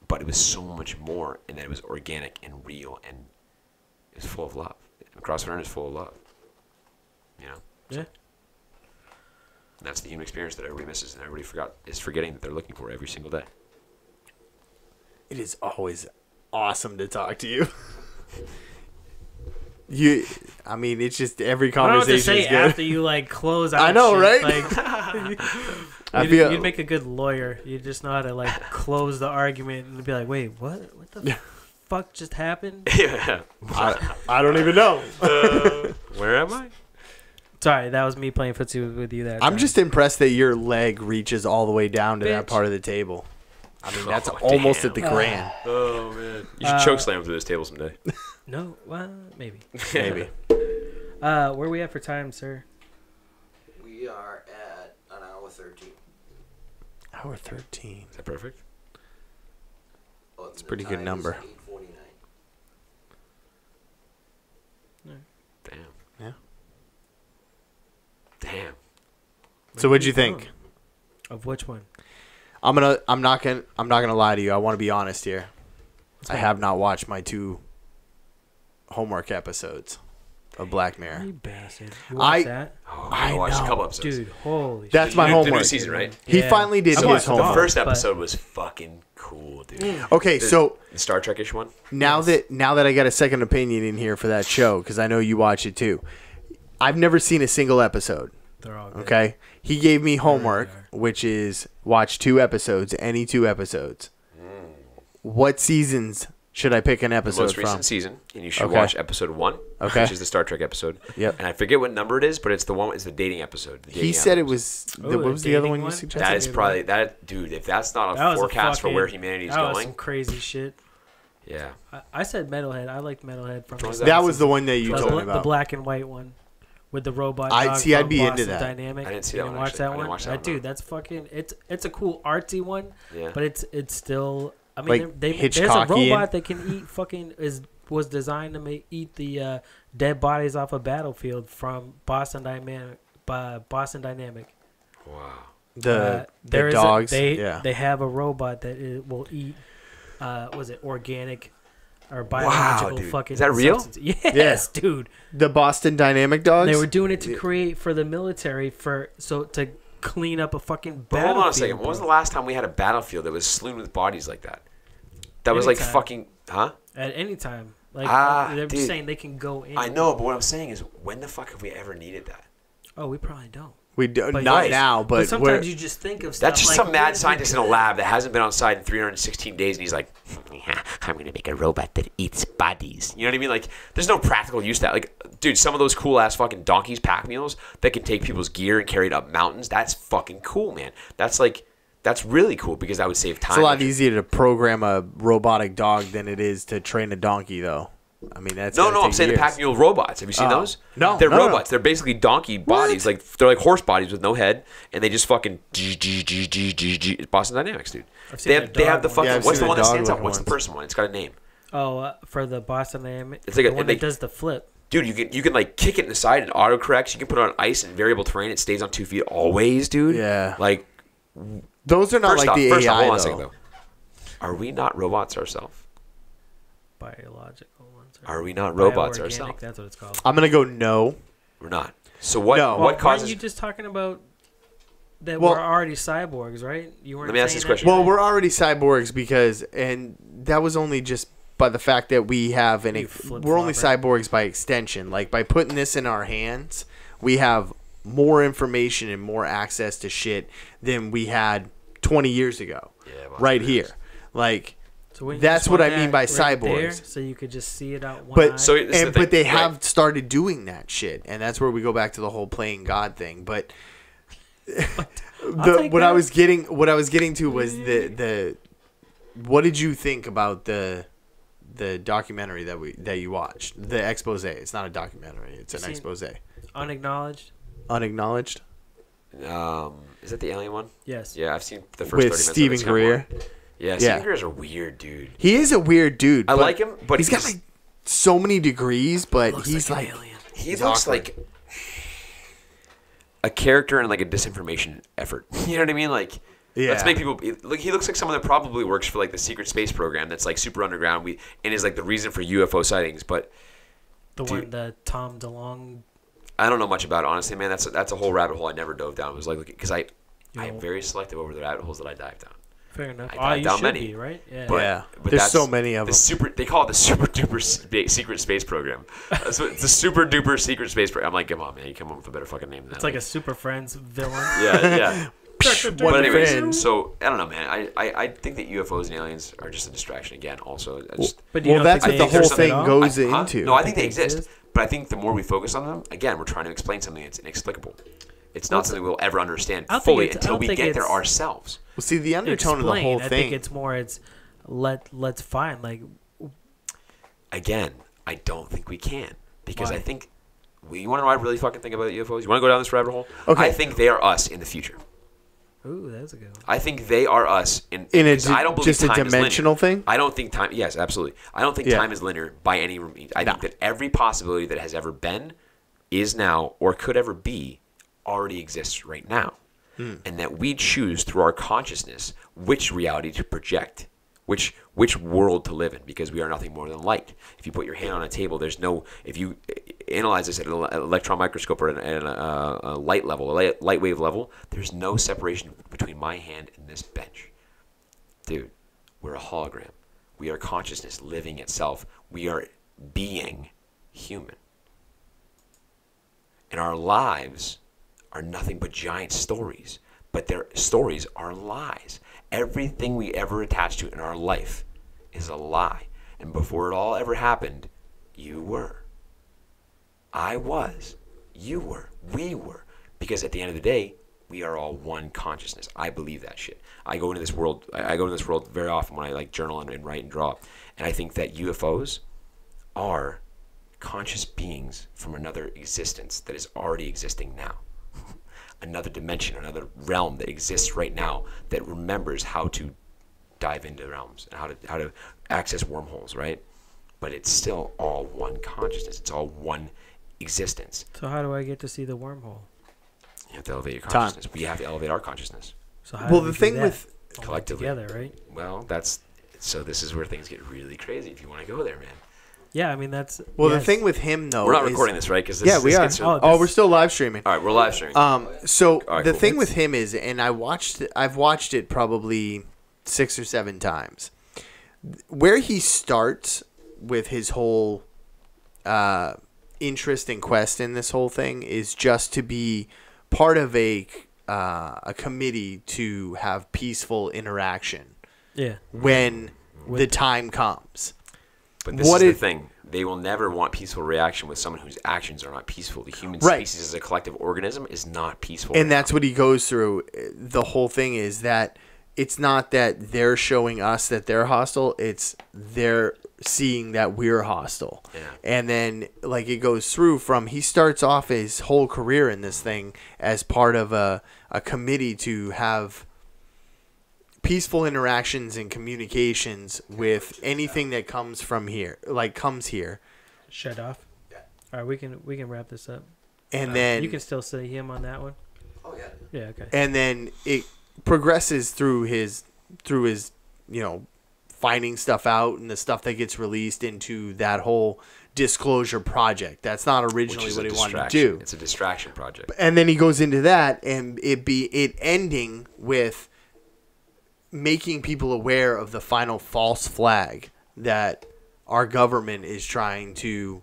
S3: But it was so much more, and that it was organic and real, and it was full of love. And CrossFit is full of love. You know.
S2: Yeah.
S3: And that's the human experience that everybody misses and everybody forgot is forgetting that they're looking for every single day.
S1: It is always awesome to talk to you. *laughs* you, I mean, it's just every
S2: I don't know what to
S1: conversation
S2: say
S1: good.
S2: after you like close *laughs* out.
S1: I know,
S2: shit.
S1: right?
S2: Like, *laughs* *laughs*
S1: I
S2: you'd,
S1: feel
S2: you'd make a good lawyer. You just know how to like close the argument and be like, "Wait, what? What the fuck just happened?"
S3: yeah.
S1: I, I don't even know.
S3: Where am I?
S2: Sorry, that was me playing footsie with, with you. That
S1: I'm
S2: time.
S1: just impressed that your leg reaches all the way down to that part of the table. I mean, that's
S3: Oh,
S1: almost
S3: damn.
S1: at the grand,
S3: Oh man, you should
S2: Uh,
S3: choke slam through this table someday.
S2: No. Well, maybe. *laughs*
S1: maybe. *laughs*
S2: Uh, where we at for time, sir?
S4: We are at an hour 13.
S1: Hour 13.
S3: Is that perfect?
S4: Oh,
S1: It's a pretty good number.
S4: 8:49.
S3: Damn.
S1: Yeah.
S3: Damn.
S1: So what'd you think?
S2: Of which one?
S1: I'm gonna. I'm not gonna. I'm not gonna lie to you. I want to be honest here. I have not watched my two homework episodes of Black Mirror.
S2: You bastard. You
S1: I-
S2: watched that?
S3: Oh,
S1: I
S3: I watched
S1: know.
S3: a couple episodes.
S2: Dude, holy
S1: That's
S3: The
S1: my
S3: new- the new
S1: homework.
S3: season, right?
S1: He
S2: Yeah.
S1: finally did
S2: I
S1: his
S2: watched
S3: The first episode was fucking cool, dude. Mm.
S1: Okay,
S3: The-
S1: so
S3: The Star Trek-ish one.
S1: now
S2: Yes.
S1: that now that I got a second opinion in here for that show because I know you watch it too. I've never seen a single episode.
S2: They're all good.
S1: Okay, he gave me homework, which is watch two episodes, any two episodes. Mm. What seasons should I pick an
S3: The
S1: episode
S3: most
S1: from?
S3: recent season, and you should
S1: Okay.
S3: watch episode one,
S1: Okay.
S3: which is the Star Trek episode.
S1: Yep.
S3: And I forget what number it is, but it's the one. It's the dating episode. the
S1: He
S3: dating
S1: said it was.
S2: Oh,
S1: the,
S2: a
S1: what was the oh, other
S2: dating
S1: one you
S2: one?
S1: suggested?
S2: That's
S3: is
S2: a
S3: probably that, dude. If that's not
S2: That
S3: a
S2: was
S3: forecast for
S2: fucking-
S3: where humanity's
S2: that was
S3: going,
S2: some crazy shit.
S3: yeah.
S2: I, I said Metalhead. I liked Metalhead from
S3: was
S2: the
S3: that?
S1: that was the one that you told
S2: bla-
S1: me
S2: the black and white one with the robot.
S1: I-
S2: dog
S1: see, I'd be into that.
S2: Dynamic.
S3: I didn't see
S2: You
S3: that one,
S2: watch that
S3: I didn't
S2: one.
S3: watch that one,
S2: dude,
S3: no.
S2: that's fucking. It's it's a cool artsy one,
S3: Yeah.
S2: but it's it's still. I mean,
S1: Like
S2: they, they, there's a robot that can eat fucking is was designed to make eat the uh, dead bodies off a battlefield from Boston Dynamic. By Boston Dynamic.
S3: wow.
S1: the
S2: Uh,
S1: the
S2: there is a-
S1: dogs.
S2: they
S1: yeah.
S2: they have a robot that it will eat. Uh, was it organic or biological
S3: dude.
S2: fucking?
S3: Is that real?
S2: substance. *laughs* Yes, dude.
S1: the Boston Dynamic dogs.
S2: They were doing it to create for the military for so to clean up a fucking battlefield.
S3: hold on a second. When was the last time we had a battlefield that was strewn with bodies like that? That was like
S2: Anytime.
S3: fucking, huh?
S2: At any time, like
S3: Ah,
S2: they're
S3: dude.
S2: saying they can go in.
S3: I know, but what I'm saying is, when the fuck have we ever needed that?
S2: Oh, we probably don't.
S1: We do,
S2: But
S1: not
S2: yes.
S1: now, but,
S2: But,
S1: we're-
S2: sometimes you just think of stuff.
S3: That's just
S2: like,
S3: some mad scientist in a lab that hasn't been outside in 316 days, and he's like, yeah, "I'm gonna make a robot that eats bodies." You know what I mean? Like, there's no practical use to that. Like, dude, some of those cool ass fucking donkeys pack mules that can take people's gear and carry it up mountains. That's fucking cool, man. That's like, that's really cool because that would save time.
S1: it's a lot easier to program a robotic dog than it is to train a donkey, though. I mean, that's
S3: No,
S1: gotta
S3: no, I'm
S1: take
S3: saying the
S1: years.
S3: pack mule robots. Have you seen
S1: Oh.
S3: those?
S1: No,
S3: they're
S1: no, no.
S3: robots. They're basically donkey bodies. Like they're like horse bodies with no head, and they just fucking G G G G G G. Boston Dynamics, dude.
S2: I've seen
S3: They
S2: the
S3: have, they have the fucking.
S1: Yeah,
S3: what's the
S1: the
S3: one that stands out? What's the
S1: ones.
S3: person one? It's got a name,
S2: Oh, uh, for the Boston Dynamic,
S3: It's like a-
S2: the one
S3: they-
S2: that does the flip.
S3: dude. You can you can like kick it in the side and auto corrects. You can put it on ice and variable terrain. It stays on two feet always, dude.
S1: Yeah.
S3: Like
S1: Those are not
S3: first
S1: like
S3: off,
S1: the
S3: first
S1: AI
S3: off, hold on a
S1: though.
S3: second though. Are we not robots ourselves?
S2: Biological ones.
S3: Are we not robots ourselves?
S2: That's what it's called.
S1: I'm gonna go no.
S3: We're not. So what?
S1: No.
S3: What
S2: Well, weren't
S3: causes?
S2: you just talking about that
S1: Well-
S2: we're already cyborgs, right? You weren't.
S3: Let me ask this question.
S1: Well, we're already cyborgs because, and that was only just by the fact that we have an. Ex- we're only cyborgs by extension. Like by putting this in our hands, we have more information and more access to shit than we had 20 years ago.
S3: Yeah, well,
S1: right
S3: it
S1: here,
S3: is.
S1: like.
S2: So
S1: That's what I mean by
S2: right there
S1: cyborgs.
S2: so you could just see it out one
S1: But
S2: eye?
S3: So this is the thing,
S1: but they
S3: right.
S1: have started doing that shit, and that's where we go back to the whole playing God thing. But *laughs* the,
S2: take
S1: what I was getting, what I was getting to was the the. What did you think about the the documentary that we that you watched? The expose. It's not a documentary. It's an expose.
S2: unacknowledged.
S1: Unacknowledged
S3: Um, is that the alien one?
S2: Yes.
S3: Yeah, I've seen the first. 30
S1: with
S3: minutes of it.
S1: Steven
S3: It's kinda
S1: Greer.
S3: boring. Yeah,
S1: Yeah.
S3: Steven Greer's a weird dude.
S1: He is a weird dude.
S3: I like him, but
S1: he's got like so many degrees. But
S2: Looks
S1: he's
S2: like,
S1: like,
S2: an alien.
S3: He
S1: He's
S3: looks
S1: awkward.
S3: like a character in like a disinformation effort. *laughs* You know what I mean? Like, let's make people. Like, he looks like someone that probably works for like the secret space program that's like super underground. We and is like the reason for UFO sightings. But
S2: The
S3: Dude.
S2: one, the Tom DeLonge.
S3: I don't know much about it, honestly, man. That's a, that's a whole rabbit hole I never dove down. It was like because I. I am very selective over the rabbit holes that I dive down.
S2: Fair enough.
S3: I
S2: Oh,
S3: dive
S2: you should
S3: many.
S2: be right. Yeah.
S3: But,
S1: Yeah.
S3: but
S1: There's so many of
S3: the
S1: them.
S3: Super, they call it the *laughs* super duper spa- secret space program. Uh, so it's the super duper secret space program. I'm like, come on, man, you come up with a better fucking name than that.
S2: it's like a Super Friends villain.
S3: yeah, yeah. *laughs* But anyways,
S1: friend.
S3: so I don't know, man. I, I, I think that UFOs and aliens are just a distraction again. Also, I just,
S2: But you
S1: Well, that's what the whole thing goes
S3: I- huh?
S1: into.
S3: No, I think they
S2: Think they
S3: exist,
S2: exist?
S3: But I think the more we focus on them, again, we're trying to explain something that's inexplicable. It's not something we'll ever understand
S2: I don't think
S3: fully until we get there ourselves.
S1: Well, see, the undertone of the
S2: Explain.
S1: whole
S2: I
S1: thing.
S2: I think it's more it's let let's find like
S3: Again, I don't think we can because
S2: Why?
S3: I think. well, You want to know what I really fucking think about UFOs? You want to go down this rabbit hole?
S1: Okay.
S3: I think they are us in the future.
S2: ooh that's a good one.
S3: I think they are us in.
S1: in a
S3: because I don't believe
S1: just a
S3: time is linear.
S1: dimensional thing.
S3: I don't think time. Yes, absolutely. I don't think
S1: Yeah.
S3: time is linear by any means. I
S1: No.
S3: think that every possibility that has ever been, is now, or could ever be, already exists right now,
S1: Hmm.
S3: and that we choose through our consciousness which reality to project, which which world to live in, because we are nothing more than light. If you put your hand on a table, there's no. If you uh, analyze this at an electron microscope or at a, a, a light level, a light, light wave level, there's no separation between my hand and this bench dude, we're a hologram. We are consciousness living itself. We are being human. And our lives are nothing but giant stories. But their stories are lies. Everything we ever attach to in our life is a lie. And before it all ever happened, you were. I was. You were. We were. Because at the end of the day, we are all one consciousness. I believe that shit. I go into this world. I go into this world very often when I like journal and, and write and draw, and I think that UFOs are conscious beings from another existence that is already existing now. Another dimension, another realm that exists right now that remembers how to dive into realms and how to how to access wormholes, right? But it's still all one consciousness. It's all one existence.
S2: So how do I get to see the wormhole?
S3: You have to elevate your
S1: Time.
S3: consciousness. We have to elevate our consciousness.
S2: So how
S1: Well,
S2: do we
S1: the
S2: do
S1: thing
S2: that?
S1: with-
S3: Collectively.
S2: together, right?
S3: Well, that's so. This is where things get really crazy. If you want to go there, man.
S2: Yeah, I mean that's
S1: Well,
S2: yes.
S1: the thing with him though,
S3: We're not
S1: is-
S3: recording this, right? Because
S1: Yeah, we are.
S2: Oh,
S1: Oh,
S2: this-
S1: we're still live streaming.
S3: All right, we're live streaming.
S1: Um, so
S3: All right,
S1: the
S3: cool.
S1: thing with him is, and I watched, I've watched it probably six or seven times. Where he starts with his whole uh, interest and quest in this whole thing is just to be part of a uh, a committee to have peaceful interaction
S2: yeah.
S1: when
S2: With-
S1: the time comes.
S3: But this
S1: What
S3: is
S1: it-
S3: the thing. They will never want peaceful reaction with someone whose actions are not peaceful. The human
S1: Right.
S3: species as a collective organism is not peaceful.
S1: and
S3: right
S1: that's what he goes through the whole thing is that it's not that they're showing us that they're hostile it's they're seeing that we're hostile
S3: Yeah.
S1: and then like it goes through from he starts off his whole career in this thing as part of a, a committee to have peaceful interactions and communications with anything that comes from here like comes here
S2: Shut off.
S4: Yeah.
S2: All right, we can we can wrap this up.
S1: and
S2: Uh,
S1: then
S2: you can still see him on that one.
S4: Oh yeah.
S2: Yeah. Okay.
S1: and then it progresses through his through his you know finding stuff out and the stuff that gets released into that whole disclosure project that's not originally what
S3: a
S1: he wanted to do
S3: It's a distraction project.
S1: and then he goes into that and it be it ending with making people aware of the final false flag that our government is trying to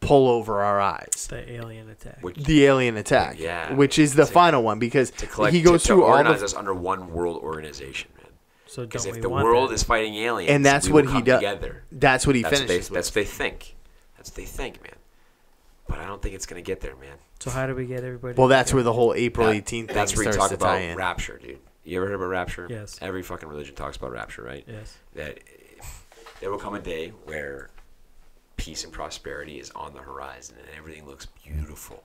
S1: pull over our eyes
S2: the alien attack.
S3: Which,
S1: the alien attack
S3: Yeah.
S1: which is the
S3: To-
S1: final one because
S3: to collect,
S1: he goes
S3: to, to
S1: through all
S3: organize
S1: the
S3: us under one world organization, man.
S2: so
S3: Because if
S2: we
S3: the
S2: want
S3: world
S2: that?
S3: is fighting aliens,
S1: and that's
S3: we
S1: what
S3: will
S1: he does.
S3: Together.
S1: That's what he
S3: That's what, they,
S1: finishes
S3: that's what they think. That's what they think, man. But I don't think it's gonna get there, man.
S2: So how do we get everybody?
S1: Well, that's where the whole April
S3: That-
S1: 18th thing
S3: That's where you
S1: starts
S3: talk
S1: to tie
S3: about
S1: in.
S3: rapture, dude. You ever heard about rapture?
S2: Yes.
S3: Every fucking religion talks about rapture, right?
S2: Yes.
S3: That there will come a day where peace and prosperity is on the horizon and everything looks beautiful,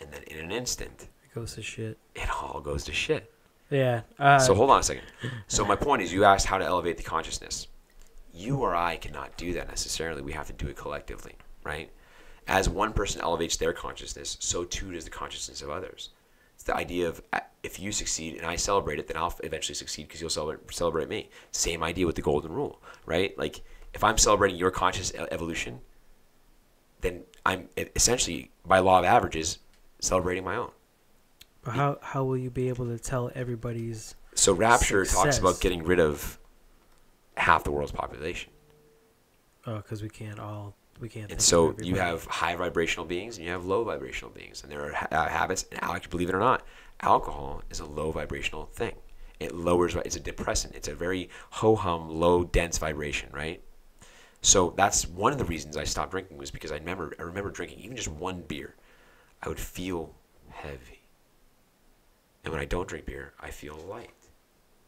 S3: and then in an instant,
S2: It goes to shit.
S3: it all goes to shit.
S2: Yeah. Uh,
S3: so hold on a second. So my point is, you asked how to elevate the consciousness. You or I cannot do that necessarily. We have to do it collectively, right? As one person elevates their consciousness, so too does the consciousness of others. The idea of uh, if you succeed and I celebrate it, then I'll eventually succeed because you'll celebrate, celebrate me. Same idea with the golden rule, right? Like if I'm celebrating your conscious evolution, then I'm essentially by law of averages celebrating my own.
S2: But how how will you be able to tell everybody's?
S3: So rapture talks about getting rid of half the world's population.
S2: Oh, because we can't all we can't.
S3: And so you have high vibrational beings and you have low vibrational beings, and there are ha- uh, habits. And al- believe it or not, alcohol is a low vibrational thing. It lowers. It's a depressant. It's a very ho hum, low, dense vibration, right? So that's one of the reasons I stopped drinking was because I remember I remember drinking even just one beer, I would feel heavy. And when I don't drink beer, I feel light.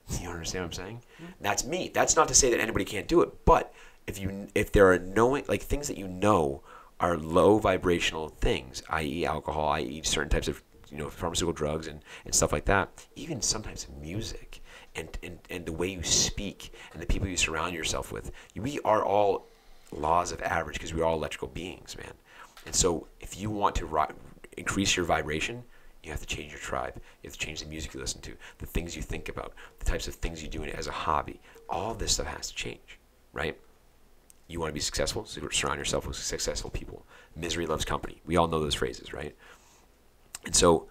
S3: *laughs* You understand what I'm saying? That's me. That's not to say that anybody can't do it, but if you if there are knowing like things that you know are low vibrational things, i.e., alcohol, i.e., certain types of you know pharmaceutical drugs and, and stuff like that, even sometimes music and, and, and the way you speak and the people you surround yourself with, we are all laws of average because we're all electrical beings, man. And so if you want to ri- increase your vibration, you have to change your tribe. You have to change the music you listen to, the things you think about, the types of things you do as a hobby. All this stuff has to change, right? You want to be successful, so surround yourself with successful people. Misery loves company. We all know those phrases, right? And so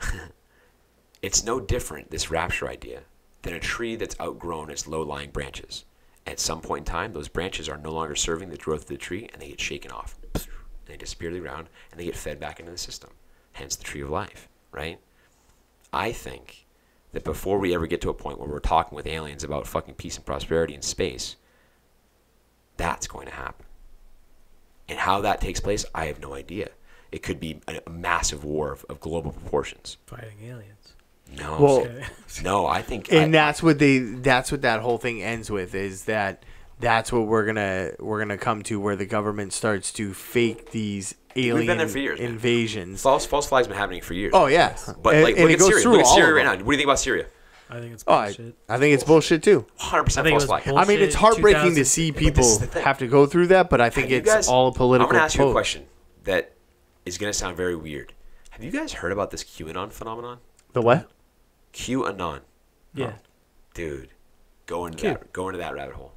S3: *laughs* it's no different, this rapture idea, than a tree that's outgrown its low lying branches. At some point in time, those branches are no longer serving the growth of the tree and they get shaken off. *sniffs* They disappear to the ground and they get fed back into the system. Hence the tree of life, right? I think that before we ever get to a point where we're talking with aliens about fucking peace and prosperity in space, that's going to happen. And how that takes place, I have no idea. It could be a, a massive war of, of global proportions.
S2: Fighting aliens.
S3: No,
S1: Well, *laughs*
S3: no, I think
S1: and
S3: I-
S1: that's what they that's what that whole thing ends with is that that's what we're gonna we're gonna come to where the government starts to fake these alien
S3: been there for years, man.
S1: invasions.
S3: false false flag's been happening for years.
S1: Oh yeah,
S3: but
S1: And-
S3: like
S1: and
S3: look
S1: it
S3: at
S1: goes
S3: Syria.
S1: through
S3: Look at Syria right now. What do you think about Syria?
S2: I think it's
S1: Oh, I,
S2: bullshit.
S1: I think it's bullshit too.
S3: 100
S2: I think it
S3: false
S2: was
S3: flag.
S2: bull-
S1: I mean, it's
S2: Bullshit,
S1: heartbreaking to
S2: 2000
S1: see
S3: this
S1: people
S3: is the thing.
S1: have to go through that, but I think
S3: Have you
S1: it's
S3: guys-
S1: all a political.
S3: I'm gonna ask you a
S1: pose.
S3: question that is gonna sound very weird. Have you guys heard about this QAnon phenomenon?
S1: The what?
S3: QAnon,
S2: Yeah.
S3: dude, go into that. Go into that rabbit hole.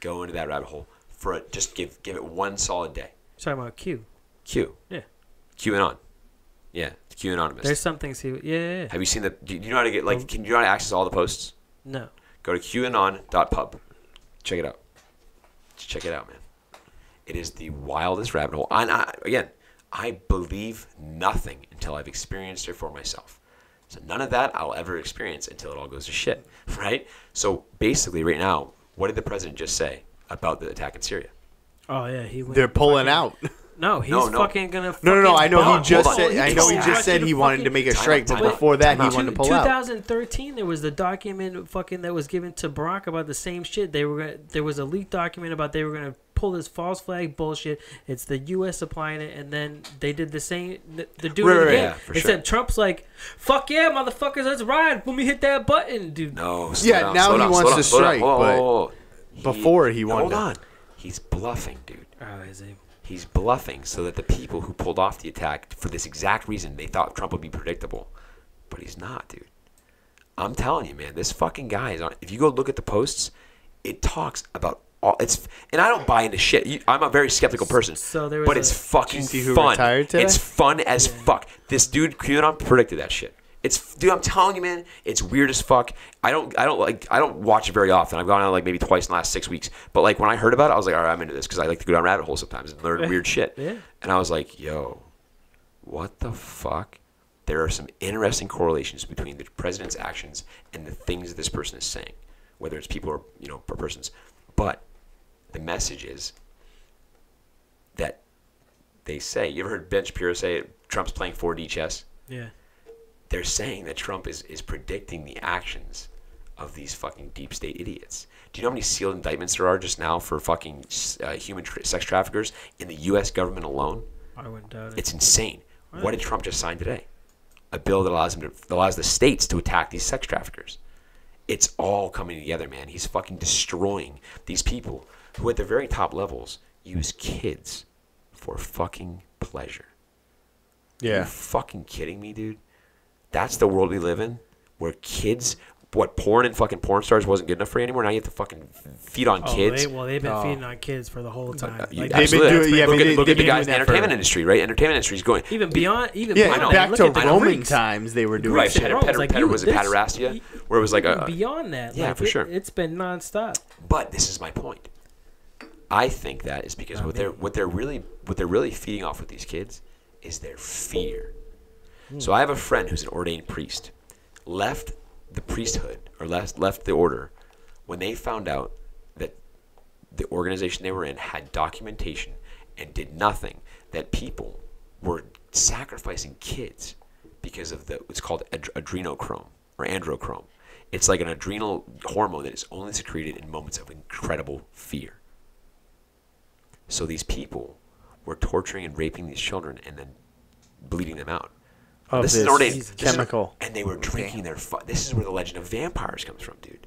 S3: Go into that rabbit hole for a, just give give it one solid day.
S2: You're talking about Q.
S3: Q.
S2: Yeah.
S3: QAnon. Yeah, QAnonymous.
S2: There's some things he. Yeah, yeah, yeah.
S3: Have you seen the? Do you know how to get like? Can you know how to access all the posts?
S2: No.
S3: Go to QAnon.pub. Check it out. Check it out, man. It is the wildest rabbit hole. And I, again, I believe nothing until I've experienced it for myself. So none of that I'll ever experience until it all goes to shit, *laughs* right? So basically, right now, what did the president just say about the attack in Syria?
S2: Oh yeah, he. Went
S1: They're pulling
S2: fucking-
S1: out. *laughs*
S2: No, he's
S3: No, no.
S2: fucking gonna.
S1: No, no, no. I know
S3: bomb.
S1: he just said. I know he just said he wanted to make a strike, but before that, he
S3: out.
S1: wanted to
S2: Two-
S1: pull out.
S2: 2013, there was the document fucking that was given to Barack about the same shit. They were gonna, there was a leaked document about they were gonna pull this false flag bullshit. It's the U.S. supplying it, and then they did the same. They're doing
S1: Right,
S2: it
S1: right,
S2: again.
S3: yeah, for
S2: Except
S3: sure.
S2: Trump's like, "Fuck yeah, motherfuckers, let's ride when we hit that button, dude."
S3: No.
S1: Yeah,
S3: down,
S1: now he
S3: down,
S1: wants to
S3: down, down.
S1: strike,
S3: Whoa, whoa,
S1: but
S3: whoa, whoa.
S1: before he wanted
S3: Hold
S1: to-
S3: on. He's bluffing, dude.
S2: Oh, is he?
S3: He's bluffing so that the people who pulled off the attack for this exact reason, they thought Trump would be predictable. But he's not, dude. I'm telling you, man, this fucking guy is on. If you go look at the posts, it talks about all. It's and I don't buy into shit. You, I'm a very skeptical person.
S2: So there was
S3: but
S2: a-
S3: it's fucking
S1: Did you see who
S3: fun.
S1: today?
S3: It's fun as fuck. This dude QAnon predicted that shit. It's dude, I'm telling you, man, it's weird as fuck. I don't, I don't like, I don't watch it very often. I've gone on like maybe twice in the last six weeks. But like when I heard about it, I was like, all right, I'm into this because I like to go down rabbit holes sometimes and learn *laughs* weird shit.
S2: Yeah.
S3: And I was like, yo, what the fuck? There are some interesting correlations between the president's actions and the things this person is saying, whether it's people or you know or persons. But the message is that they say. You ever heard Ben Shapiro say Trump's playing 4D chess?
S2: Yeah.
S3: They're saying that Trump is, is predicting the actions of these fucking deep state idiots. Do you know how many sealed indictments there are just now for fucking uh, human tra- sex traffickers in the U.S. government alone?
S2: I wouldn't doubt it.
S3: It's insane. What did Trump just sign today? A bill that allows him to allows the states to attack these sex traffickers. It's all coming together, man. He's fucking destroying these people who, at the very top levels, use kids for fucking pleasure. Are you
S1: Yeah.
S3: fucking kidding me, dude? That's the world we live in, where kids, what porn and fucking porn stars wasn't good enough for you anymore. Now you have to fucking feed on
S2: Oh,
S3: kids.
S2: They, well, they've been
S1: Oh.
S2: feeding on kids for the whole time.
S3: Uh,
S2: Like,
S1: They've been
S3: absolutely.
S1: doing- yeah,
S3: look
S1: but
S3: at, look
S1: they've
S3: at the
S1: been
S3: guys in the
S1: that for-
S3: entertainment industry, right? Entertainment industry is going.
S2: even beyond, even
S1: Yeah,
S2: beyond,
S1: back to
S2: the
S1: Roman times, they were doing
S3: Right,
S1: shit.
S3: Petter,
S2: Rome,
S3: Petter,
S2: like,
S3: Petter
S2: you-
S3: was it
S2: this-
S3: pederastia, where it was like a,
S2: beyond that.
S3: Yeah,
S2: like,
S3: for
S2: it,
S3: sure.
S2: It's been nonstop.
S3: But this is my point. I think that is because what they're what they're really what they're really feeding off with these kids is their fear. Hmm. So I have a friend who's an ordained priest, left the priesthood or left left the order when they found out that the organization they were in had documentation and did nothing, that people were sacrificing kids because of the what's called ad- adrenochrome or androchrome. It's like an adrenal hormone that is only secreted in moments of incredible fear. So these people were torturing and raping these children and then bleeding them out.
S1: Of
S3: this is
S1: this
S3: already this is-
S1: chemical.
S3: and they were drinking their. Fu- this is where the legend of vampires comes from, dude.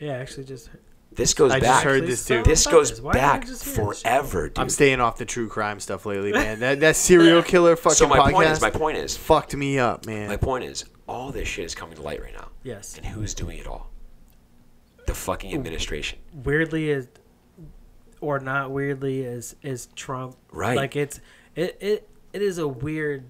S2: Yeah, actually, just
S3: This goes
S1: I just
S3: back.
S1: heard this too.
S3: this goes
S2: Why
S3: back
S2: just hear this shit?
S3: forever, dude.
S1: I'm staying off the true crime stuff lately, man. That that *laughs* serial killer fucking
S3: so my
S1: podcast
S3: point is, my point is,
S1: fucked me up, man.
S3: my point is, all this shit is coming to light right now,
S2: yes.
S3: and who's doing it all? The fucking administration.
S2: Weirdly is, or not weirdly is is Trump.
S3: Right.
S2: Like it's it it it is a weird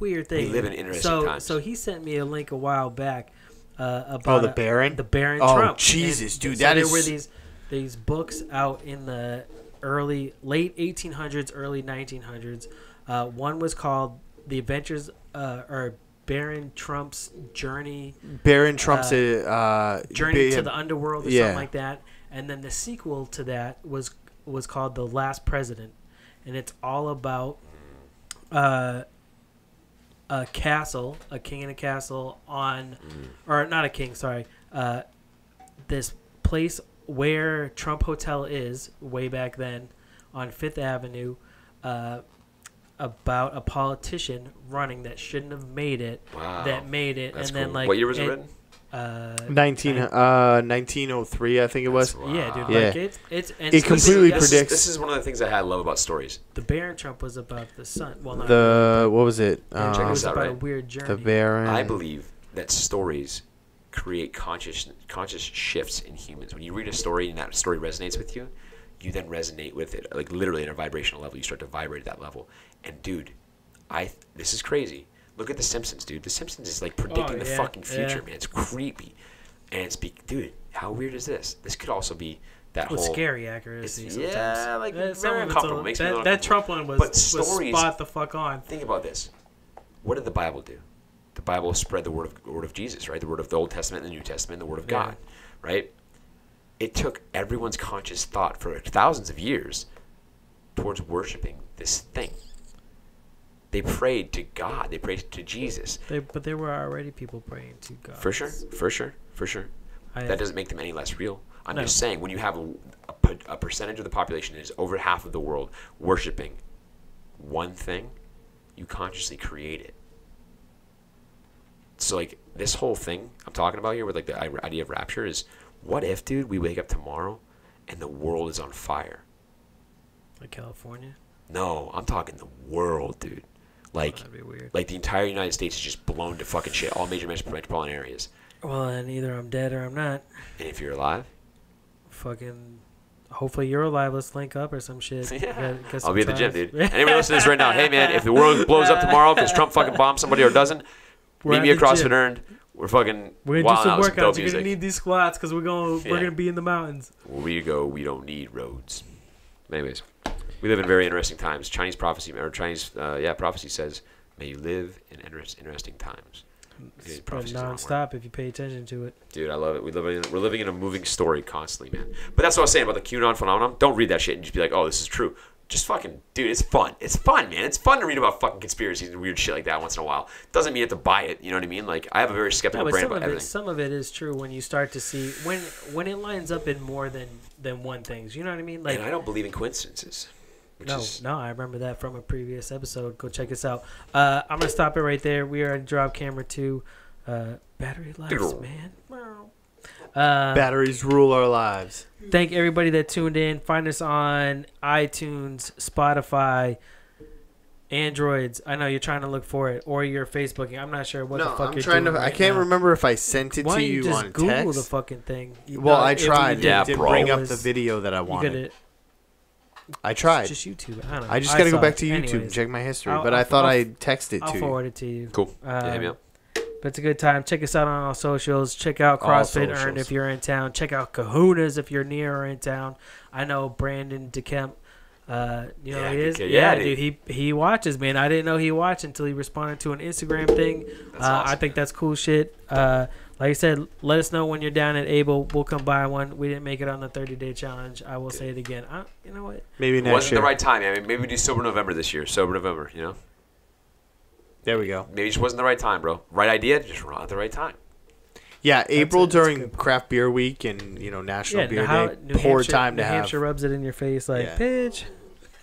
S2: weird thing.
S3: live in interesting
S2: so,
S3: times.
S2: So he sent me a link a while back uh,
S1: Oh,
S2: about
S1: the
S2: a-
S1: Baron?
S2: the Baron
S1: Oh,
S2: Trump.
S1: Jesus,
S2: And
S1: dude,
S2: so
S1: that
S2: there
S1: is-
S2: were these these books out in the early late 1800s, early 1900s. Uh, one was called The Adventures uh, or Baron Trump's Journey
S1: Baron Trump's
S2: Uh,
S1: uh,
S2: Journey
S1: ba-
S2: to the Underworld or
S1: yeah.
S2: something like that. And then the sequel to that was was called The Last President, and it's all about uh, a castle, a king in a castle on, or not a king, sorry, uh, this place where Trump Hotel is way back then on Fifth Avenue. Uh, about a politician running that shouldn't have made it,
S3: Wow.
S2: that made it,
S3: That's
S2: and then
S3: cool.
S2: like
S3: what year was it
S2: it-
S3: written?
S2: Uh,
S1: 19 uh 1903 I think it was.
S3: That's-
S2: yeah, dude.
S3: Wow.
S2: Like
S1: Yeah.
S2: it's it's and
S1: It completely
S2: this-
S3: this
S1: predicts-
S3: Is, this is one of the things I love about stories.
S2: The Baron Trump was about the sun. Well, not
S1: The what was it?
S2: really, but
S3: check
S2: it
S1: Um,
S2: was
S3: this out,
S2: about a weird journey.
S1: the Baron.
S3: I believe that stories create conscious conscious shifts in humans. When you read a story and that story resonates with you, you then resonate with it, like literally at a vibrational level. You start to vibrate at that level. And dude, I this is crazy. Look at The Simpsons, dude. The Simpsons is like oh, predicting
S2: Oh,
S3: the fucking future,
S2: yeah.
S3: man. It's creepy, and it's be, dude. How weird is this? This could also be that
S2: with
S3: whole
S2: scary accuracy.
S3: It's-
S2: sometimes.
S3: yeah, like, very
S2: of it's a
S3: uncomfortable. Makes me
S2: that,
S3: little
S2: that Trump one was,
S3: But
S2: was
S3: stories-
S2: spot the fuck on.
S3: Think about this. What did the Bible do? The Bible spread the word of word of Jesus, right? The word of the Old Testament and the New Testament, the word of
S2: Yeah.
S3: God, right? It took everyone's conscious thought for thousands of years towards worshiping this thing. They prayed to God. They prayed to Jesus.
S2: They, but there were already people praying to God.
S3: For sure, for sure, for sure.
S2: I,
S3: That doesn't make them any less real. I'm
S2: No.
S3: just saying, when you have a, a, a percentage of the population that is over half of the world worshiping one thing, you consciously create it. So, like, this whole thing I'm talking about here with, like, the idea of rapture is what if, dude, we wake up tomorrow and the world is on fire?
S2: like California.
S3: No, I'm talking the world, dude. Like,
S2: oh, weird.
S3: like the entire United States is just blown to fucking shit. All major metropolitan areas.
S2: Well, then either I'm dead or I'm not.
S3: And if you're alive,
S2: Fucking. Hopefully you're alive. Let's link up or some shit. *laughs*
S3: Yeah.
S2: Get- get
S3: I'll be at the gym, dude. Anybody listening to this right now, hey man, if the world blows up *laughs* tomorrow because Trump fucking bombs somebody or doesn't,
S2: We're
S3: meet me at CrossFit. Earned. We're fucking
S2: We're gonna do some
S3: some
S2: workouts. You're
S3: music.
S2: gonna need these squats because we're going.
S3: Yeah.
S2: We're gonna be in the mountains.
S3: Where we go, we don't need roads. Anyways, we live in very interesting times. Chinese prophecy, or Chinese, uh, yeah, prophecy says, "May you live in interest, interesting times."
S2: It's
S3: prophecy's the wrong word.
S2: non-stop if you pay attention to it.
S3: Dude, I love it. We live in, we're living in a moving story constantly, man. But that's what I was saying about the QAnon phenomenon. Don't read that shit and just be like, "Oh, this is true." Just fucking, dude, it's fun. It's fun, man. It's fun to read about fucking conspiracies and weird shit like that once in a while. Doesn't mean you have to buy it. You know what I mean? Like, I have a very
S2: No,
S3: skeptical
S2: but
S3: brain about
S2: it,
S3: everything.
S2: some of it is true when you start to see when when it lines up in more than than one things. You know what I mean? Like
S3: and I don't believe in coincidences.
S2: No,
S3: is,
S2: no, I remember that from a previous episode. Go check us out. Uh, I'm gonna stop it right there. We are in drop camera two. Uh, battery life, man. Uh,
S1: Batteries rule our lives.
S2: thank everybody that tuned in. Find us on iTunes, Spotify, Androids. I know you're trying to look for it, or you're Facebooking. I'm not sure what the
S1: no,
S2: fuck
S1: I'm
S2: you're
S1: trying
S2: doing
S1: to. I can't
S2: now.
S1: remember if I sent it
S2: Why
S1: to
S2: you
S1: you
S2: just
S1: on
S2: Google
S1: text.
S2: the fucking thing? You
S1: well,
S2: know,
S1: I tried.
S3: Yeah,
S1: didn't
S3: bro.
S1: bring up the video that I
S2: You
S1: wanted.
S2: Could
S1: I tried.
S2: just YouTube. I don't know.
S1: I just got to go
S2: saw
S1: back
S2: it.
S1: to YouTube and
S2: Anyways,
S1: check my history.
S2: I'll-
S1: but I
S2: I'll-
S1: thought
S2: I'll-
S1: I texted
S2: I'll
S1: to you.
S2: forward it to you.
S3: cool. yeah, hit me
S2: Um,
S3: up.
S2: But it's a good time. Check us out on all socials. Check out
S3: All
S2: CrossFit Earned if you're in town. Check out Kahunas if you're near or in town. I know Brandon DeKemp. Uh, you know
S3: Yeah,
S2: who he is?
S3: DK,
S2: yeah,
S3: yeah,
S2: dude. He he watches, man. I didn't know he watched until he responded to an Instagram thing.
S3: That's
S2: uh, I
S3: awesome,
S2: think that's cool shit. Uh, Like I said, let us know when you're down at Able. We'll come by one. We didn't make it on the 30 day challenge. I will say it again. I, you know what?
S1: Maybe
S3: It
S1: next
S3: wasn't
S1: year.
S3: the right time. I mean, maybe we do sober November this year. Sober November, you know.
S1: there we go.
S3: Maybe it just wasn't the right time, bro. Right idea, just wrong at the right time.
S1: Yeah, April
S2: a-
S1: during craft beer week and you know National
S2: Yeah,
S1: Beer
S2: how,
S1: Day,
S2: New
S1: poor
S2: Hampshire,
S1: time to have
S2: New
S1: have.
S2: Hampshire rubs it in your face like,
S1: Yeah.
S2: bitch. *laughs*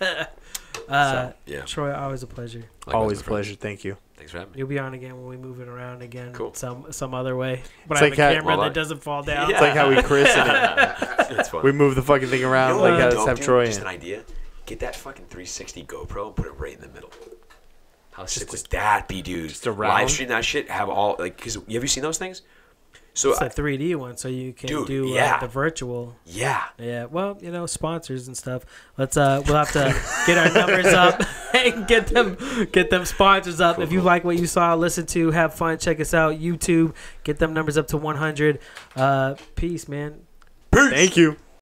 S2: uh,
S3: Yeah.
S2: Troy, always a pleasure.
S3: Likewise,
S1: Always
S3: my
S1: a
S3: friend.
S1: pleasure. Thank you.
S3: Thanks for having me.
S2: You'll be on again when we move it around again.
S3: Cool.
S2: Some some other way. But
S1: It's
S2: I have
S1: like
S2: a
S1: how-
S2: camera
S3: Well, I-
S2: that doesn't fall *laughs* down.
S1: It's like how we christen it. *laughs*
S3: That's fun.
S1: We move the fucking thing around
S3: You know
S1: like
S3: what
S1: how
S3: would be
S1: let's
S3: dope,
S1: have
S3: dude?
S1: Troy
S3: Just
S1: in.
S3: an idea. Get that fucking 360 GoPro and put it right in the middle. How sick would that be, dude?
S1: just around?
S3: Live stream that shit. Have all like, cause have you seen those things? So
S2: It's
S3: I-
S2: a 3D one, so you can
S3: Dude,
S2: do
S3: yeah.
S2: uh, the virtual.
S3: yeah,
S2: Yeah, well, you know, sponsors and stuff. Let's uh, we'll have to get our numbers up *laughs* *laughs* and get them get them sponsors up. If you like what you saw, listen to, have fun, check us out, YouTube. Get them numbers up to 100. Uh, peace, man. Peace.
S1: Thank you.